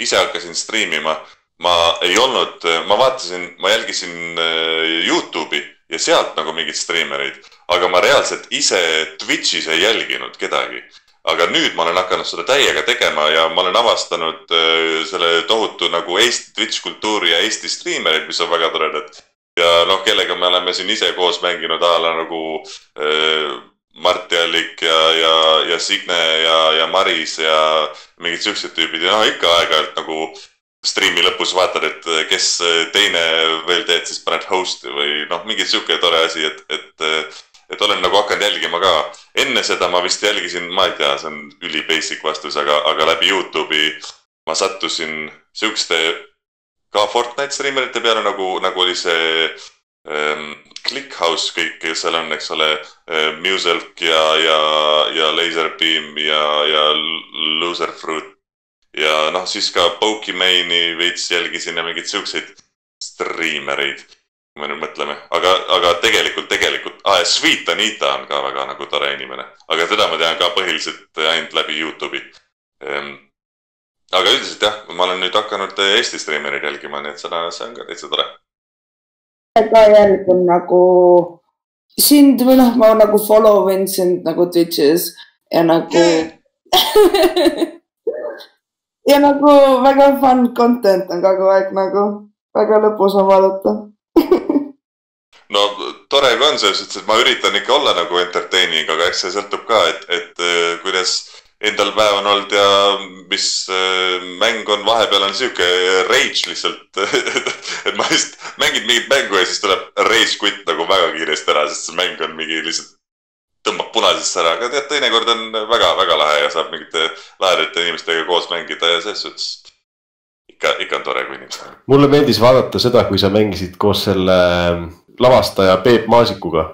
ise hakkasin striimima, ma ei olnud, ma vaatasin, ma jälgisin äh, Youtube'i ja sealt nagu mingeid striimereid, aga ma reaalselt ise Twitch'is ei jälginud kedagi. aga nüüd ma olen hakanud seda täiega tegema ja ma olen avastanud äh, selle tohutu nagu Eesti Twitch kultuuri ja Eesti striimereid, mis on väga toredad ja noh, kellega me oleme siin ise koos mänginud a la nagu äh, Martti Allik ja, ja, ja Signe ja, ja Maris ja mingid siuksed tüübid ja noh, ikka aeg-ajalt nagu striimi lõpus vaatad, et kes teine veel teed, siis paned host'i või noh, mingi sihuke tore asi, et, et, et olen nagu hakanud jälgima ka. enne seda ma vist jälgisin, ma ei tea, see on üli basic vastus, aga, aga läbi Youtube'i ma sattusin siukeste ka Fortnite striimerite peale nagu, nagu oli see ähm, Clickhouse kõik, seal on, eks ole äh,, Muselk ja, ja, ja Laserbeam ja, ja Loserfruit. ja noh, siis ka Pokimani veits jälgisin ja mingeid siukseid striimereid, kui me nüüd mõtleme, aga, aga tegelikult, tegelikult ah,, Sweet Anita on ka väga nagu tore inimene, aga teda ma tean ka põhiliselt ainult läbi Youtube'i. Ähm, aga üldiselt jah, ma olen nüüd hakanud Eesti striimereid jälgima, nii et seda, see on ka täitsa tore. ka jälgin nagu sind või noh, ma nagu follow in sind nagu Twitch'is ja nagu *laughs* ja nagu väga fun content on kogu aeg nagu, väga lõbus on vaadata. *laughs* no tore kui on selles suhtes, et ma üritan ikka olla nagu entertaining, aga eks see sõltub ka, et, et eh, kuidas endal päev on olnud ja mis eh, mäng on, vahepeal on sihuke rage lihtsalt. *laughs* et ma lihtsalt mängin mingit mängu ja siis tuleb rage quit nagu väga kiiresti ära, sest see mäng on mingi lihtsalt tõmbab punasesse ära, aga tead, teinekord on väga-väga lahe ja saab mingite lahedate inimestega koos mängida ja selles suhtes ikka, ikka on tore, kui inimesed mulle meeldis vaadata seda, kui sa mängisid koos selle ähm, lavastaja Peep Maasikuga.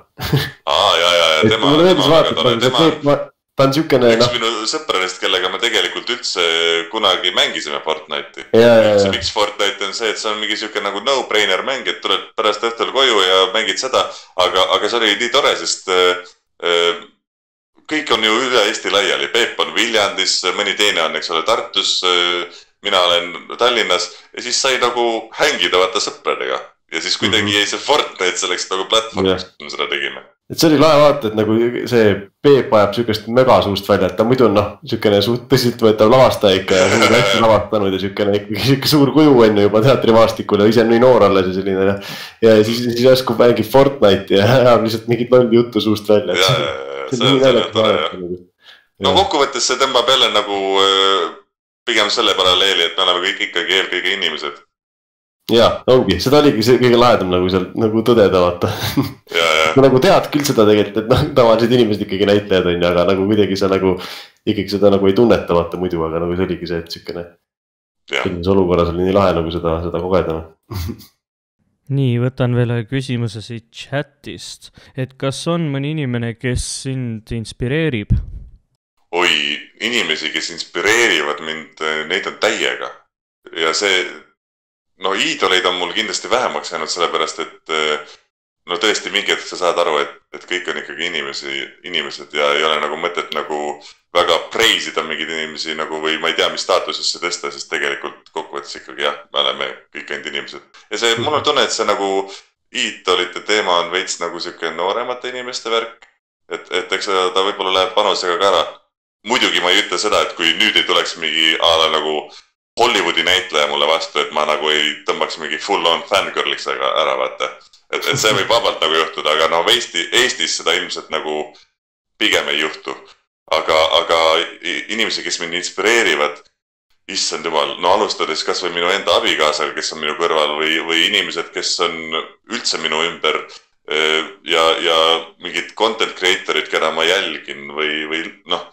aa, ja, ja, ja tema, mulle meeldis vaadata, tema Peep, ta on siukene üks noh, minu sõpradest, kellega me tegelikult üldse kunagi mängisime Fortnite'i. ja, miks Fortnite on see, et see on mingi siuke nagu no-brainer mäng, et tuled pärast õhtul koju ja mängid seda, aga, aga see oli nii tore, sest äh, äh, kõik on ju üle Eesti laiali, Peep on Viljandis, mõni teine on, eks ole, Tartus äh,, mina olen Tallinnas. Ja siis sai nagu hängida vaata sõpradega. Ja siis kuidagi Mhm. jäi see Fortnite selleks nagu platvormiks, kui me seda tegime. Et see oli lahe vaata, et nagu see Peep ajab siukest möga suust välja, et ta muidu on noh, siukene suht tõsiseltvõetav lavastaja ikka ja suur hästi lavastanud ja siukene ikkagi siuke suur kuju on ju juba teatrimaastikul ja ise on nii noor alles ja selline ja. ja siis, siis järsku mängib Fortnite'i ja *laughs* ajab lihtsalt mingit lolli juttu suust välja. jah. no kokkuvõttes see tõmbab jälle nagu pigem selle paralleeli, et me oleme kõik ikkagi eelkõige inimesed. Ja ongi, seda oligi see kõige lahedam nagu seal nagu tõdeda, vaata. ja, ja sa nagu tead küll seda tegelikult, et noh, tavalised inimesed ikkagi näitlejad on ju, aga nagu kuidagi sa nagu ikkagi seda nagu ei tunneta, vaata muidu, aga nagu see oligi see, et siukene. Sellises olukorras oli nii lahe nagu seda, seda kogeda. *laughs* nii, võtan veel ühe küsimuse siit chatist, et kas on mõni inimene, kes sind inspireerib? oi, inimesi, kes inspireerivad mind, neid on täiega. ja see, no iidoleid on mul kindlasti vähemaks jäänud, sellepärast et eh, no tõesti mingi hetk sa saad aru, et, et kõik on ikkagi inimesi, inimesed ja ei ole nagu mõtet nagu väga praise ida mingeid inimesi nagu või ma ei tea, mis staatusesse tõsta, sest tegelikult kokkuvõttes ikkagi jah, me oleme kõik ainult inimesed. ja see, mul on tunne, et see nagu iidolite teema on veits nagu sihuke nooremate inimeste värk. et, et eks ta võib-olla läheb vanusega ka ära. muidugi ma ei ütle seda, et kui nüüd ei tuleks mingi a la nagu Hollywoodi näitleja mulle vastu, et ma nagu ei tõmbaks mingi full on fängirl'iks ära, ära vaata. et, et see võib vabalt nagu juhtuda, aga noh, Eesti, Eestis seda ilmselt nagu pigem ei juhtu. aga, aga inimesi, kes mind inspireerivad, issand jumal, no alustades kasvõi minu enda abikaasaga, kes on minu kõrval või, või inimesed, kes on üldse minu ümber ja, ja mingid content creator'id, keda ma jälgin või, või noh,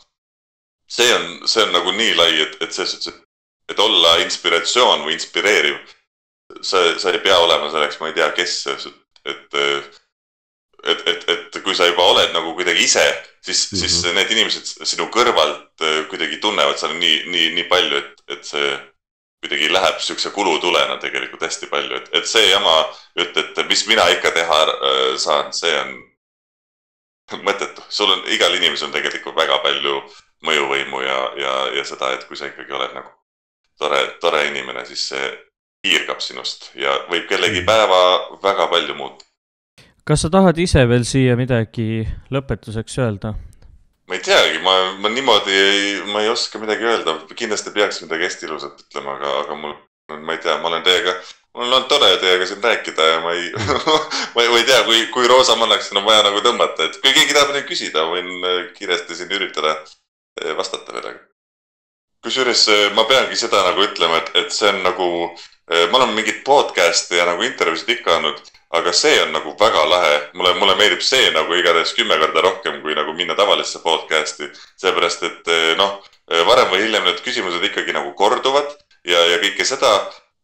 see on, see on nagu nii lai, et, et selles suhtes, et et olla inspiratsioon või inspireeriv, sa, sa ei pea olema selleks, ma ei tea, kes, et, et, et, et kui sa juba oled nagu kuidagi ise, siis mm, -hmm. siis need inimesed sinu kõrvalt eh, kuidagi tunnevad seal nii, nii, nii palju, et, et see kuidagi läheb siukse kulutulena tegelikult hästi palju, et, et see jama jutt, et mis mina ikka teha äh, saan, see on mõttetu. sul on, igal inimesel on tegelikult väga palju mõjuvõimu ja, ja, ja seda, et kui sa ikkagi oled nagu tore, tore inimene, siis see hiirgab sinust ja võib kellegi päeva väga palju muuta. kas sa tahad ise veel siia midagi lõpetuseks öelda? ma ei teagi, ma, ma niimoodi ei, ma ei oska midagi öelda, kindlasti peaks midagi hästi ilusat ütlema, aga, aga mul, ma ei tea, ma olen teiega, mul on tore teiega siin rääkida ja ma ei, *laughs* ma ei, ma ei tea, kui, kui roosa mannaksin on vaja nagu tõmmata, et kui keegi tahab midagi küsida, võin kiiresti siin üritada vastata midagi. Kusjuures äh, ma peangi seda nagu ütlema, et, et see on nagu, ma olen mingeid podcast'e ja nagu intervjuusid ikka andnud aga see on nagu väga lahe, mulle, mulle meeldib see nagu igatahes kümme korda rohkem, kui nagu minna tavalisse podcast'i. seepärast, et eh, noh, varem või hiljem need küsimused ikkagi nagu korduvad ja, ja kõike seda.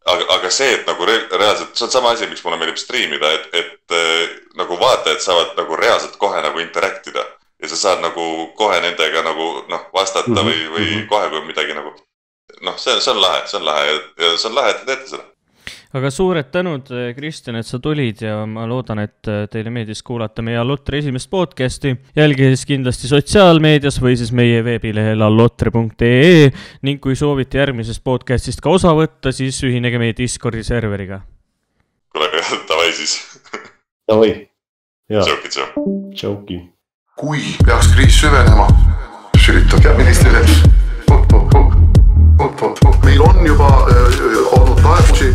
aga, aga see, et nagu re reaalselt, see on sama asi, miks mulle meeldib striimida, et, et eh, nagu vaatajad saavad nagu reaalselt kohe nagu interact ida. Ja sa saad nagu kohe nendega nagu noh, vastata mm -hmm. või, või mm -hmm. kohe, kui on midagi nagu noh, see, see on lahe, see on lahe ja, ja see on lahe, et te teete seda aga suured tänud, Kristjan, et sa tulid ja ma loodan, et teile meeldis kuulata meie Allotri esimest podcast'i. jälgige siis kindlasti sotsiaalmeedias või siis meie veebilehel allotre.ee ning kui soovite järgmisest podcast'ist ka osa võtta, siis ühinege meie Discordi serveriga. kuule, *laughs* davai siis. Davai, Tšauki, tšau. tšauki kui peaks kriis süvenema, sülitab peaministrile uh,. Uh, uh, meil on juba äh, olnud kaebusi.